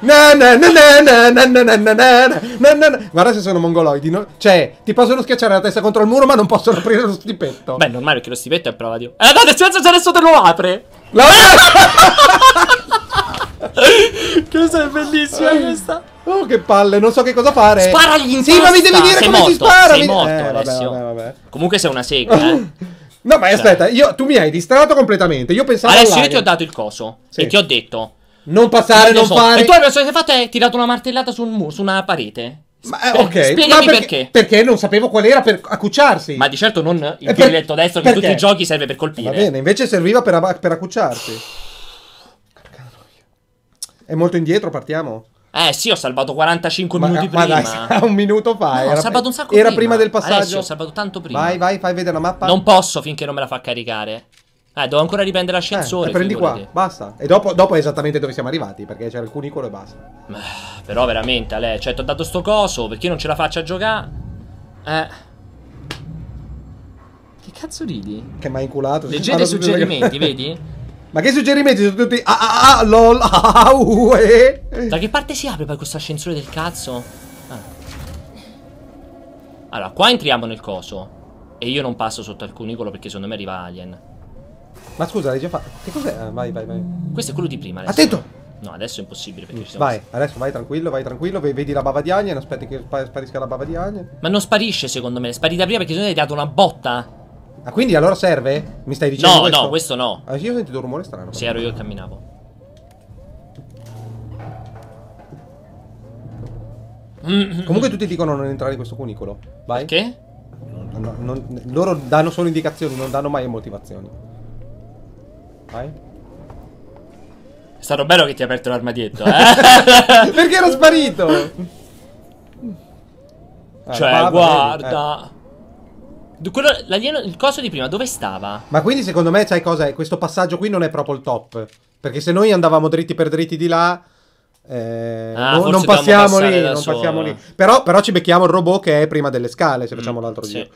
Na, na, na, na, na, na, na, na, na, na, na. Guarda se sono mongoloidi. no? Cioè, ti possono schiacciare la testa contro il muro, ma non possono aprire lo stipetto. Beh, normale perché lo stipetto è prova di. Eh, guardate, senza se adesso te lo apre. La- Questa è bellissima questa. Oh, che palle, non so che cosa fare. Sparagli in Sì, ma mi devi dire sei come morto, si spara. Sei morto, eh, vabbè, vabbè, vabbè. Comunque sei una sega, eh. No, ma aspetta, io, tu mi hai distratto completamente. Io pensavo Adesso io ti ho dato il coso. Sì. E ti ho detto. Non passare, non so- fare. E tu hai pensato che hai fatto è tirato una martellata su, un mu- su una parete. Ma, eh, ok, Spiegami ma perché, perché. perché non sapevo qual era per accucciarsi. Ma di certo non il per- grilletto destro che in tutti i giochi serve per colpire. Va bene, invece serviva per, per accucciarsi. È molto indietro, partiamo? Eh sì, ho salvato 45 Ma, minuti ma prima. dai, un minuto fa. No, ho era, salvato un sacco Era prima. prima del passaggio. Alessio, ho salvato tanto prima. Vai, vai, fai vedere la mappa. Non posso finché non me la fa caricare. Eh, devo ancora riprendere l'ascensore. eh, prendi qua, basta. E dopo, dopo è esattamente dove siamo arrivati, perché c'era il cunicolo e basta. Però veramente, Ale, cioè ti ho dato sto coso perché io non ce la faccio a giocare. Eh. Che cazzo ridi? Che mi ha inculato. Leggete i suggerimenti, vedi? Ma che suggerimenti? Sono tutti. Ah, ah, ah, lol. Ah, ah, uh, eh. Da che parte si apre poi questo ascensore del cazzo? Ah. Allora, qua entriamo nel coso. E io non passo sotto al cunicolo perché secondo me arriva Alien. Ma scusa, l'hai già fatto. Che cos'è? Ah, vai, vai, vai. Questo è quello di prima. Alessio. Attento! No, adesso è impossibile perché ci siamo... Vai, adesso vai tranquillo, vai tranquillo, ve- vedi la bava di Alien, aspetti che spa- sparisca la bava di Alien. Ma non sparisce secondo me, è sparita prima perché tu hai dato una botta. Ah, quindi allora serve? Mi stai dicendo No, questo? no, questo no. Ah, io ho sentito un rumore strano. Se ero io che camminavo. Comunque tutti dicono non entrare in questo cunicolo. Vai. Che? No, no, non- loro danno solo indicazioni, non danno mai motivazioni. Vai. È stato bello che ti ha aperto l'armadietto, eh? Perché era sparito? Ah, cioè, bava, guarda. Eh. Quello, l'alieno, il coso di prima, dove stava? Ma quindi secondo me, sai cosa è? Questo passaggio qui non è proprio il top. Perché se noi andavamo dritti per dritti di là. eh, Ah, no- forse non passiamo lì, non passiamo lì. Però, però ci becchiamo il robot che è prima delle scale se facciamo Mm, l'altro sì. giro.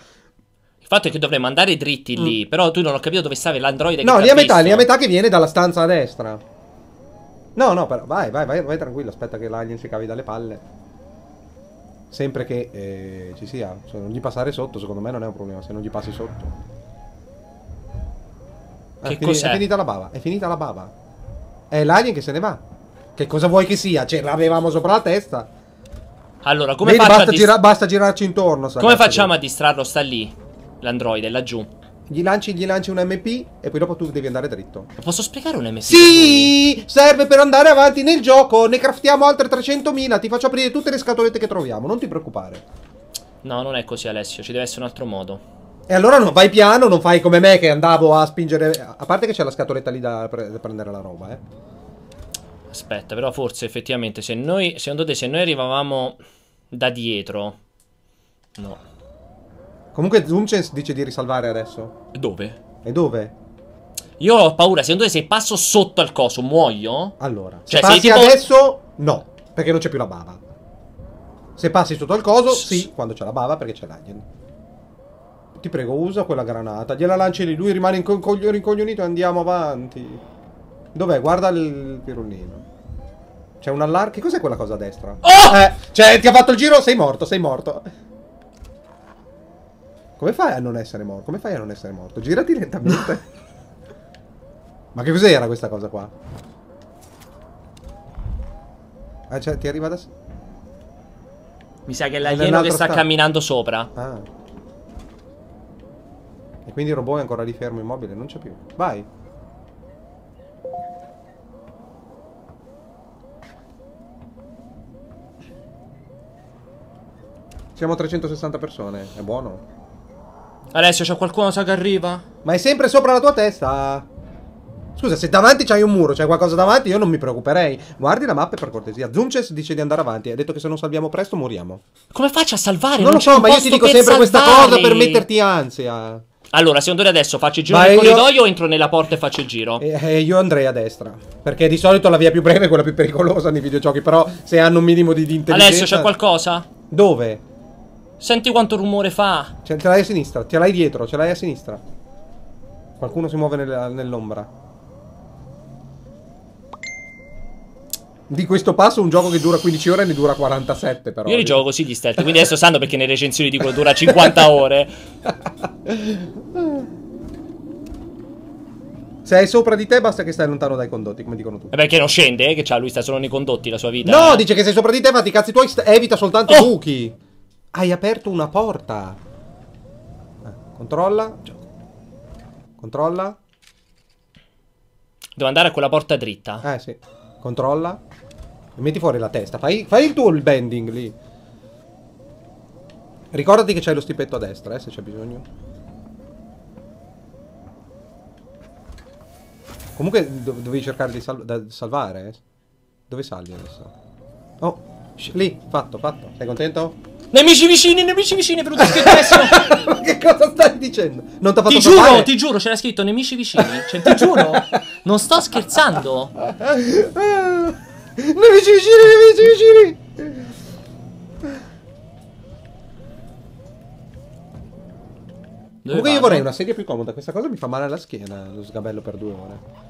Il fatto è che dovremmo andare dritti lì, però tu non ho capito dove stava l'androide Mm. No, lì a metà, lì a metà che viene dalla stanza a destra. No, no, però vai, vai, vai, vai tranquillo, aspetta che l'alien si cavi dalle palle. Sempre che eh, ci sia, se non gli passare sotto, secondo me non è un problema, se non gli passi sotto. Ah, Che cos'è? è finita la bava, è finita la bava. È l'alien che se ne va. Che cosa vuoi che sia? Ce l'avevamo sopra la testa. Allora, come, Vedi, basta, gira- basta girarci intorno. come facciamo a di- distrarlo? Sta lì, l'androide, laggiù. Gli lanci, gli lanci un MP e poi dopo tu devi andare dritto. Posso spiegare un MC? Sì, serve per andare avanti nel gioco. Ne craftiamo altre 300.000. Ti faccio aprire tutte le scatolette che troviamo. Non ti preoccupare. No, non è così, Alessio. Ci deve essere un altro modo. E allora non vai piano, non fai come me che andavo a spingere. A parte che c'è la scatoletta lì da, pre- da prendere la roba, eh. Aspetta, però forse effettivamente se noi, secondo te, se noi arrivavamo da dietro... No. Comunque Zoomchens dice di risalvare adesso. Dove? E dove? Io ho paura, secondo te se passo sotto al coso muoio? Allora, Cioè, se passi tipo- adesso, no, perché non c'è più la bava. Se passi sotto al coso, S- sì, quando c'è la bava, perché c'è l'alien. Ti prego, usa quella granata. Gliela lanci lì, lui rimane inco- cogli- rincoglionito e andiamo avanti. Dov'è? Guarda il pirullino. C'è un allarme. Che cos'è quella cosa a destra? Oh! Eh, cioè, ti ha fatto il giro, sei morto, sei morto. Come fai a non essere morto? Come fai a non essere morto? Girati lentamente. Ma che cos'era questa cosa qua? Ah, cioè, ti arriva da... Mi sa che è l'alieno che sta camminando sopra. Ah. E quindi il robot è ancora lì fermo immobile, non c'è più. Vai. Siamo 360 persone, è buono. Alessio, c'è qualcuno sa che arriva? Ma è sempre sopra la tua testa. Scusa, se davanti c'hai un muro, c'è qualcosa davanti, io non mi preoccuperei. Guardi la mappa per cortesia. Zoomchess dice di andare avanti. Ha detto che se non salviamo presto moriamo. Come faccio a salvare? Non lo c'è so, ma io ti dico sempre questa salvare. cosa per metterti ansia. Allora, secondo te adesso faccio il giro Ma nel io- corridoio o entro nella porta e faccio il giro? E, e io andrei a destra. Perché di solito la via più breve è quella più pericolosa nei videogiochi. Però se hanno un minimo di, di intelligenza. Alessio, c'è qualcosa? Dove? Senti quanto rumore fa. Ce, ce l'hai a sinistra, ce l'hai dietro, ce l'hai a sinistra. Qualcuno si muove nel- nell'ombra. Di questo passo un gioco che dura 15 ore ne dura 47 però. Io li gioco così gli stealth, quindi adesso sanno perché nelle recensioni dicono dura 50 ore. Se sei sopra di te basta che stai lontano dai condotti, come dicono tutti. E perché non scende, eh, che c'ha lui sta solo nei condotti la sua vita. No, eh. dice che sei sopra di te, fatti i cazzi tuoi, evita soltanto Oh! buchi. Hai aperto una porta. Eh, controlla. Controlla. Devo andare a quella porta dritta. Eh sì. Controlla. E metti fuori la testa. Fai, fai il tuo il bending lì. Ricordati che c'hai lo stipetto a destra, eh, se c'è bisogno. Comunque do- dovevi cercare di sal- salvare. eh. Dove salvi adesso? Oh, lì, fatto, fatto. Sei contento? Nemici vicini, nemici vicini, è venuto scritto adesso. Ma che cosa stai dicendo? Non ti ha fatto Ti giuro, ti giuro, c'era scritto nemici vicini. Cioè, ti giuro. Non sto scherzando. Nemici vicini, nemici vicini! Dove Comunque io vado? vorrei una sedia più comoda, questa cosa mi fa male alla schiena, lo sgabello per due ore.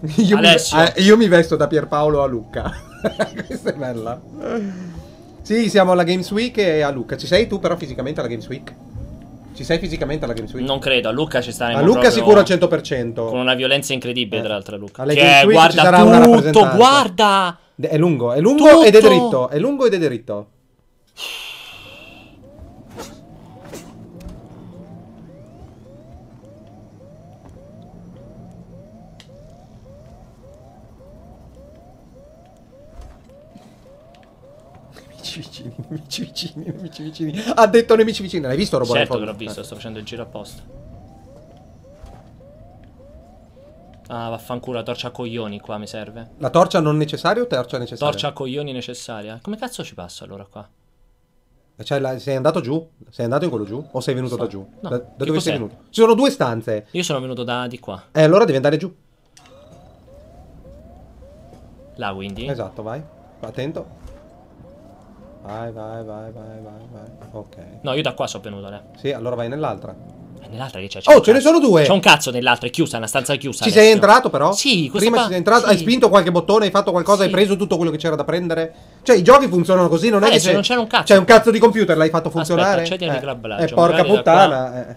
Io, mi, eh, io mi vesto da Pierpaolo a Lucca. questa è bella. Sì, siamo alla Games Week e a Lucca. Ci sei tu però fisicamente alla Games Week? Ci Ci sei fisicamente alla Game Switch? Non credo, a Luca ci staremo A Luca proprio sicuro al 100%. Con una violenza incredibile, Eh. tra l'altro, Luca. Alle Che Game è, Switch ci guarda sarà una tutto, rappresentanza. guarda! È lungo, è lungo ed è Tutto! dritto. È lungo ed è dritto. Nemici vicini, nemici vicini, nemici vicini. Ha detto nemici vicini. L'hai visto Robot? Certo che l'ho visto, sto facendo il giro apposta. Ah, vaffanculo, la torcia a coglioni qua mi serve. La torcia non necessaria o torcia necessaria? Torcia a coglioni necessaria. Come cazzo ci passo allora qua? Cioè, la- sei andato giù? Sei andato in quello giù? O sei venuto So. da giù? No. Da, da dove cos'è? sei venuto? Ci sono due stanze. Io sono venuto da di qua. E allora devi andare giù. Là quindi. Esatto, vai. Attento. Vai, vai, vai, vai, vai, vai. Ok. No, io da qua sono venuto, là. Sì, allora vai nell'altra. Nell'altra che c'è? Oh, ce ne sono due. C'è un cazzo nell'altra, è chiusa, è una stanza chiusa. Ci Alessio. sei entrato però? Sì, Prima qua- ci sei entrato, sì. hai spinto qualche bottone, hai fatto qualcosa, hai Sì. preso tutto quello che c'era da prendere. Cioè, i giochi funzionano così, non è Adesso che c'è, non c'era un cazzo. C'è un cazzo di computer, l'hai fatto funzionare. accedi al Eh, riclabblaggio, eh, porca magari da puttana. eh.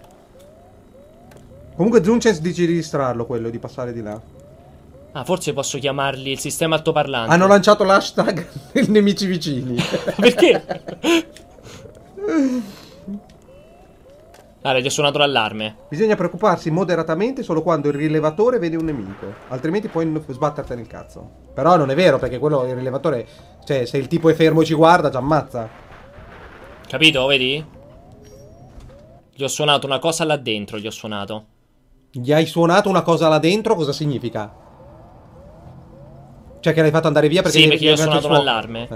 Comunque Zunchens dice di distrarlo quello, di passare di là. Ah, forse posso chiamarli il sistema altoparlante. Hanno lanciato l'hashtag nemici vicini. Perché? Allora, gli ho suonato l'allarme. Bisogna preoccuparsi moderatamente solo quando il rilevatore vede un nemico, altrimenti puoi n- sbattertene il cazzo. Però non è vero, perché quello il rilevatore, cioè se il tipo è fermo e ci guarda, ci ammazza. Capito? Vedi? Gli ho suonato una cosa là dentro, gli ho suonato. Gli hai suonato una cosa là dentro, cosa significa? Cioè che l'hai fatto andare via perché Sì, perché gli ho suonato un suono? allarme.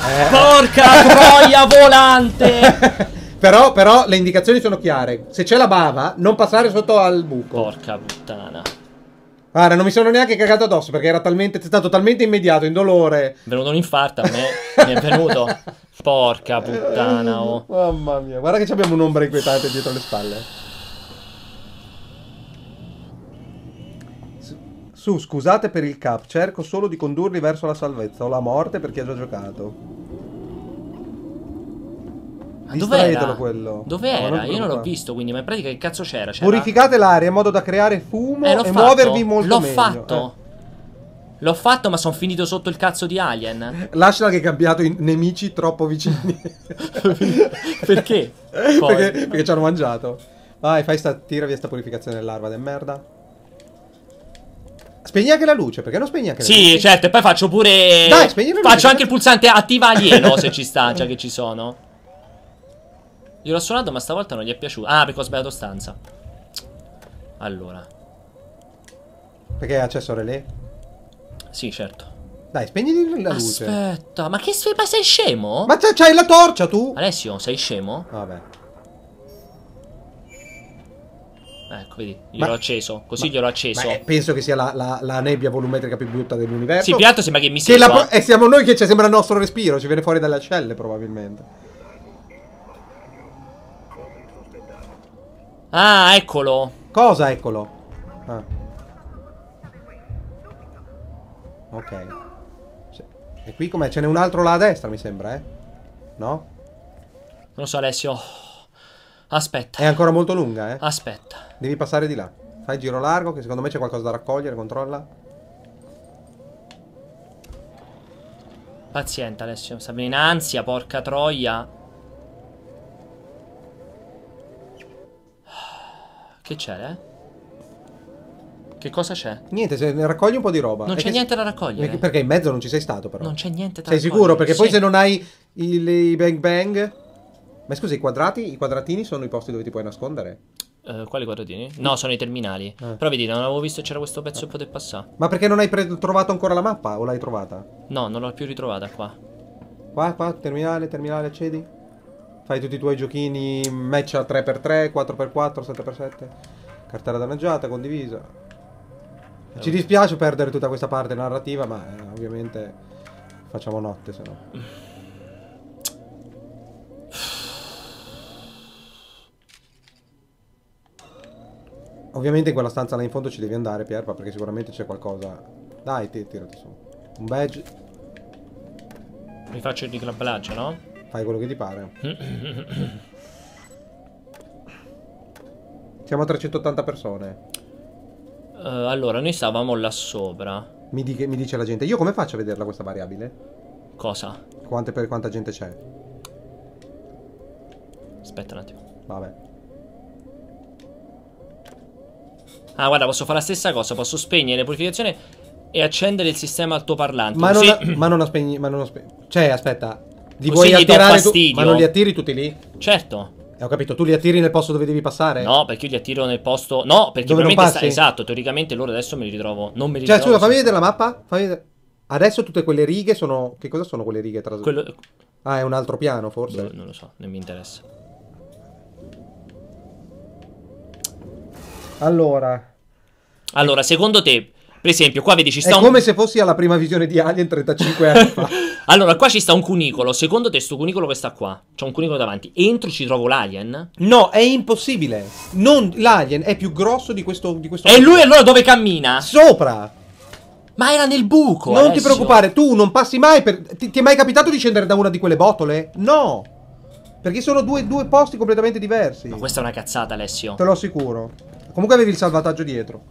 Eh. Porca troia volante! però, però le indicazioni sono chiare. Se c'è la bava, non passare sotto al buco. Porca puttana. Guarda, non mi sono neanche cagato addosso perché era talmente, è stato talmente immediato, indolore. È venuto un infarto a me. Mi è venuto. Porca puttana, oh. Mamma mia, guarda che abbiamo un'ombra inquietante dietro le spalle. Su, scusate per il cap, cerco solo di condurli verso la salvezza o la morte per chi ha già giocato. Dov'era? quello. Dov'era? No, Io non l'ho visto, quindi, ma in pratica che cazzo c'era? Purificate l'aria in modo da creare fumo Eh, l'ho e fatto. muovervi molto L'ho meglio. fatto. L'ho fatto, ma sono finito sotto il cazzo di Alien. Eh. Lasciala che è cambiato in nemici troppo vicini. Perché? Poi- perché, perché ci hanno mangiato. Vai, fai sta, tira via sta purificazione dell'arma del merda. Spegni anche la luce, perché non spegni anche la luce? Sì, certo, e poi faccio pure. Dai, spegni la luce. Faccio anche il pulsante attiva alieno se ci sta, già che ci sono. Gliel'ho suonato, ma stavolta non gli è piaciuto. Ah, perché ho sbagliato stanza. Allora, Perché è accesso relè? sì, certo. Dai, spegni la luce. Aspetta, ma che sfera? Ma sei scemo? Ma c'hai la torcia tu? Alessio, sei scemo? Vabbè. Ecco, vedi, Ma- gliel'ho acceso. Così gliel'ho acceso. Ma, eh, penso che sia la, la- la nebbia volumetrica più brutta dell'universo. Sì, più che altro sembra che mi segua. pro- e siamo noi che ci sembra il nostro respiro, ci viene fuori dalle ascelle probabilmente. Ah, eccolo. Cosa, eccolo? Ah. Ok. E qui com'è? Ce n'è un altro là a destra, mi sembra, eh? No? Non lo so, Alessio. Aspetta. È ancora molto lunga, eh? Aspetta. Devi passare di là. Fai il giro largo, che secondo me c'è qualcosa da raccogliere, controlla. Paziente, Alessio. Sta venendo in ansia, porca troia. Che c'è, eh? Che cosa c'è? Niente, se ne raccogli un po' di roba. Non c'è niente da raccogliere. Perché, in mezzo non ci sei stato, però. Non c'è niente da Sei raccogliere. sicuro? Perché poi Sì. se non hai i, i bang bang... Ma scusa, i quadrati, i quadratini sono i posti dove ti puoi nascondere? Eh, quali quadratini? No, sono i terminali. Eh. Però vedi, non avevo visto c'era questo pezzo e poter passare. Ma perché non hai pre- trovato ancora la mappa? O l'hai trovata? No, non l'ho più ritrovata qua. Qua, qua, terminale, terminale, accedi. Fai tutti i tuoi giochini match a 3x3, 4x4, 7x7. Cartella danneggiata, condivisa. Ci dispiace perdere tutta questa parte narrativa, ma eh, ovviamente facciamo notte, se no. Ovviamente in quella stanza là in fondo ci devi andare, Pierpa, perché sicuramente c'è qualcosa. Dai, ti, tirati su. Un badge. Mi faccio il riclabblaggio, no? Fai quello che ti pare. Siamo a 380 persone. Eh, allora, noi stavamo là sopra. Mi, di- mi dice la gente. Io come faccio a vederla questa variabile? Cosa? Quante per quanta gente c'è? Aspetta un attimo. Vabbè. Ah, guarda, posso fare la stessa cosa. Posso spegnere la purificazione e accendere il sistema altoparlante. Ma non, a- ma non spegni. Ma non aspe- Cioè, aspetta. Li Così vuoi attirare tu-. Ma non li attiri tutti lì? Certo. Eh, ho capito, tu li attiri nel posto dove devi passare? No, perché io li attiro nel posto. No, perché Dove non probabilmente sta... passi? Esatto, teoricamente loro adesso me li ritrovo. Non me li Cioè, ritrovo. scusa, fammi vedere la mappa. Fammi vedere. Adesso tutte quelle righe sono. Che cosa sono quelle righe tras- Quello... Ah, è un altro piano, forse. Boh, non lo so, non mi interessa. Allora. Allora, secondo te, per esempio, qua vedi ci È sta un. come se fossi alla prima visione di Alien 35 anni fa. Allora, qua ci sta un cunicolo. Secondo te, sto cunicolo che sta qua? C'è un cunicolo davanti. Entro, ci trovo l'alien. No, è impossibile. Non, l'alien è più grosso di questo. Di questo E lui allora dove cammina? Sopra. Ma era nel buco. non ti Alessio. preoccupare, tu non passi mai per. Ti, ti è mai capitato di scendere da una di quelle botole? No. Perché sono due, due posti completamente diversi. Ma questa è una cazzata, Alessio. Te lo assicuro. Comunque avevi il salvataggio dietro.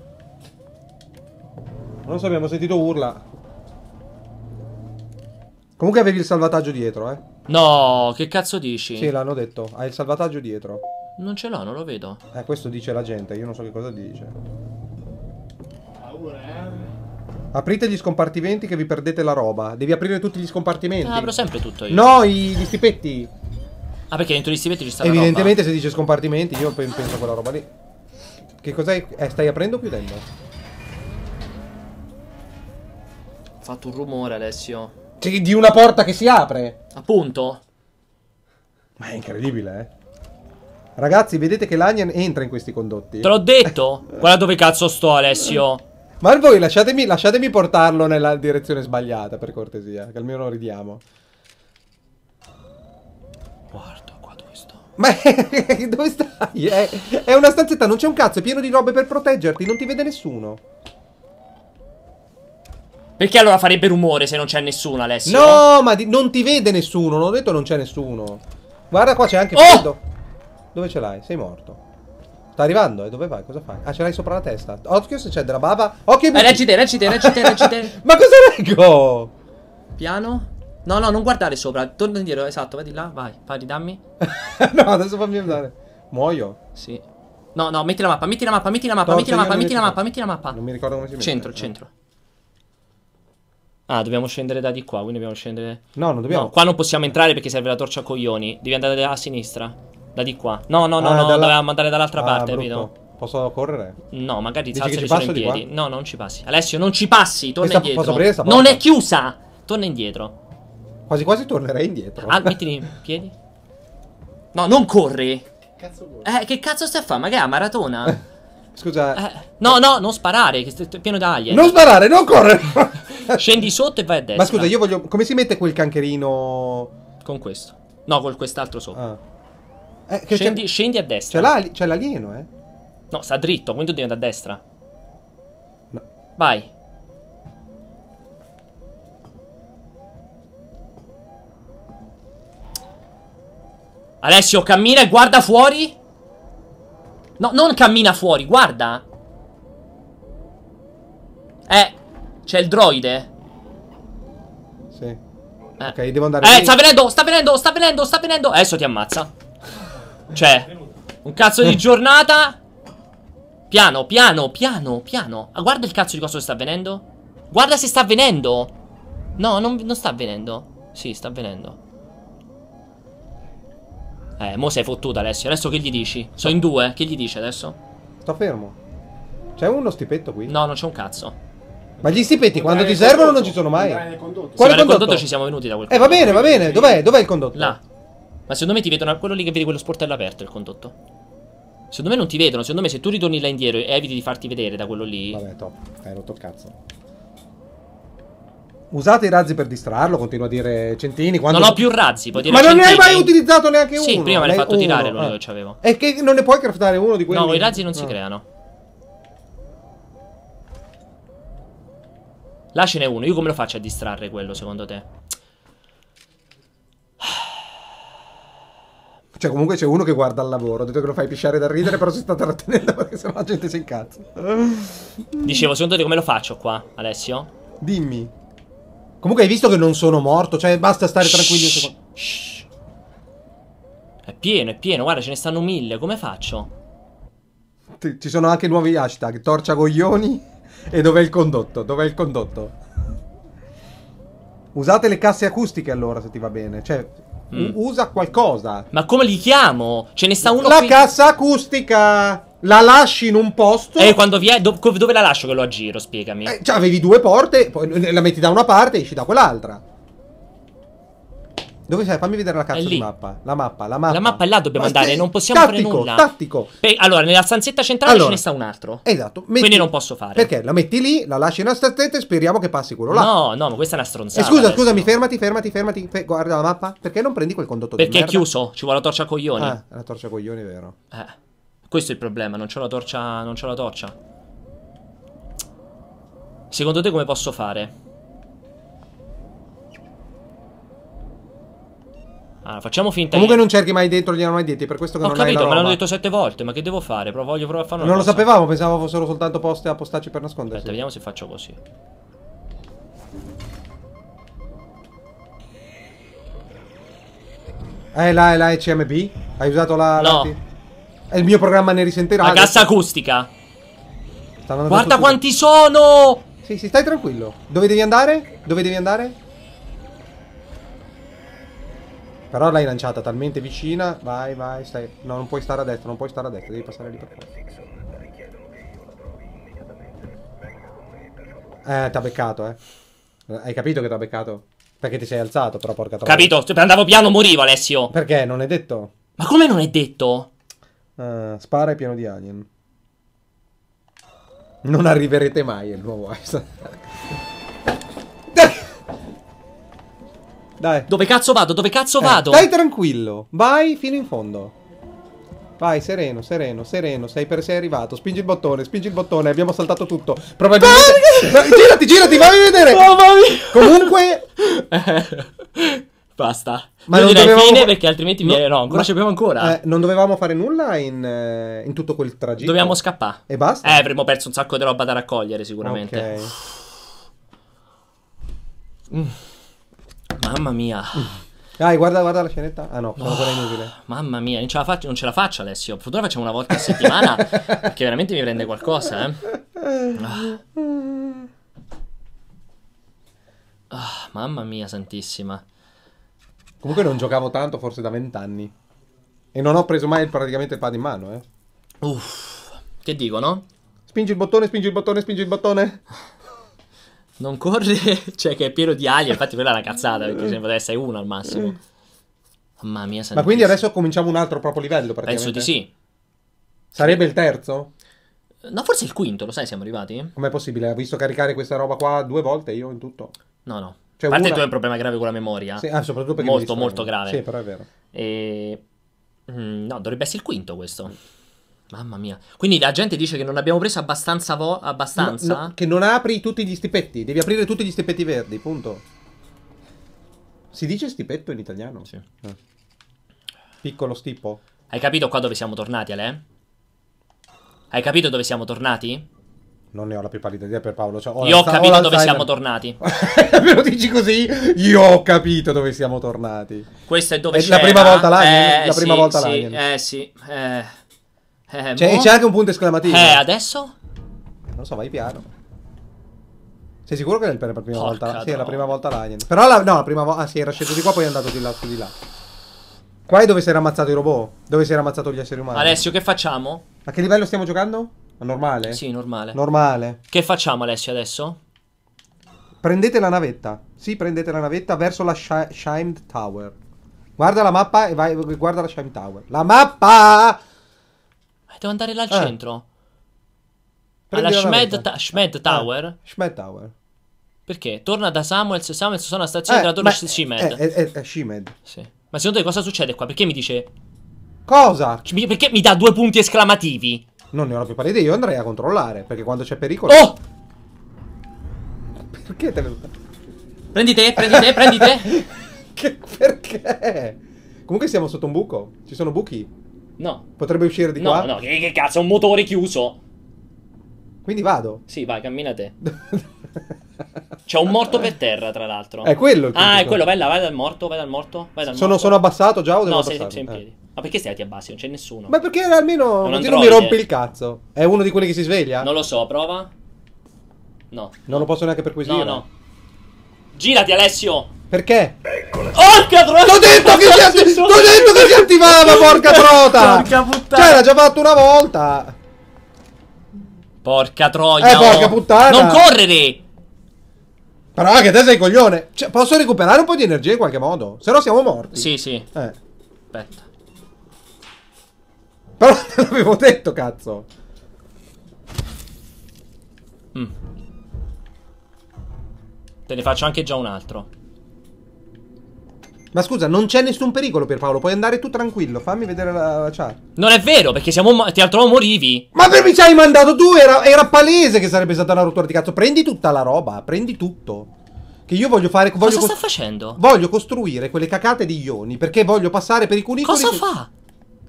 Non lo so, abbiamo sentito urla. Comunque avevi il salvataggio dietro, eh. No, che cazzo dici? Sì, l'hanno detto. Hai il salvataggio dietro. Non ce l'ho, non lo vedo. Eh, questo dice la gente, io non so che cosa dice. Aprite gli scompartimenti che vi perdete la roba. Devi aprire tutti gli scompartimenti. Ah, apro sempre tutto io. No, i, gli stipetti. Ah, perché dentro gli stipetti ci sta la Evidentemente se dice scompartimenti, io pe- penso a quella roba lì. Che cos'hai? Eh, stai aprendo o chiudendo? Ho fatto un rumore, Alessio. Sì, di una porta che si apre. Appunto. Ma è incredibile, eh. Ragazzi, vedete che l'Alien entra in questi condotti. Te l'ho detto. Guarda dove cazzo sto, Alessio. Ma voi lasciatemi, lasciatemi portarlo nella direzione sbagliata, per cortesia, che almeno ridiamo. Guarda qua dove sto. Ma dove stai? È, è una stanzetta, non c'è un cazzo, è pieno di robe per proteggerti, non ti vede nessuno. Perché allora farebbe rumore se non c'è nessuno, Alessio? No, ma di- non ti vede nessuno, non ho detto non c'è nessuno. Guarda qua c'è anche Oh! freddo. Dove ce l'hai? Sei morto. Sta arrivando, eh? Dove vai? Cosa fai? Ah, ce l'hai sopra la testa. Occhio se c'è della bava. Occhio Eh, buchi. reggi te, reggi te, reggi te, reggi te. Ma cosa leggo? Piano. No, no, non guardare sopra. Torna indietro, esatto, vedi là, vai. Vai, ridammi. no, adesso fammi andare. Muoio. Sì. No, no, metti la mappa, metti la mappa, metti la mappa, No, metti la mappa, metti la mappa, metti la mappa. Non mi ricordo come si mette. Centro, il centro. Ah, dobbiamo scendere da di qua, quindi dobbiamo scendere... No, non dobbiamo. No, qua non possiamo entrare perché serve la torcia a coglioni. Devi andare da a sinistra. Da di qua. No, no, no, Ah, no, dalla- dovevamo andare dall'altra Ah, parte, brutto. capito? Posso correre? No, magari ti ci solo in piedi. No, non ci passi. Alessio, non ci passi, torna Questa- indietro. posso aprire sta non è chiusa! Torna indietro. Quasi quasi tornerei indietro. Ah, mettili in piedi. No, non corri. Eh, che cazzo stai a fare? Ma che è a maratona? Scusa. Eh, no, no, non sparare, che stai pieno d'alien. Non sparare, non correre. Scendi sotto e vai a destra. Ma scusa, io voglio. Come si mette quel cancherino? Con questo. No, con quest'altro sopra. Ah. Eh, che Scendi, c'è, scendi a destra. c'è l'alieno, eh? No, sta dritto, quindi tu devi andare a destra. No. Vai. Alessio, cammina e guarda fuori. No, non cammina fuori, guarda. Eh, c'è il droide. Sì. Eh. Ok, devo andare. Eh, lì. sta venendo, sta venendo, sta venendo, sta venendo. Adesso ti ammazza. Cioè, un cazzo di giornata. Piano, piano, piano, piano. Ah, guarda il cazzo di cosa sta avvenendo. Guarda se sta avvenendo. No, non, non sta avvenendo. Sì, sta avvenendo. Eh, mo sei fottuto Alessio. Adesso che gli dici? Sono in due. Che gli dici adesso? Sto fermo. C'è uno stipetto qui? No, non c'è un cazzo. Ma gli stipetti quando ti servono non ci sono mai. Sì, Quale ma nel condotto? condotto ci siamo venuti da quel Eh, va bene, va bene. Dov'è? Dov'è il condotto? Là. Ma secondo me ti vedono quello lì che vedi quello sportello aperto, il condotto. Secondo me non ti vedono. Secondo me se tu ritorni là indietro e eviti di farti vedere da quello lì. Vabbè, top. Hai rotto il cazzo. Usate i razzi per distrarlo, continua a dire Centini. Quando... Non ho più razzi, puoi dire Ma non ne hai Centini. mai utilizzato neanche uno. Sì, prima me l'hai fatto tirare uno, l'unico ah. che c'avevo. E che non ne puoi craftare uno di quelli? No, i razzi non si No. creano. Là ce n'è uno. Io come lo faccio a distrarre quello, secondo te? Cioè, comunque c'è uno che guarda al lavoro. Ho detto che lo fai pisciare da ridere, però si sta trattenendo perché sennò la gente si incazza. Dicevo, secondo te come lo faccio qua, Alessio? Dimmi. Comunque hai visto che non sono morto, cioè basta stare tranquilli un secondo. Shh. È pieno, è pieno, guarda, ce ne stanno mille, come faccio? Ci sono anche nuovi hashtag, torcia coglioni e dov'è il condotto? Dov'è il condotto? Usate le casse acustiche allora se ti va bene, cioè Mm. usa qualcosa. Ma come li chiamo? Ce ne sta uno La qui. cassa acustica la lasci in un posto. E quando viene. do- dove la lascio che lo aggiro? Spiegami. Eh, cioè, avevi due porte, poi la metti da una parte e esci da quell'altra. Dove sei? Fammi vedere la È cazzo di mappa. La mappa, la mappa. La mappa è là, dobbiamo Ma andare, non possiamo fare tattico, nulla. Tattico. Pe- allora, nella stanzetta centrale Allora. ce ne sta un altro. Esatto. metti- Quindi non posso fare. Perché? La metti lì, la lasci nella stanzetta e speriamo che passi quello là. No, no, ma questa è una E stronzata. scusa, adesso. scusami, fermati, fermati, fermati. Fe- guarda la mappa. Perché non prendi quel condotto di Perché è merda? chiuso? Ci vuole la torcia coglioni. Ah, è la torcia coglioni, vero. Eh, questo è il problema, non c'ho la torcia. Non c'ho la torcia. Secondo te come posso fare? Ah, facciamo finta Comunque che... non cerchi mai dentro gli hanno mai detti, per questo che Ho non capito, me l'hanno detto sette volte, ma che devo fare? Però voglio provare a fare una Non lo cosa. sapevamo, pensavo fossero soltanto poste a per nascondersi. Aspetta, vediamo se faccio così. Eh, là, è la ECMB? Hai usato la... la- È il mio programma ne risentirà. La adesso. cassa acustica. Guarda quanti sono! Sì, sì, stai tranquillo. Dove devi andare? Dove devi andare? Però l'hai lanciata talmente vicina. Vai, vai, stai. No, non puoi stare a destra, non puoi stare a destra, devi passare lì per forza. Eh, t'ha beccato, eh. Hai capito che t'ha beccato? Perché ti sei alzato, però porca troia. Capito? Se andavo piano morivo, Alessio. Perché? Non è detto? Ma come non è detto? Ah, spara è pieno di alien. Non arriverete mai, è il nuovo Ice. Dai. Dove cazzo vado? Dove cazzo Eh, vado? Stai tranquillo, vai fino in fondo. Vai, sereno, sereno, sereno. Sei, per, sei arrivato. Spingi il bottone, spingi il bottone. Abbiamo saltato tutto. Probabilmente. Ma- girati, girati, fammi vedere. Mamma mia! Comunque. Basta. Ma Io non direi dovevamo fine perché altrimenti No, mi... No, ancora ma- ci abbiamo ancora. eh, non dovevamo fare nulla in, eh, in tutto quel tragitto. Dobbiamo scappare. E basta? Eh, avremmo perso un sacco di roba da raccogliere sicuramente. Ok. Mamma mia. Dai, guarda, guarda la scenetta. Ah no, sono quella inutile. Mamma mia, non ce la faccio, non ce la faccio Alessio. Fortuna facciamo una volta a settimana perché veramente mi prende qualcosa, eh. Ah. Ah, mamma mia santissima. Comunque non giocavo tanto, forse da vent'anni. E non ho preso mai praticamente il pad in mano, eh. Uff. Che dicono? Spingi il bottone, spingi il bottone, spingi il bottone. Non corre, cioè che è pieno di ali, infatti quella è una cazzata perché poteva essere uno al massimo. Mamma mia, Ma quindi adesso cominciamo un altro proprio livello, penso praticamente. di sì. Sarebbe il terzo? No, forse il quinto, lo sai, siamo arrivati? Com'è possibile? Ho visto caricare questa roba qua due volte io in tutto. No, no. Cioè, a parte una- tu hai un problema grave con la memoria. Sì, ah, soprattutto perché molto, molto grave. Sì, però è vero. E... Mm, no, dovrebbe essere il quinto questo. Mamma mia. Quindi la gente dice che non abbiamo preso abbastanza vo- abbastanza? No, no, che non apri tutti gli stipetti. Devi aprire tutti gli stipetti verdi, punto. Si dice stipetto in italiano? Sì. Ah. Piccolo stipo? Hai capito qua dove siamo tornati, Ale? Hai capito dove siamo tornati? Non ne ho la più pallida idea per Paolo. Cioè, ho Io ho capito dove l'Alzheimer. siamo tornati. Me lo dici così? Io ho capito dove siamo tornati. Questo è dove È la prima volta l'Alien? Eh, La prima sì, volta sì, l'Alien. Eh, sì. Eh, eh, C'è, mo? c'è anche un punto esclamativo. Eh, adesso? Non so, vai piano. Sei sicuro che è per la prima Porca volta? Sì, è la prima volta l'Alien. Però la, no, la prima volta. Ah, sì, era sceso di qua, poi è andato di là su di là. Qua è dove si era ammazzato i robot. Dove si era ammazzato gli esseri umani. Alessio, che facciamo? A che livello stiamo giocando? Normale? Sì, normale. Normale. Che facciamo, Alessio, adesso? Prendete la navetta. Sì, prendete la navetta verso la Shi- Shimed Tower. Guarda la mappa e vai, guarda la Shimed Tower. La mappa! Eh, Devo andare là al Eh. centro. Prendi Alla navetta. Ta- Schmed Tower? Eh, Shimed Tower. Perché? Torna da Samuels. Samuels sono alla stazione della torre Shimed. eh, eh, eh, Shimed. Sì. Ma secondo te cosa succede qua? Perché mi dice. Cosa? mi- Perché mi dà due punti esclamativi? Non ne ho la più idea, io andrei a controllare, perché quando c'è pericolo... Oh! Perché te ne... Prendi te, prendi te, prendi te. Che, perché? Comunque siamo sotto un buco. Ci sono buchi. No. Potrebbe uscire di No, qua. no, che, che cazzo, è un motore chiuso. Quindi vado. Sì, vai, cammina te. C'è un morto per terra, tra l'altro. È quello il Ah, è quello, vai là, vai dal morto, vai dal morto. Vai dal Sono, morto. sono abbassato già o devo No, sei, abbassarmi? sei in Eh. Ma perché stai ti abbassi? Non c'è nessuno. Ma perché almeno così non mi rompi il cazzo. È uno di quelli che si sveglia? Non lo so, prova. No. Non lo posso neanche perquisire. No, no. Girati, Alessio. Perché? Porca troia! T'ho detto che si, atti- t'ho detto che si attivava, porca trota! Porca puttana. Cioè, l'ha già fatto una volta. Porca troia. Eh, porca puttana. Non correre! Però anche te sei coglione. Cioè, posso recuperare un po' di energia in qualche modo? Se no siamo morti. Sì, sì. Eh. Aspetta. Però te l'avevo detto, cazzo. Mm. Te ne faccio anche già un altro. Ma scusa, non c'è nessun pericolo, Pierpaolo. Puoi andare tu tranquillo. Fammi vedere la, la chat. Non è vero, perché siamo mo- ti altro morivi. Ma per mi ci hai mandato tu? Era, era palese che sarebbe stata una rottura di cazzo. Prendi tutta la roba, prendi tutto. Che io voglio fare. Voglio Cosa sta facendo? Voglio costruire quelle cacate di ioni. Perché voglio passare per i cunicoli. Cosa fa?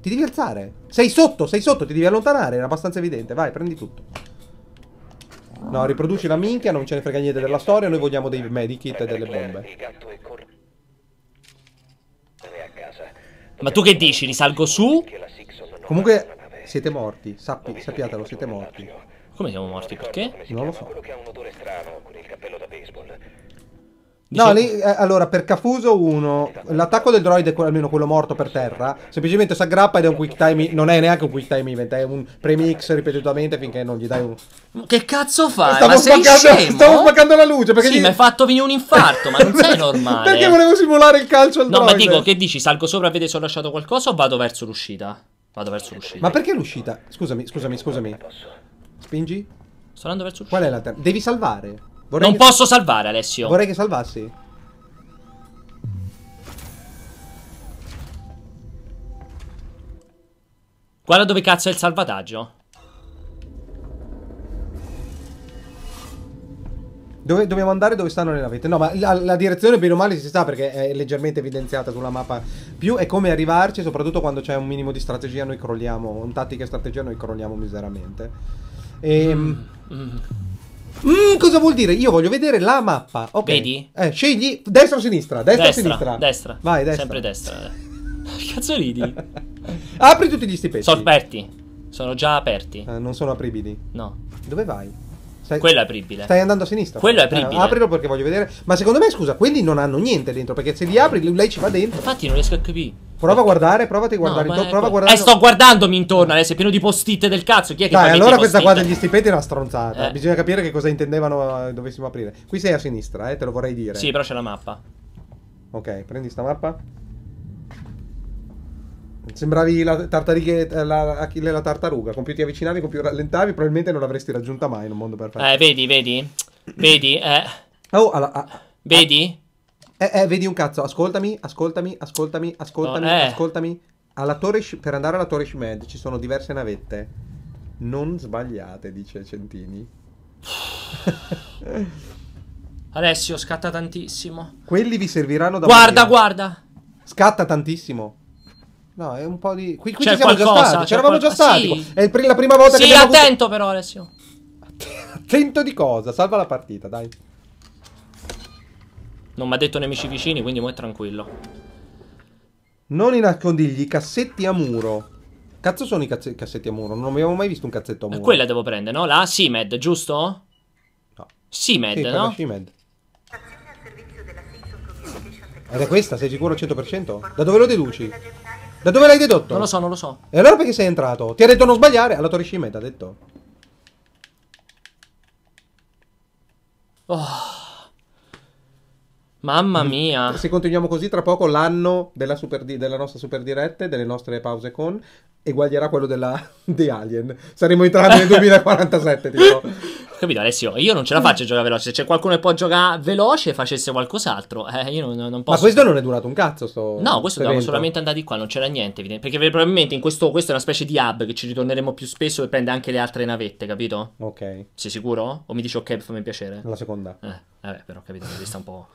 Ti devi alzare. Sei sotto, sei sotto, ti devi allontanare. Era abbastanza evidente. Vai, prendi tutto. No, riproduci la minchia, non ce ne frega niente della storia. Noi vogliamo dei medikit e delle bombe. È. Ma tu che dici? Risalgo su? Comunque, siete morti. Sappi, sappiatelo, siete morti. Come siamo morti? Perché? Non lo so. Baseball. No, lì, eh, allora, per Cafuso 1, l'attacco del droide, que- almeno quello morto per terra, semplicemente si aggrappa ed è un quick time, non è neanche un quick time event, è un premix ripetutamente finché non gli dai un... Che cazzo fai? stavo, ma sei spaccando, scemo? stavo spaccando la luce perché Sì, gli- mi hai fatto venire un infarto, ma non sei normale. Perché volevo simulare il calcio al No, ma droide. dico, che dici? Salgo sopra a vedere se ho lasciato qualcosa o vado verso l'uscita? Vado verso l'uscita. Ma perché l'uscita? Scusami, scusami, scusami. Spingi? Sto andando verso l'uscita. Qual è la terza? Devi salvare. Vorrei Non che- posso salvare, Alessio. Vorrei che salvassi. Guarda dove cazzo è il salvataggio. Dove dobbiamo andare? Dove stanno le navette? No, ma la, la direzione bene o male si sa perché è leggermente evidenziata sulla mappa. Più è come arrivarci, soprattutto quando c'è un minimo di strategia, noi crolliamo. Un tattica e strategia, noi crolliamo miseramente. Ehm. Mm, cosa vuol dire? Io voglio vedere la mappa. Ok. Vedi? Eh, scegli destra o sinistra? Destra, Destra, o sinistra? destra. Vai, destra. Sempre destra. Che cazzo ridi? Apri tutti gli stipendi. Sono aperti. Sono già aperti. Eh, non sono apribili. No. Dove vai? Stai, Quello è apribile. Stai andando a sinistra. Quello è Eh, apribile. aprilo perché voglio vedere. Ma secondo me, scusa, quelli non hanno niente dentro. Perché se li apri, lei ci va dentro. Infatti non riesco a capire. Prova a guardare, provati a No, guardare ma intorno. Prova a guardare. Eh, sto guardandomi intorno, adesso è pieno di post-it del cazzo. Chi è che Dai, allora questa qua degli stipendi è una stronzata. Eh. Bisogna capire che cosa intendevano eh, dovessimo aprire. Qui sei a sinistra, eh, te lo vorrei dire. Sì, però c'è la mappa. Ok, prendi sta mappa. Sembravi la tartarighe, eh, la, Achille la tartaruga. Con più ti avvicinavi, con più rallentavi, probabilmente non l'avresti raggiunta mai in un mondo perfetto. Eh, vedi, vedi? Vedi? Eh. Oh, alla- ah, Vedi? eh, eh, vedi un cazzo. Ascoltami, ascoltami, ascoltami, ascoltami, Oh, eh. ascoltami. Alla torre, per andare alla torre Shimed ci sono diverse navette. Non sbagliate, dice Centini. Alessio, scatta tantissimo. Quelli vi serviranno da Guarda, morire. guarda. Scatta tantissimo. No, è un po' di. Qui, qui ci siamo già qualcosa, stati. c'è C'eravamo già qualcosa- stati. sì. È la prima volta che Sì, abbiamo avuto- attento però, Alessio. Attento di cosa? Salva la partita, dai. Non mi ha detto nemici vicini, quindi mo è tranquillo. Non i nascondigli, i cassetti a muro. Cazzo sono i cassetti a muro? Non abbiamo mai visto un cassetto a E muro. quella devo prendere, no? La Simed, giusto? No. Simed, Sì, no? Shimed. Ed è questa, sei sicuro al 100%? Da dove lo deduci? Da dove l'hai dedotto? Non lo so, non lo so. E allora perché sei entrato? Ti ha detto non sbagliare? Alla torre Shimed ha detto. Mamma mia. Se continuiamo così, tra poco l'anno della, super di- della nostra super dirette, delle nostre pause con, eguaglierà quello della, di Alien. Saremo entrati nel 2047, tipo. Capito, Alessio? Io non ce la faccio a giocare veloce. Se c'è qualcuno che può giocare veloce, facesse qualcos'altro. Eh, io non, non posso. Ma questo non è durato un cazzo, sto No, questo siamo solamente andati qua, non c'era niente. evidente- Perché probabilmente in questo, questo è una specie di hub che ci ritorneremo più spesso e prende anche le altre navette, capito? Ok, Sei sicuro? O mi dici ok, fammi piacere? la seconda. Eh, vabbè, però capito, mi sta un po'.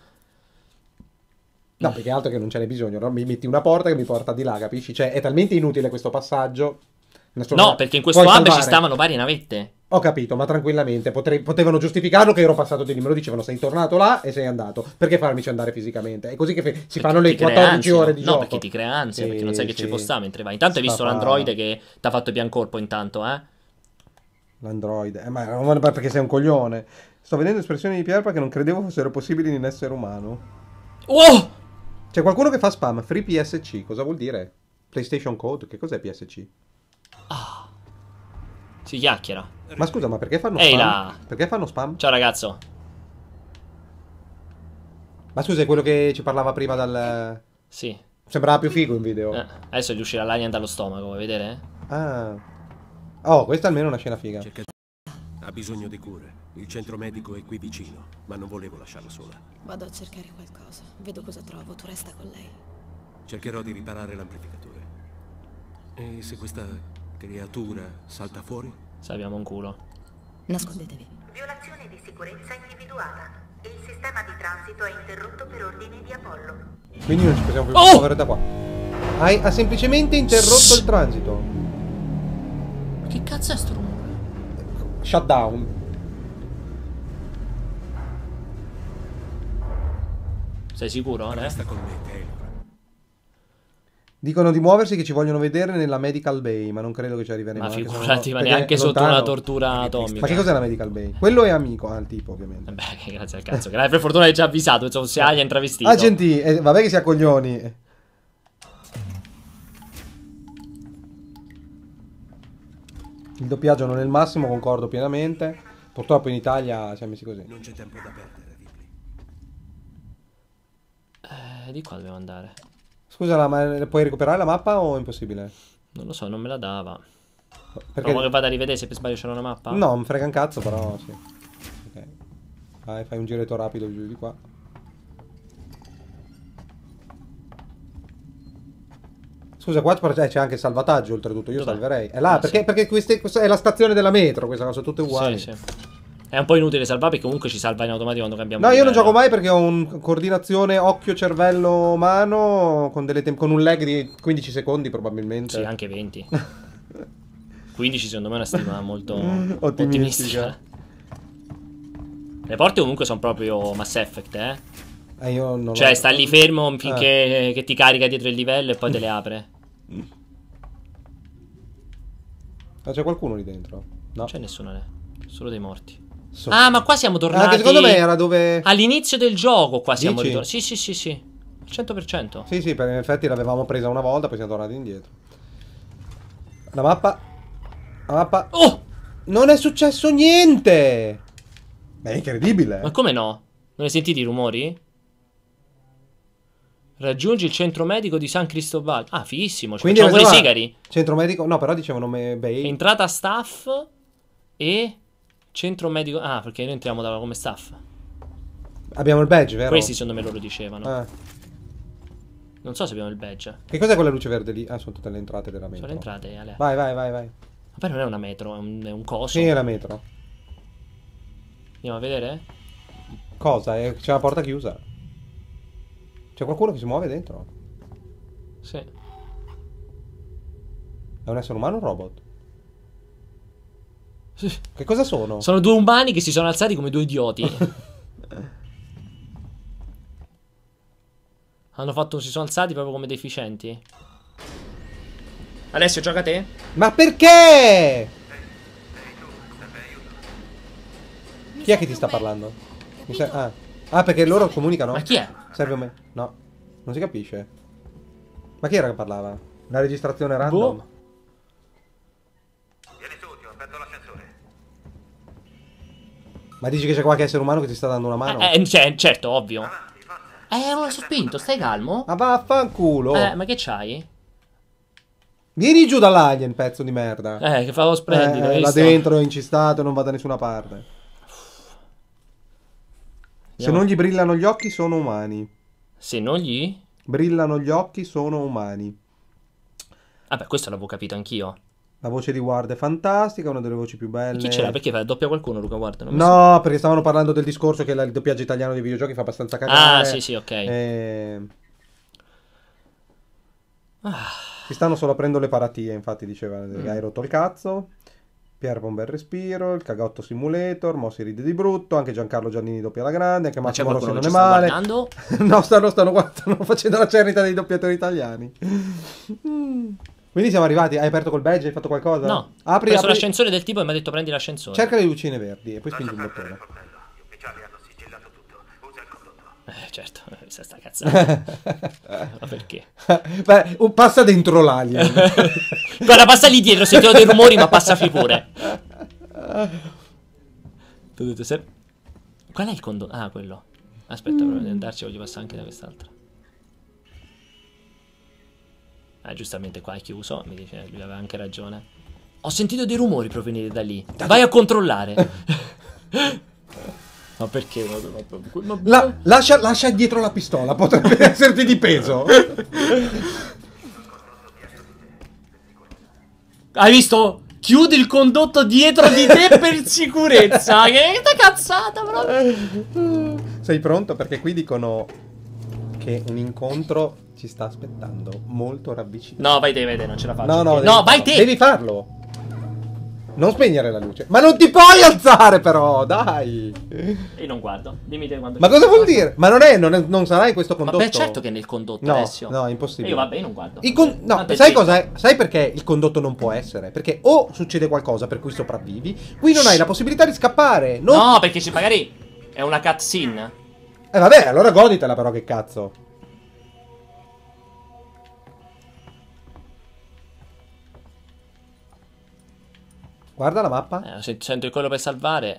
No, perché altro che non ce n'è bisogno, no? Mi metti una porta che mi porta di là, capisci? Cioè, è talmente inutile questo passaggio. No, perché in questo Puoi hub ci salvare. stavano varie navette. Ho capito, ma tranquillamente. potrei- potevano giustificarlo che ero passato di lì. Me lo dicevano, sei tornato là e sei andato. Perché farmici andare fisicamente? È così che fe- si fanno le Ti crea 14 ansia. ore di no, gioco. perché ti crea ansia, Sì, perché non sai che ci può stare mentre vai. Intanto hai visto Sta fa- l'androide che ti ha fatto pian corpo intanto, eh? L'android. Eh, ma perché sei un coglione. Sto vedendo espressioni di Pierpa che non credevo fossero possibili in essere umano. Oh! C'è qualcuno che fa spam. Free PSC. Cosa vuol dire? PlayStation Code? Che cos'è PSC? Si chiacchiera. Ma scusa, ma perché fanno Ehi spam? là. Perché fanno spam? Ciao ragazzo. Ma scusa, è quello che ci parlava prima dal... Sì. Sembrava più figo in video. Eh, adesso gli uscirà l'alien dallo stomaco, vuoi vedere? Ah. Oh, questa almeno è una scena figa. Cerca- Ha bisogno di cure. Il centro medico è qui vicino, ma non volevo lasciarla sola. Vado a cercare qualcosa. Vedo cosa trovo. Tu resta con lei. Cercherò di riparare l'amplificatore. E se questa creatura salta fuori? Sappiamo un culo. Nascondetevi. Violazione di sicurezza individuata. Il sistema di transito è interrotto per ordine di Apollo. Quindi non ci possiamo più Oh! muovere da qua. Hai- ha semplicemente interrotto il transito. Ma che cazzo è sto rumore? Shutdown. Sei sicuro, eh? Resta con me, Taylor. Dicono di muoversi che ci vogliono vedere nella Medical Bay, ma non credo che ci arriveremo. Ma figurati, ma neanche sotto lontano. una tortura atomica. Ma che cos'è la Medical Bay? Quello è amico, ah, il tipo ovviamente. Vabbè, che grazie al cazzo. Che per fortuna hai già avvisato, insomma, se alien travestito. Agenti, eh, vabbè che sia coglioni. Il doppiaggio non è il massimo, concordo pienamente. Purtroppo in Italia siamo messi così. Non c'è tempo da perdere, Ripley. Eh, di qua dobbiamo andare. Scusa, ma puoi recuperare la mappa o è impossibile? Non lo so, non me la dava. Perché... Provo che vada a rivedere se per sbaglio c'era una mappa. No, mi frega un cazzo, però sì. Ok. Vai, fai un giretto rapido giù di qua. Scusa, qua c'è c'è anche il salvataggio oltretutto, io Dov'è? salverei. È là, Ah, perché, sì. perché queste, questa è la stazione della metro, questa cosa, tutte uguali. Sì, sì. È un po' inutile salvare perché comunque ci salva in automatico quando cambiamo No, io non gioco mai perché ho un coordinazione occhio-cervello-mano con, delle tem- con un lag di 15 secondi probabilmente. Sì, anche 20. 15 secondo me è una stima molto Ottimistica. ottimistica. Le porte comunque sono proprio Mass Effect, eh. Eh, io non Cioè, sta lì fermo finché che ti carica dietro il livello e poi te le apre. Ma c'è qualcuno lì dentro? No. Non c'è nessuno lì. Solo dei morti. So- Ah, ma qua siamo tornati. Anche secondo me era dove... All'inizio del gioco qua siamo Dici? ritornati. Sì, sì, sì, sì. Al 100%. Sì, sì, perché in effetti l'avevamo presa una volta, poi siamo tornati indietro. La mappa... La mappa... Oh! Non è successo niente! È incredibile. Ma come no? Non hai sentito i rumori? Raggiungi il centro medico di San Cristobal. Ah, fighissimo. Ci Quindi facciamo pure i sigari. Centro medico... No, però dicevano me... Bay. Entrata staff e centro medico. Ah, perché noi entriamo da come staff. Abbiamo il badge, vero? Questi secondo me loro dicevano. Ah. Non so se abbiamo il badge. Che cos'è quella luce verde lì? Ah, sono tutte le entrate della metro. Sono le entrate, Ale. Vai, vai, vai, vai. Ma poi non è una metro, è un, è un coso. Sì, è la metro. Andiamo a vedere? Cosa? C'è la porta chiusa. C'è qualcuno che si muove dentro? Sì. È un essere umano o un robot? Sì. Che cosa sono? Sono due umani che si sono alzati come due idioti. Hanno fatto, si sono alzati proprio come deficienti. Alessio, gioca a te? Ma perché? Chi è che ti sta parlando? Mi sa- ah. Ah, perché loro comunicano? Ma chi è? Serve a me. No, non si capisce. Ma chi era che parlava? La registrazione random? Boh. Vieni su, ti aspetto l'ascensore. Ma dici che c'è qualche essere umano che ti sta dando una mano? Eh, eh, cioè, certo, ovvio. Eh, l'ho sospinto, stai calmo? Ma vaffanculo! Eh, ma che c'hai? Vieni giù dall'alien, pezzo di merda. Eh, che fa lo splendido, Eh, là dentro è incistato e non va da nessuna parte. Se non gli brillano gli occhi, sono umani. Se non gli... Brillano gli occhi, sono umani. Vabbè, questo l'avevo capito anch'io. La voce di Ward è fantastica, una delle voci più belle. Chi ce l'ha? Perché fa doppia qualcuno, Luca? Mi No, perché stavano parlando del discorso che la- il doppiaggio italiano dei videogiochi fa abbastanza cagare. Ah, sì, sì, ok. Eh, Si stanno solo aprendo le paratie, infatti diceva, Mm. hai rotto il cazzo. Pier fa un bel respiro, il cagotto simulator, mo si ride di brutto, anche Giancarlo Giannini doppia alla grande, anche Ma Massimo Rossi qualcuno non è male. guardando? no, stanno, stanno guardando, facendo la cernita dei doppiatori italiani. Mm. Quindi siamo arrivati, hai aperto col badge, hai fatto qualcosa? No. Ho Apri, preso apri, l'ascensore del tipo e mi ha detto prendi l'ascensore. cerca le lucine verdi e poi spingi il bottone. coltello. Gli ufficiali hanno sigillato tutto. Usa il condotto. Eh, certo, questa sta cazzata. Ma perché? Beh, passa dentro l'alien. Guarda, passa lì dietro, sentivo dei rumori, ma passa pure. Se- Qual è il condotto? Ah, quello. Aspetta, prima di andarci voglio passare anche da quest'altra. Ah, giustamente qua è chiuso, mi dice, lui aveva anche ragione. Ho sentito dei rumori provenire da lì. Vai a controllare. ma perché? Ma- ma- ma- La- lascia, lascia dietro la pistola, potrebbe esserti di peso. Hai visto? Chiudi il condotto dietro di te per sicurezza. che sta cazzata, proprio. Sei pronto? Perché qui dicono che un incontro ci sta aspettando molto ravvicinato. No, vai te, vai te, non ce la faccio. No, no, no, devi- vai te. Devi farlo. Non spegnere la luce. Ma non ti puoi alzare, però, dai. Io non guardo. Dimmi te quando. Ma cosa vuol dire? Ma non è, non, è- non sarà in questo Ma condotto. beh, certo che è nel condotto, No, Alessio. no, è impossibile. Io vabbè, io non guardo. Il con- no, sai zitto. cosa è? Sai perché il condotto non può essere? Perché o succede qualcosa per cui sopravvivi, qui non hai la possibilità di scappare. Non... No, perché ci- magari è una cutscene. Eh vabbè, allora goditela però che cazzo. Guarda la mappa. Eh, se sento quello per salvare.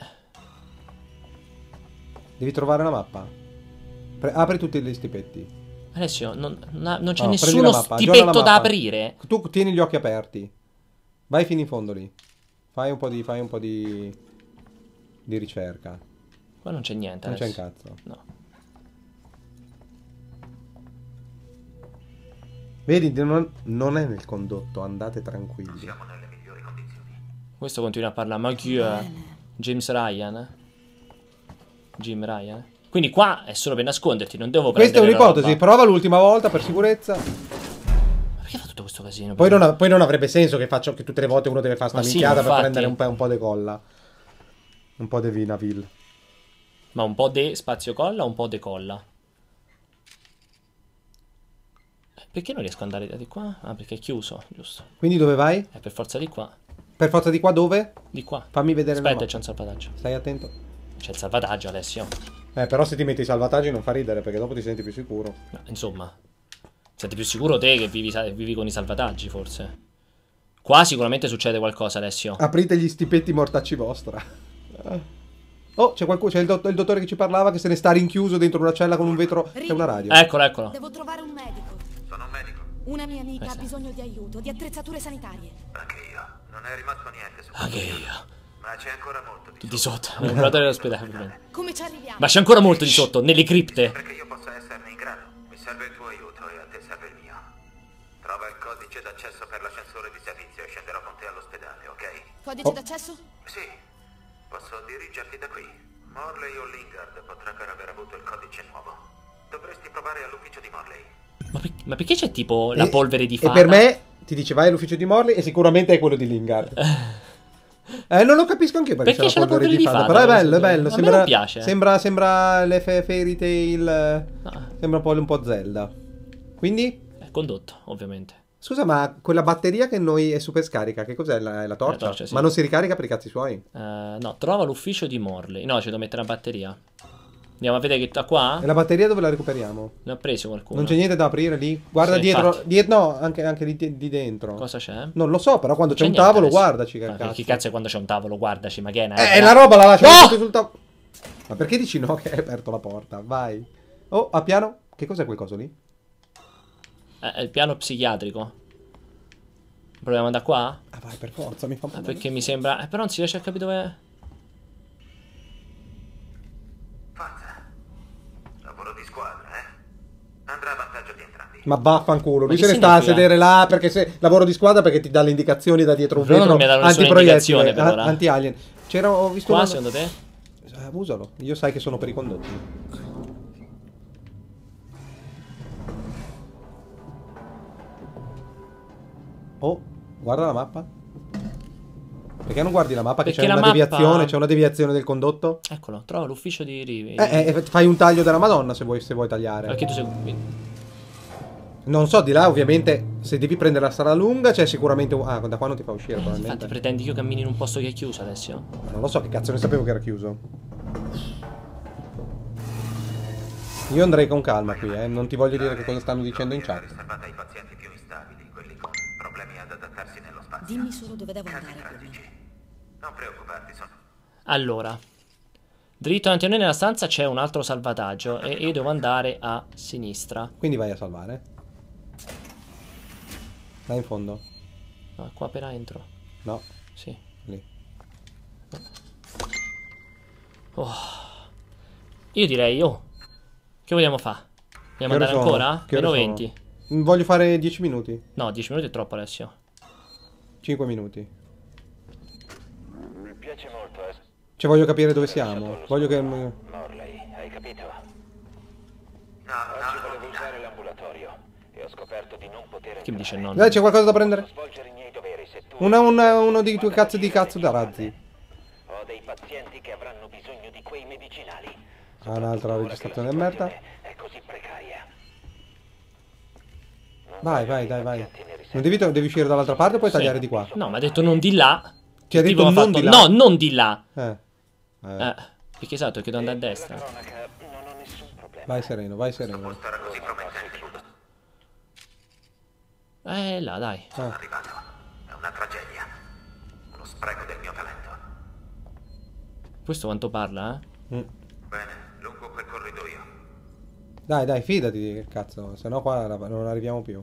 Devi trovare la mappa. Pre- apri tutti gli stipetti. Alessio, non, non- non c'è No, nessuno stipetto da aprire. Tu tieni gli occhi aperti. Vai fino in fondo lì. Fai un po' di, fai un po' di, di ricerca. Qua non c'è niente. Non c'è un cazzo. No. Vedi, non, non è nel condotto, andate tranquilli. Siamo condizioni. Questo continua a parlare. Ma chi è? James Ryan? Jim Ryan? Quindi qua è solo per nasconderti, non devo Questa è prendere un'ipotesi, prova l'ultima volta per sicurezza. Ma Perché fa tutto questo casino? Poi non, ha- poi non avrebbe senso che faccio che tutte le volte uno deve fare sta sì, minchiata per infatti. prendere un, po'- un po' di colla. Un po' di Vinaville. Ma un po' de spazio colla o un po' decolla? Eh, Perché non riesco ad andare di qua? Ah, perché è chiuso, giusto. Quindi dove vai? È per forza di qua. Per forza di qua dove? Di qua. Fammi vedere la Aspetta, c'è un salvataggio. Stai attento. C'è il salvataggio, Alessio. Eh, però se ti metti i salvataggi non fa ridere perché dopo ti senti più sicuro. Ma, insomma, senti più sicuro te che vivi, vivi con i salvataggi, forse. Qua sicuramente succede qualcosa, Alessio. Aprite gli stipetti mortacci vostra. Oh, c'è qualcuno, c'è il, dott- il dottore che ci parlava che se ne sta rinchiuso dentro una cella con un vetro. C'è una radio. Eccolo, eccolo. Devo trovare un medico. Sono un medico. Una mia amica ha Questa. bisogno di aiuto, di attrezzature sanitarie. Anche io. Non è rimasto niente su Anche questo. io. Ma c'è ancora molto di Di sotto. Un operatore dell'ospedale. prima. Come ci arriviamo? Ma c'è ancora molto di sotto, nelle cripte. Perché io possa esserne in grado. Mi serve il tuo aiuto e a te serve il mio. Trova il codice d'accesso per l'ascensore di servizio e scenderò con te all'ospedale, ok? Codice Oh. d'accesso? Sì. Posso dirigerti da qui. Morley o Lingard potrebbero aver avuto il codice nuovo. Dovresti provare all'ufficio di Morley. Ma, per- ma perché c'è tipo la E- polvere di E fata? per me ti dice vai all'ufficio di Morley e sicuramente è quello di Lingard. Eh, non lo capisco anche perché, Perché c'è la polvere di fata. fata, Però è bello, è bello. Sembra, non piace. Sembra, sembra le fe- Fairy Tail. Ah, Sembra un po', un po' Zelda. Quindi, è condotto, ovviamente. scusa, ma quella batteria che noi è super scarica, che cos'è? La, la torcia? La torcia, sì. Ma non si ricarica per i cazzi suoi? Eh, no, trova l'ufficio di Morley. No, ci devo mettere la batteria. Andiamo a vedere che sta qua. E la batteria dove la recuperiamo? Ne ho preso qualcuno. Non c'è niente da aprire lì? Guarda Sì, dietro, dietro. No, anche, anche di, di dentro. Cosa c'è? Non lo so, però quando c'è, C'è un tavolo, adesso. guardaci che Ma cazzo. Che cazzo è quando c'è un tavolo? Guardaci, ma che è una... Eh, la roba la lascio No! sul tavolo. Ma perché dici no che hai aperto la porta? Vai. Oh, a piano. Che cos'è quel coso lì? Eh, È il piano psichiatrico. Proviamo da qua? Ah, vai, per forza, mi fa Eh, male. perché mi sembra... Eh, però non si riesce a capire dove... Forza. Lavoro di squadra, eh? Andrà a vantaggio di entrambi. Ma vaffanculo, lui che se ne sta a sedere là perché se lavoro di squadra perché ti dà le indicazioni da dietro un vetro mi ha dato nessuna antiproiettile, a- anti-alien. C'era, ho visto Qua, una- secondo te? Eh, usalo, io sai che sono per i condotti. Oh, guarda la mappa. Perché non guardi la mappa? Che Perché c'è la una mappa- deviazione, c'è una deviazione del condotto? Eccolo, trova l'ufficio di Rivi. Eh, eh, fai un taglio della Madonna se vuoi, se vuoi tagliare. Perché tu sei... Non so, di là ovviamente se devi prendere la strada lunga c'è sicuramente un... Ah, da qua non ti fa uscire Infatti probabilmente. pretendi che io cammini in un posto che è chiuso, Alessio? Ma Non lo so, che cazzo ne sapevo che era chiuso. Io andrei con calma qui, eh. Non ti voglio dire che cosa stanno dicendo in chat. Dimmi solo dove devo andare. Non preoccuparti, sono... Allora, dritto davanti a noi nella stanza c'è un altro salvataggio e io devo andare a sinistra. Quindi vai a salvare. Là in fondo. No, qua appena entro. No, Sì. lì. Io direi, oh, che vogliamo fare? Vogliamo andare sono? ancora? Meno sono? 20. Mm, Voglio fare 10 minuti. No, 10 minuti è troppo, Alessio. 5 minuti. Mi piace molto, eh. Cioè voglio capire dove siamo. Voglio che... Morley, hai capito? No, Oggi no, volevo usare l'ambulatorio ho scoperto di non poter Chi mi dice no? Dai, c'è qualcosa da prendere? svolgere i miei doveri se tu Una, una- uno dei tuoi cazzo di cazzo da razzi. ho dei pazienti che avranno bisogno di quei medicinali. Ah, un'altra registrazione di merda. È così precaria. Vai, vai, dai, vai. Non devi, devi uscire dall'altra parte e poi tagliare di qua. No, ma ha detto non di là. Ti ha detto non fatto, di là? No, non di là. Eh. Eh, Eh, perché esatto, che devo andare a destra. Nessun problema. Vai sereno, vai sereno. Eh, là, dai. Ah. Arrivato. È una tragedia. Uno spreco del mio talento. Questo quanto parla, eh? Mm. Bene, lungo quel corridoio. Dai, dai, fidati, che cazzo. Se no qua non arriviamo più.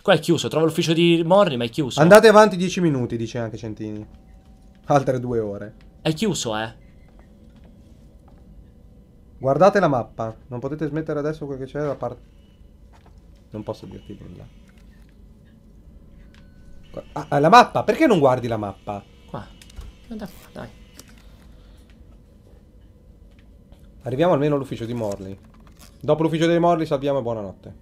Qua è chiuso, trovo l'ufficio di Morri, ma è chiuso. Andate avanti 10 minuti, dice anche Centini. Altre due ore. È chiuso, eh. Guardate la mappa. Non potete smettere adesso quel che c'è da parte... Non posso dirti nulla. Ah, ah, la mappa! Perché non guardi la mappa? Qua. Guarda qua, dai. Arriviamo almeno all'ufficio di Morley. Dopo l'ufficio dei Morley salviamo e buonanotte.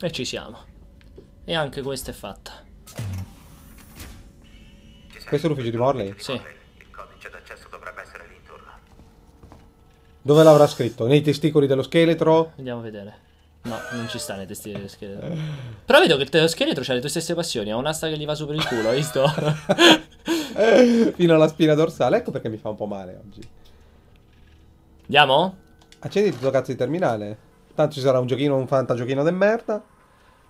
E ci siamo. E anche questa è fatta. Questo è l'ufficio di Morley? Sì. Il codice d'accesso dovrebbe essere lì intorno. Dove l'avrà scritto? Nei testicoli dello scheletro? Andiamo a vedere. No, non ci sta nei testi dello scheletro. Però vedo che il te- scheletro ha le tue stesse passioni. Ha un'asta che gli va su per il culo, hai visto? Fino alla spina dorsale. Ecco perché mi fa un po' male oggi. Andiamo? Accendi tutto cazzo di terminale. Tanto ci sarà un giochino, un fantagiochino de merda.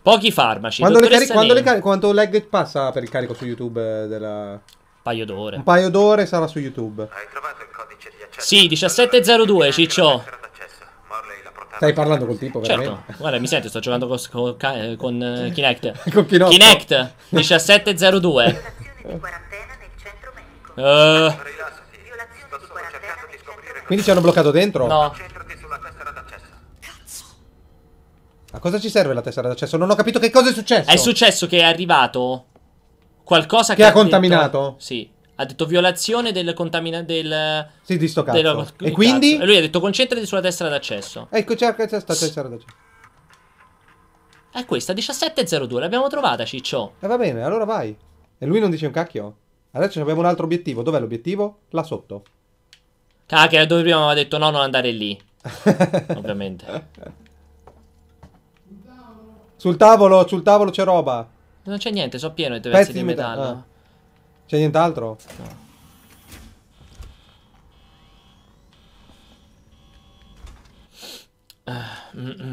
Pochi farmaci. Quando, le cari- quando, le cari- quanto lag passa per il carico su YouTube eh, della... Paio d'ore. Un paio d'ore sarà su YouTube. Hai trovato il codice? Sì, 1702, Ciccio. Stai parlando col tipo, veramente? Certo. Guarda, mi senti, sto giocando eh, con eh, Kinect. Con Kinotto. Kinect 1702. Violazione di quarantena nel centro medico. Eh, Quindi ci hanno bloccato dentro? no. Concentrati sulla tessera d'accesso. A cosa ci serve la tessera d'accesso? Non ho capito che cosa è successo. È successo che è arrivato qualcosa che, Che ha contaminato? sì. Ha detto violazione del contamina del Sì, di sto cazzo. del- e quindi? cazzo. E lui ha detto concentrati sulla tessera d'accesso. Ecco, cerca questa tessera d'accesso. È questa 1702, l'abbiamo trovata, Ciccio. E va bene, allora vai. E lui non dice un cacchio? Adesso abbiamo un altro obiettivo. Dov'è l'obiettivo? Là sotto. Ah, che dove prima aveva detto no, non andare lì. Ovviamente. Sul tavolo, sul tavolo c'è roba. Non c'è niente, so pieno di pezzi, di meta- metallo. ah. C'è nient'altro? Mm.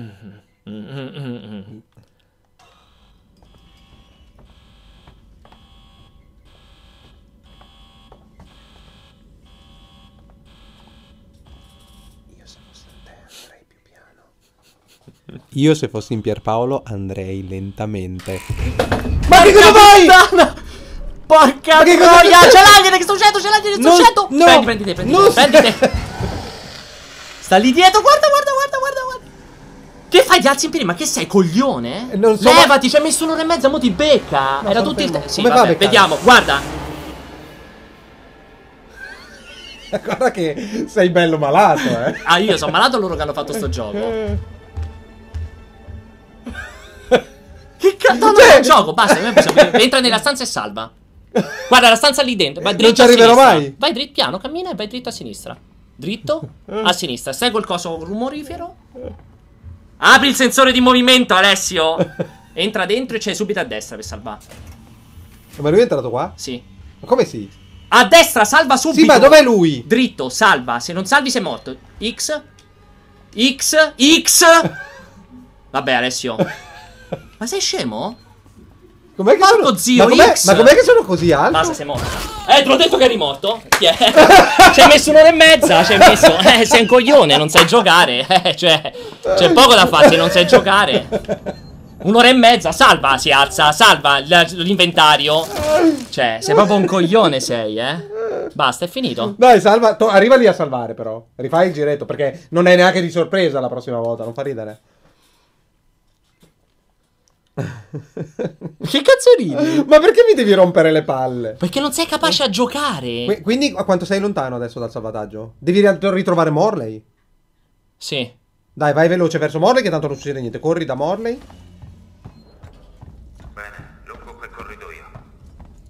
Io se fossi in Pierpaolo andrei lentamente. Ma che cosa fai? Porca Ma che troia, c'è l'angelo che sto uscendo, c'è l'angelo che Non- uscendo. no. Prendi, prendi te, prendi Non te, prendi te. Sta lì dietro, guarda, guarda, guarda, guarda, guarda. Che fai, ti alzi in piedi? Ma che sei, coglione? Eh, non so, Levati, ci hai messo un'ora e mezza, mo ti becca. No, Era tutto il fermo. tempo. Sì, Come vabbè, beccare? vediamo, guarda. Guarda che sei bello malato, eh. Ah, io sono malato loro che hanno fatto sto gioco. No, no, Cioè- gioco, basta. noi possiamo- Entra nella stanza e salva. Guarda la stanza lì dentro. Vai Non dritto ci a arriverò mai. Vai dritto, piano, cammina e vai dritto a sinistra. Dritto a sinistra. Sai quel coso rumorifero? Apri il sensore di movimento, Alessio. Entra dentro e c'è subito a destra per salvare. Ma lui è entrato qua? Sì. Ma come sì? A destra, salva subito. Sì, ma dov'è lui? Dritto, salva. Se non salvi sei morto. X. X. X. Vabbè, Alessio. Ma sei scemo? Com'è che Porco sono... zio, ma com'è, X. ma com'è che sono così alto? Basta, sei morto. Eh, te l'ho detto che eri morto. Chi è? ci hai messo un'ora e mezza. Ci hai messo. Eh, sei un coglione, non sai giocare. Eh, cioè, c'è poco da fare se non sai giocare. Un'ora e mezza, salva, si alza, salva l'inventario. Cioè, sei proprio un coglione, sei, eh. Basta, è finito. Dai, salva. to- arriva lì a salvare, però. Rifai il giretto, perché non è neanche di sorpresa la prossima volta, non fa ridere. Che cazzo ridi? Ma perché mi devi rompere le palle? Perché non sei capace a giocare. Qui- Quindi, a quanto sei lontano adesso dal salvataggio? Devi ri- ritrovare Morley? Sì. Dai, vai veloce verso Morley, che tanto non succede niente. Corri da Morley. Bene, lungo quel corridoio.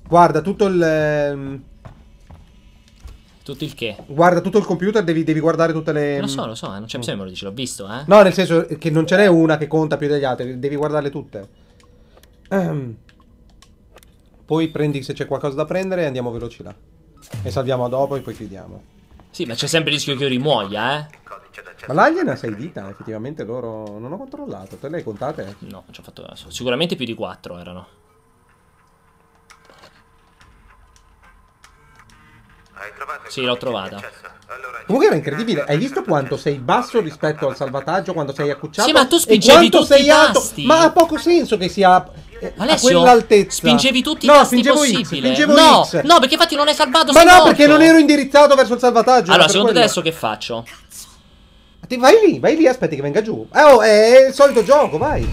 Guarda tutto il. ehm, Tutto il che. Guarda tutto il computer, devi, devi guardare tutte le. Lo so, lo so, eh, non c'è bisogno che me lo dici, l'ho visto, eh. No, nel senso che non ce n'è una che conta più degli altri, devi guardarle tutte. Ehm. Poi prendi se c'è qualcosa da prendere e andiamo veloci là. E salviamo dopo e poi chiudiamo. Sì, ma c'è sempre il rischio che io rimuoia, eh. Ma l'alien ha 6 dita, effettivamente loro non ho controllato. Te le hai contate? No, ci ho fatto Sicuramente più di 4 erano. Hai trovato il Sì, l'ho trovata. Allora, Comunque era incredibile. Hai visto quanto sei basso rispetto al salvataggio quando sei accucciato? Sì, ma tu spingevi quanto tutti sei i alto? Ma ha poco senso che sia Alessio, quell'altezza. spingevi tutti i no, tasti spingevo possibili. X, no, X. no, perché infatti non hai salvato Ma no, morto. perché non ero indirizzato verso il salvataggio. Allora, secondo te quello. adesso che faccio? Ti- Vai lì, vai lì, aspetti che venga giù. Eh, oh, è il solito gioco, vai.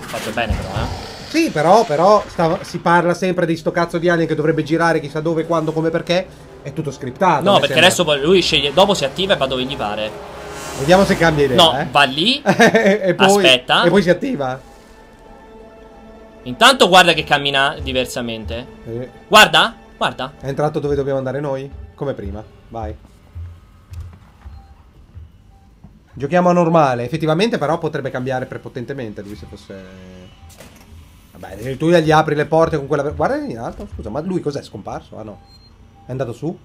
Fatto bene però, eh. Sì, però, però stava- si parla sempre di sto cazzo di alien che dovrebbe girare chissà dove, quando, come, perché. È tutto scriptato. No, perché sembra. adesso lui sceglie, dopo si attiva e va dove gli pare. Vediamo se cambia idea. No, eh. va lì. e poi, Aspetta. E poi si attiva. Intanto guarda che cammina diversamente. Eh, Guarda, guarda. È entrato dove dobbiamo andare noi? Come prima. Vai. Giochiamo a normale. Effettivamente, però, potrebbe cambiare prepotentemente lui se fosse. Vabbè, tu gli apri le porte con quella. Guarda in alto. Scusa, ma lui cos'è scomparso? Ah no. È andato su?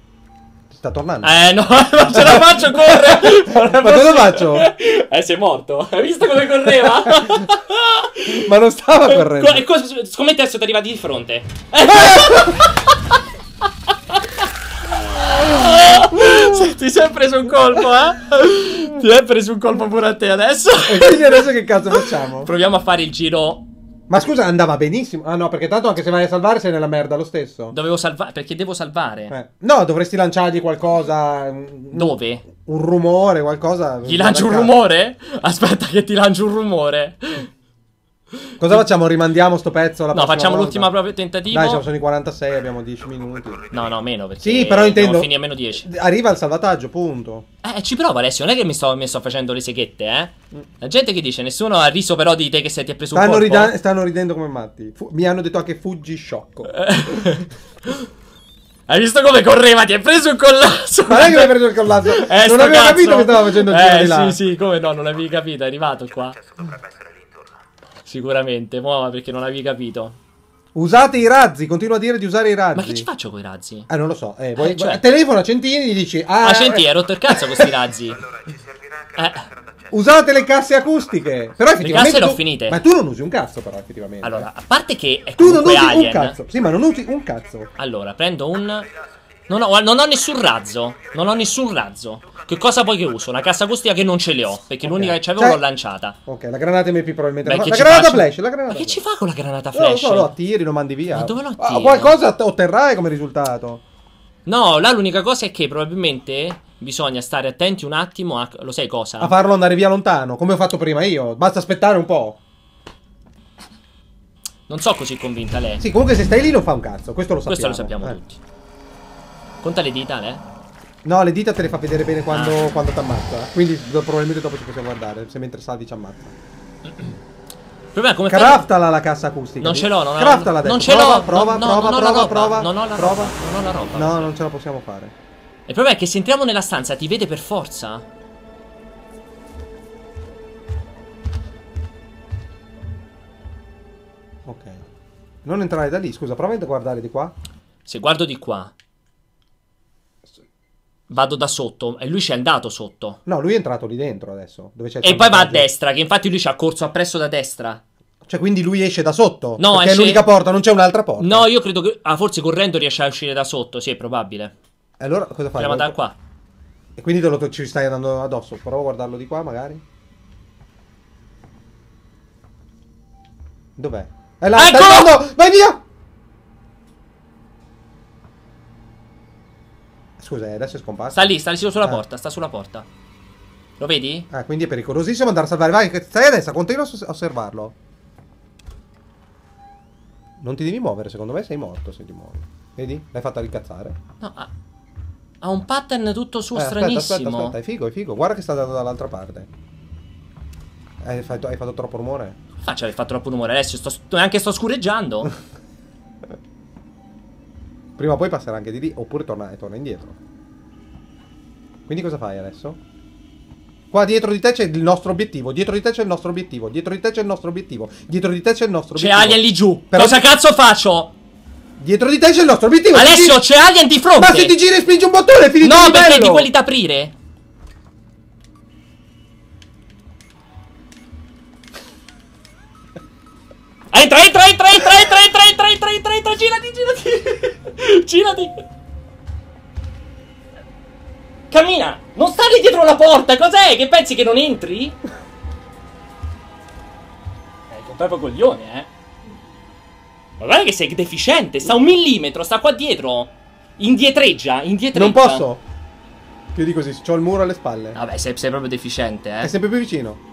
Sta tornando. Eh no, non ce la faccio, corre. Ma cosa faccio? Eh, sei morto. Hai visto come correva? Ma non stava correndo. Co- e cosa- Scommetti adesso ti arriva di fronte. Eh. Ti sei preso un colpo, eh? Ti hai preso un colpo pure a te adesso. E quindi adesso che cazzo facciamo? Proviamo a fare il giro. Ma scusa, andava benissimo. Ah no, perché tanto anche se vai a salvare sei nella merda lo stesso. Dovevo salvare. Perché devo salvare. Eh. No, dovresti lanciargli qualcosa. un- Dove? Un rumore, qualcosa. Gli lancio un rumore? Aspetta che ti lancio un rumore. Cosa facciamo? Rimandiamo sto pezzo alla No, facciamo volta? l'ultimo proprio tentativo. Dai, sono i 46, abbiamo 10 minuti. No, no, meno perché Sì, però intendo. Finire a meno 10. Arriva il salvataggio, punto. Eh, ci prova Alessio, non è che mi sto, mi sto facendo le seghette, eh. La gente che dice, nessuno ha riso però di te che sei ti ha preso un Stanno, colpo. rida- stanno ridendo come matti. Fu- mi hanno detto anche fuggi sciocco. Hai visto come correva? Ti hai preso un collasso. Ma non è che mi hai preso il collasso. Eh, non avevo cazzo. capito che stava facendo il giro Eh, di là. sì, sì, come no, non l'avevi capito, è arrivato qua. Dovrebbe essere. Sicuramente, muova perché non avevi capito. Usate i razzi, continua a dire di usare i razzi. Ma che ci faccio con i razzi? Eh, non lo so. Eh, vuoi- Eh, cioè- Telefona a Centini e gli dici. Ah, senti, eh, hai rotto il cazzo con questi razzi. Allora ci servirà anche Eh. Usate le casse acustiche. Però effettivamente. casse le ho finite. Ma tu non usi un cazzo, però, effettivamente. Allora, a parte che è tu non usi alien. un cazzo. Sì, ma non usi un cazzo. Allora, prendo un... Non ho, non ho nessun razzo. Non ho nessun razzo. Che cosa poi che uso? Una cassa acustica che non ce le ho. Perché l'unica che c'avevo l'ho lanciata. Ok, la granata MP probabilmente. Beh, la la granata faccio? flash, la granata Ma che ci fa con la granata lo flash? so, lo attiri, lo mandi via. Ma dove lo Ah, attiro? qualcosa ott- otterrai come risultato. No, là l'unica cosa è che probabilmente bisogna stare attenti un attimo a... Lo sai cosa? A farlo andare via lontano, come ho fatto prima io. Basta aspettare un po'. Non so così convinta lei. Sì, comunque se stai lì non fa un cazzo. Questo lo sappiamo. Questo lo sappiamo eh. tutti. Conta le dita, eh? No, le dita te le fa vedere bene quando, quando ti ammazza. Quindi do- probabilmente dopo ci possiamo guardare. Se mentre salvi ci ammazza. Il problema è come fai- Craftala la cassa acustica. Non ce l'ho, non Craftala. Non ce l'ho. Prova, no, prova, prova, prova. Non ho la roba. No, non ce la possiamo fare. Il problema è che se entriamo nella stanza ti vede per forza. Ok. Non entrare da lì, scusa, prova a guardare di qua. Se guardo di qua. Vado da sotto. E lui ci è andato sotto. No, lui è entrato lì dentro adesso. Dove c'è E poi va a destra. Che infatti lui ci ha corso appresso da destra. Cioè, quindi lui esce da sotto. No, perché è esce- l'unica porta, non c'è un'altra porta. No, io credo che. Ah, forse correndo riesce a uscire da sotto. Sì, è probabile. E allora cosa fai? Proviamo da qua. E quindi te lo, ci stai andando addosso. Prova a guardarlo di qua, magari. Dov'è? È là, Ecco! stai andando! Vai via! Scusa, eh, adesso è scomparso. Sta lì, sta lì sulla Ah. porta. Sta sulla porta. Lo vedi? Ah, quindi è pericolosissimo andare a salvare. Vai, stai a destra, continua a os- a osservarlo. Non ti devi muovere, secondo me sei morto se ti muovi. Vedi? L'hai fatta ricazzare. No, ha, ha un pattern tutto suo Eh, aspetta, stranissimo. aspetta, aspetta, è figo, è figo. Guarda che sta andando dall'altra parte. Hai fatto, hai fatto troppo rumore? Faccia, hai fatto troppo rumore. Adesso sto, neanche sto scureggiando. Prima o poi passerà anche di lì, oppure torna, e torna indietro. Quindi cosa fai adesso? Qua dietro di te c'è il nostro obiettivo, dietro di te c'è il nostro obiettivo, dietro di te c'è il nostro obiettivo, dietro di te c'è il nostro C'è obiettivo. Alien lì giù. Però- Cosa cazzo faccio? Dietro di te c'è il nostro obiettivo. giri- c'è Alien di fronte. Ma se ti giri e spingi un bottone finito No, perché di quelli da aprire. Entra, entra, entra, entra, entra, entra, entra, entra, entra, entra, girati, girati. girati. Cammina, non stare dietro la porta, cos'è? Che pensi che non entri? Eh, proprio coglione, eh. Ma guarda che sei deficiente, sta un millimetro, sta qua dietro. Indietreggia, indietreggia. Non posso. Più di così, ho il muro alle spalle. Vabbè, sei, sei proprio deficiente, È eh. sempre più vicino.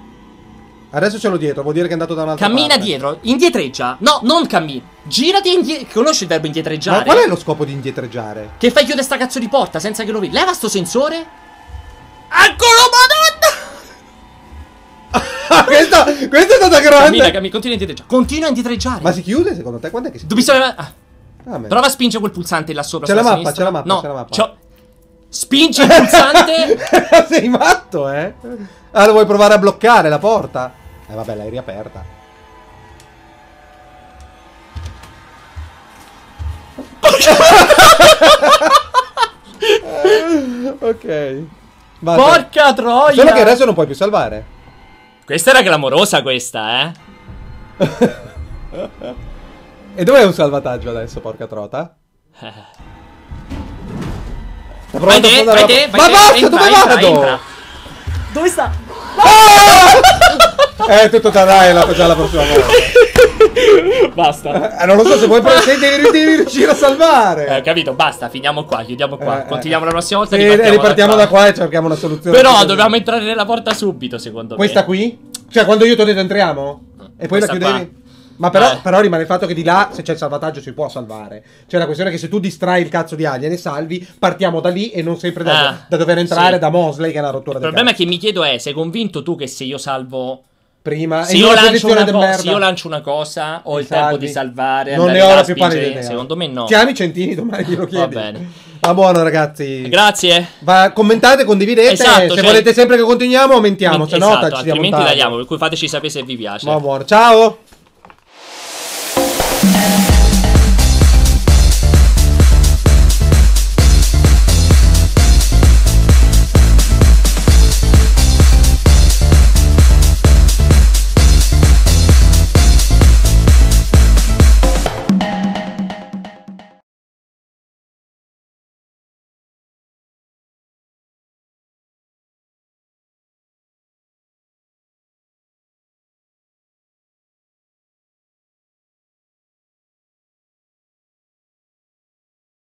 Adesso ce l'ho dietro, vuol dire che è andato da un'altra Cammina parte. dietro, indietreggia. No, non cammina. Girati indietro. Conosci il verbo indietreggiare? Ma qual è lo scopo di indietreggiare? Che fai chiudere sta cazzo di porta senza che lo vedi. Leva sto sensore. Eccolo, madonna! questa, questa è stata grande. Cammina, cammina, continua a indietreggiare. Continua a indietreggiare. Ma si chiude secondo te? Quando è che si Dobbiamo chiude? ah, Ah, Prova a spingere quel pulsante là sopra. C'è la mappa, c'è la mappa, No, c'è la mappa. Spingi il pulsante. Sei matto, eh? Ah, lo vuoi provare a bloccare la porta? Eh, vabbè, l'hai riaperta. ok. Basta. Porca troia. Solo che adesso non puoi più salvare. Questa era clamorosa, questa, eh. E dov'è un salvataggio adesso, porca trota? Provando Vai te, vai te, vai Ma basta, entra, dove entra, vado? entra. Dove sta? Eh, tutto da dai, la facciamo la prossima volta. Basta. Eh, non lo so se vuoi se devi, devi riuscire a salvare. Eh, capito, basta, finiamo qua, chiudiamo qua. Eh, Continuiamo la prossima volta e ripartiamo, ripartiamo da qua e cerchiamo una soluzione. Però dovevamo entrare nella porta subito, secondo Questa me. qui? Cioè, quando io ti ho detto entriamo? E poi la Questa chiudevi? qua. Ma però, Eh. però rimane il fatto che di là, se c'è il salvataggio, si può salvare. Cioè, la questione è che se tu distrai il cazzo di alien e salvi, partiamo da lì e non sempre da, Ah, da dover entrare sì. da Mosley, che è una rottura Il del problema è cazzo. che mi chiedo è, sei convinto tu che se io salvo... Prima, Se e io, lancio co- se io lancio una cosa, ho il tempo salvi. di salvare, Non ne ho la più pallida idea. Secondo me no. Chiami Centini domani glielo chiedi. Va bene. Va buono, ragazzi. Grazie. Va, commentate, condividete. Esatto, se cioè- volete sempre che continuiamo, aumentiamo. Se no, esatto, taci di altrimenti tagliamo, per cui fateci sapere se vi piace. Va buono. Ciao.